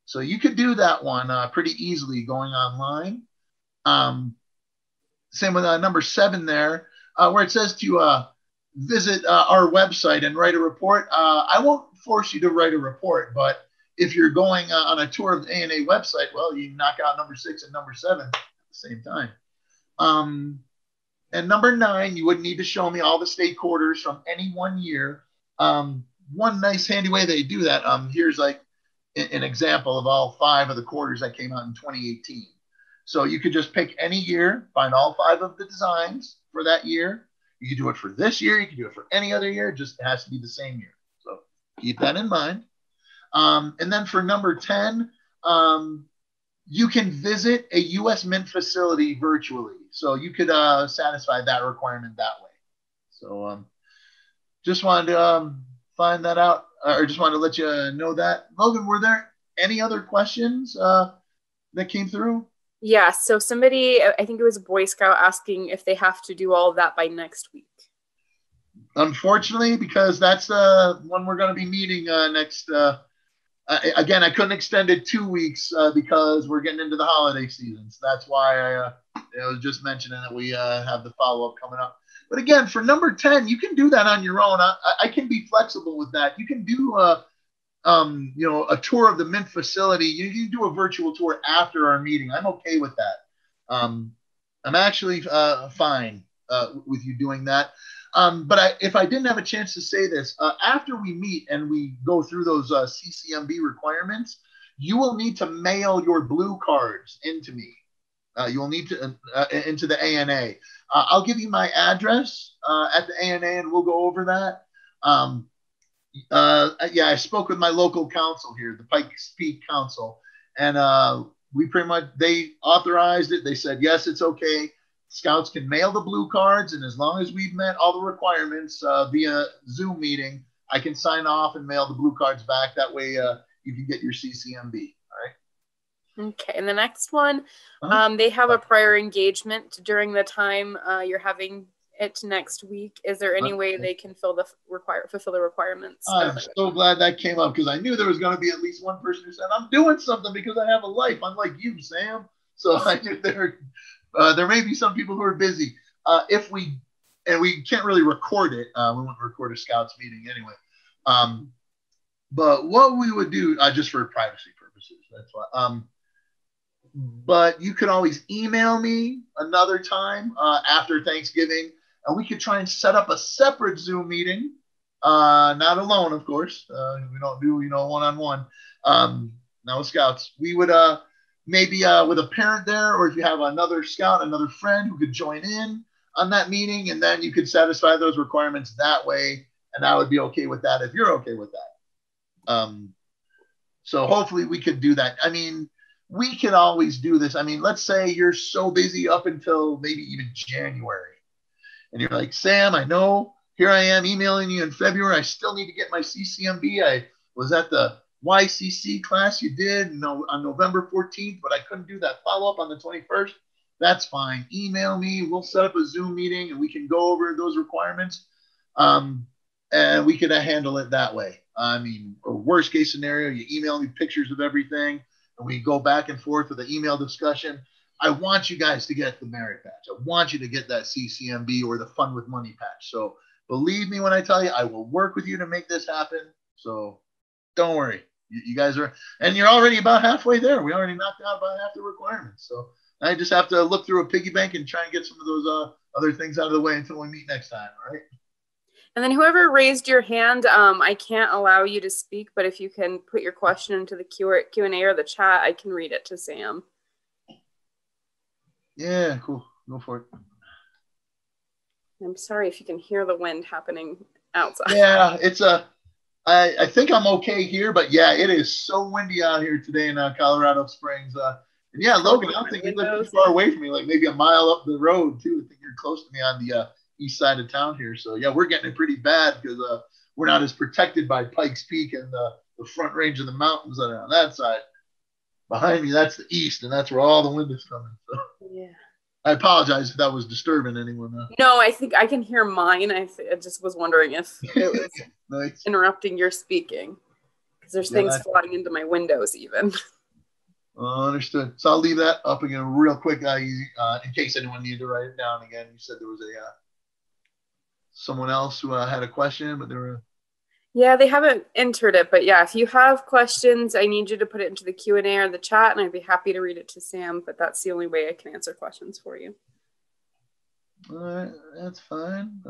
Speaker 2: So you could do that one uh, pretty easily going online. Um, same with uh, number seven there, uh, where it says to uh, visit uh, our website and write a report. Uh, I won't force you to write a report, but if you're going on a tour of the ANA website, well, you knock out number six and number seven at the same time. Um, and number nine, you wouldn't need to show me all the state quarters from any one year. Um, one nice handy way they do that. Um, here's like an example of all five of the quarters that came out in 2018. So you could just pick any year, find all five of the designs for that year. You can do it for this year. You can do it for any other year. Just it just has to be the same year. So keep that in mind. Um, and then for number 10, um, you can visit a US Mint facility virtually. So you could uh, satisfy that requirement that way. So um, just wanted to um, find that out, or just wanted to let you know that. Logan, were there any other questions uh, that came through?
Speaker 1: Yeah, so somebody, I think it was a Boy Scout asking if they have to do all of that by next week.
Speaker 2: Unfortunately, because that's the uh, one we're going to be meeting uh, next. Uh, again, I couldn't extend it two weeks uh, because we're getting into the holiday season. So that's why I, uh, I was just mentioning that we uh, have the follow up coming up. But again, for number 10, you can do that on your own. I, I can be flexible with that. You can do a, um, you know, a tour of the Mint facility. You can do a virtual tour after our meeting. I'm okay with that. Um, I'm actually uh, fine uh, with you doing that. Um, but I, if I didn't have a chance to say this, uh, after we meet and we go through those uh, CCMB requirements, you will need to mail your blue cards into me. Uh, you will need to uh, uh, into the ANA. Uh, I'll give you my address at the ANA, and we'll go over that. Um, yeah, I spoke with my local council here, the Pikes Peak Council, and we pretty much they authorized it. They said yes, it's okay. Scouts can mail the blue cards, and as long as we've met all the requirements uh, via Zoom meeting, I can sign off and mail the blue cards back. That way, uh, you can get your CCMB. All
Speaker 1: right. Okay, and the next one, uh-huh. um, they have a prior engagement during the time uh, you're having it next week. Is there any way they can fill the require fulfill the requirements?
Speaker 2: I'm so glad that came up because I knew there was going to be at least one person who said, "I'm doing something because I have a life, unlike you, Sam." So I knew there uh, there may be some people who are busy. Uh, if we, and we can't really record it, uh, we won't record a scouts meeting anyway. Um, but what we would do, uh, just for privacy purposes, that's why. Um, but you could always email me another time uh, after Thanksgiving, and we could try and set up a separate Zoom meeting. Uh, not alone, of course. we don't do, you know, one on one. Um, now with scouts, we would uh maybe uh, with a parent there, or if you have another scout, another friend who could join in on that meeting, and then you could satisfy those requirements that way, and I would be okay with that if you're okay with that. Um, so hopefully we could do that. I mean, we can always do this. I mean, let's say you're so busy up until maybe even January, and you're like, Sam, I know here I am emailing you in February. I still need to get my CCMB. I was at the YCC class you did on November 14th, but I couldn't do that follow up on the 21st, that's fine. Email me. We'll set up a Zoom meeting and we can go over those requirements. Um, and we can handle it that way. I mean, worst case scenario, you email me pictures of everything and we go back and forth with the email discussion. I want you guys to get the merit patch. I want you to get that CCMB or the fun with money patch. So believe me when I tell you, I will work with you to make this happen. So don't worry. You, you, guys are, and you're already about halfway there. We already knocked out about half the requirements. So I just have to look through a piggy bank and try and get some of those uh, other things out of the way until we meet next time. All right.
Speaker 1: And then whoever raised your hand, um, I can't allow you to speak, but if you can put your question into the Q and A or the chat, I can read it to Sam.
Speaker 2: Yeah, cool. Go for it.
Speaker 1: I'm sorry if you can hear the wind happening outside.
Speaker 2: Yeah, it's a I, I think I'm okay here, but yeah, it is so windy out here today in uh, Colorado Springs. Uh, and yeah, Logan, I don't think you live too far away from me, like maybe a mile up the road too. I think you're close to me on the uh, east side of town here. So yeah, we're getting it pretty bad because uh, we're not as protected by Pikes Peak and the, the front range of the mountains that are on that side. Behind me, that's the east, and that's where all the wind is coming. So. Yeah. I apologize if that was disturbing anyone. Uh,
Speaker 1: no, I think I can hear mine. I, th- I just was wondering if it was nice. interrupting your speaking. Because there's yeah, things flying into my windows even.
Speaker 2: Understood. So I'll leave that up again real quick, uh, uh, in case anyone needed to write it down again. You said there was a uh, someone else who uh, had a question, but there were.
Speaker 1: Yeah, they haven't entered it, but yeah, if you have questions, I need you to put it into the Q and A or the chat, and I'd be happy to read it to Sam. But that's the only way I can answer questions for you.
Speaker 2: All right, that's fine.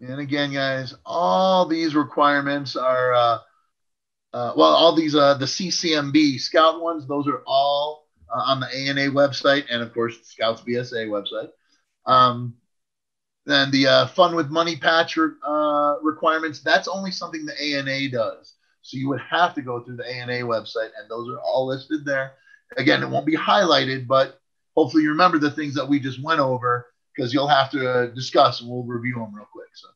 Speaker 2: And again, guys, all these requirements are, uh, uh, well, all these, uh, the CCMB Scout ones, those are all uh, on the ANA website and, of course, Scouts BSA website. Um, then the uh, Fun with Money patch uh, requirements, that's only something the ANA does. So you would have to go through the ANA website, and those are all listed there. Again, it won't be highlighted, but hopefully you remember the things that we just went over because you'll have to uh, discuss and we'll review them real quick. So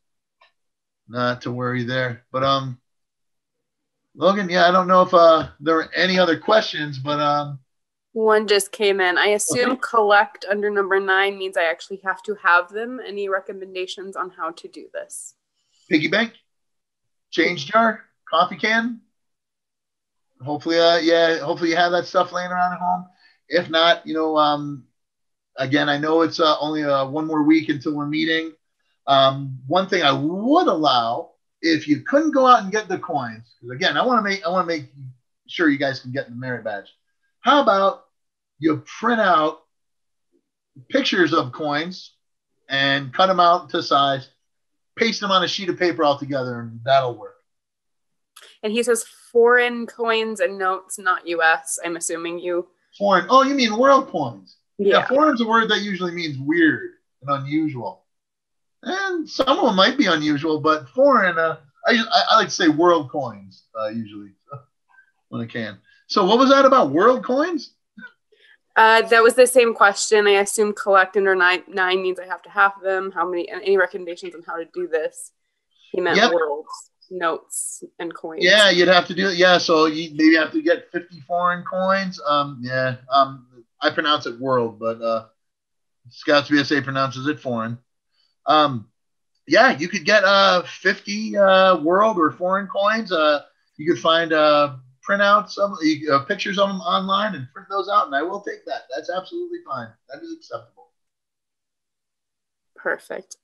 Speaker 2: not to worry there. But um, Logan, yeah, I don't know if uh there are any other questions, but um.
Speaker 1: One just came in. I assume okay. collect under number nine means I actually have to have them. Any recommendations on how to do this?
Speaker 2: Piggy bank, change jar, coffee can. Hopefully, uh, yeah, hopefully you have that stuff laying around at home. If not, you know, um, again, I know it's uh, only uh, one more week until we're meeting. Um, one thing I would allow if you couldn't go out and get the coins, because again, I want to make I want to make sure you guys can get the merit badge. How about you print out pictures of coins and cut them out to size, paste them on a sheet of paper all together, and that'll work.
Speaker 1: And he says foreign coins and notes, not U.S. I'm assuming you.
Speaker 2: Foreign. Oh, you mean world coins? Yeah. yeah foreign's a word that usually means weird and unusual and some of them might be unusual, but foreign, uh, I, I, like to say world coins uh, usually when I can. So, what was that about world coins?
Speaker 1: Uh, that was the same question. I assume collect under nine, nine means I have to have them. How many? Any recommendations on how to do this? He meant yep. worlds, notes, and coins.
Speaker 2: Yeah, you'd have to do it. Yeah, so you maybe have to get fifty foreign coins. Um, yeah. Um, I pronounce it world, but uh, Scouts BSA pronounces it foreign. Um, yeah, you could get uh, 50 uh, world or foreign coins. Uh, you could find uh, printouts some uh, pictures of them online and print those out, and I will take that. That's absolutely fine. That is acceptable.
Speaker 1: Perfect.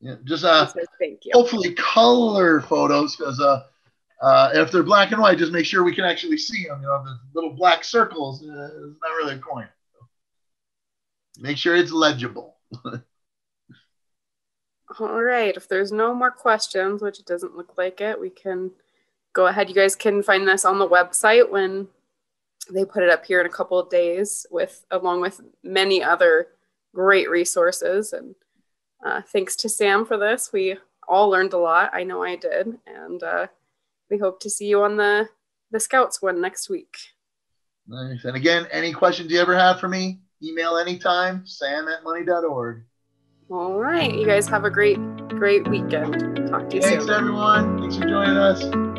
Speaker 2: Yeah, just uh, thank you. hopefully color photos because uh, uh, if they're black and white, just make sure we can actually see them. You know, the little black circles uh, is not really a coin. Make sure it's legible.
Speaker 1: All right. If there's no more questions, which it doesn't look like it, we can go ahead. You guys can find this on the website when they put it up here in a couple of days with along with many other great resources. And uh, thanks to Sam for this. We all learned a lot. I know I did. And uh, we hope to see you on the, the Scouts one next week.
Speaker 2: Nice. And again, any questions you ever have for me, email anytime, sam at money.org.
Speaker 1: All right. You guys have a great, great weekend. Talk to you
Speaker 2: Thanks,
Speaker 1: soon.
Speaker 2: everyone. Thanks for joining us.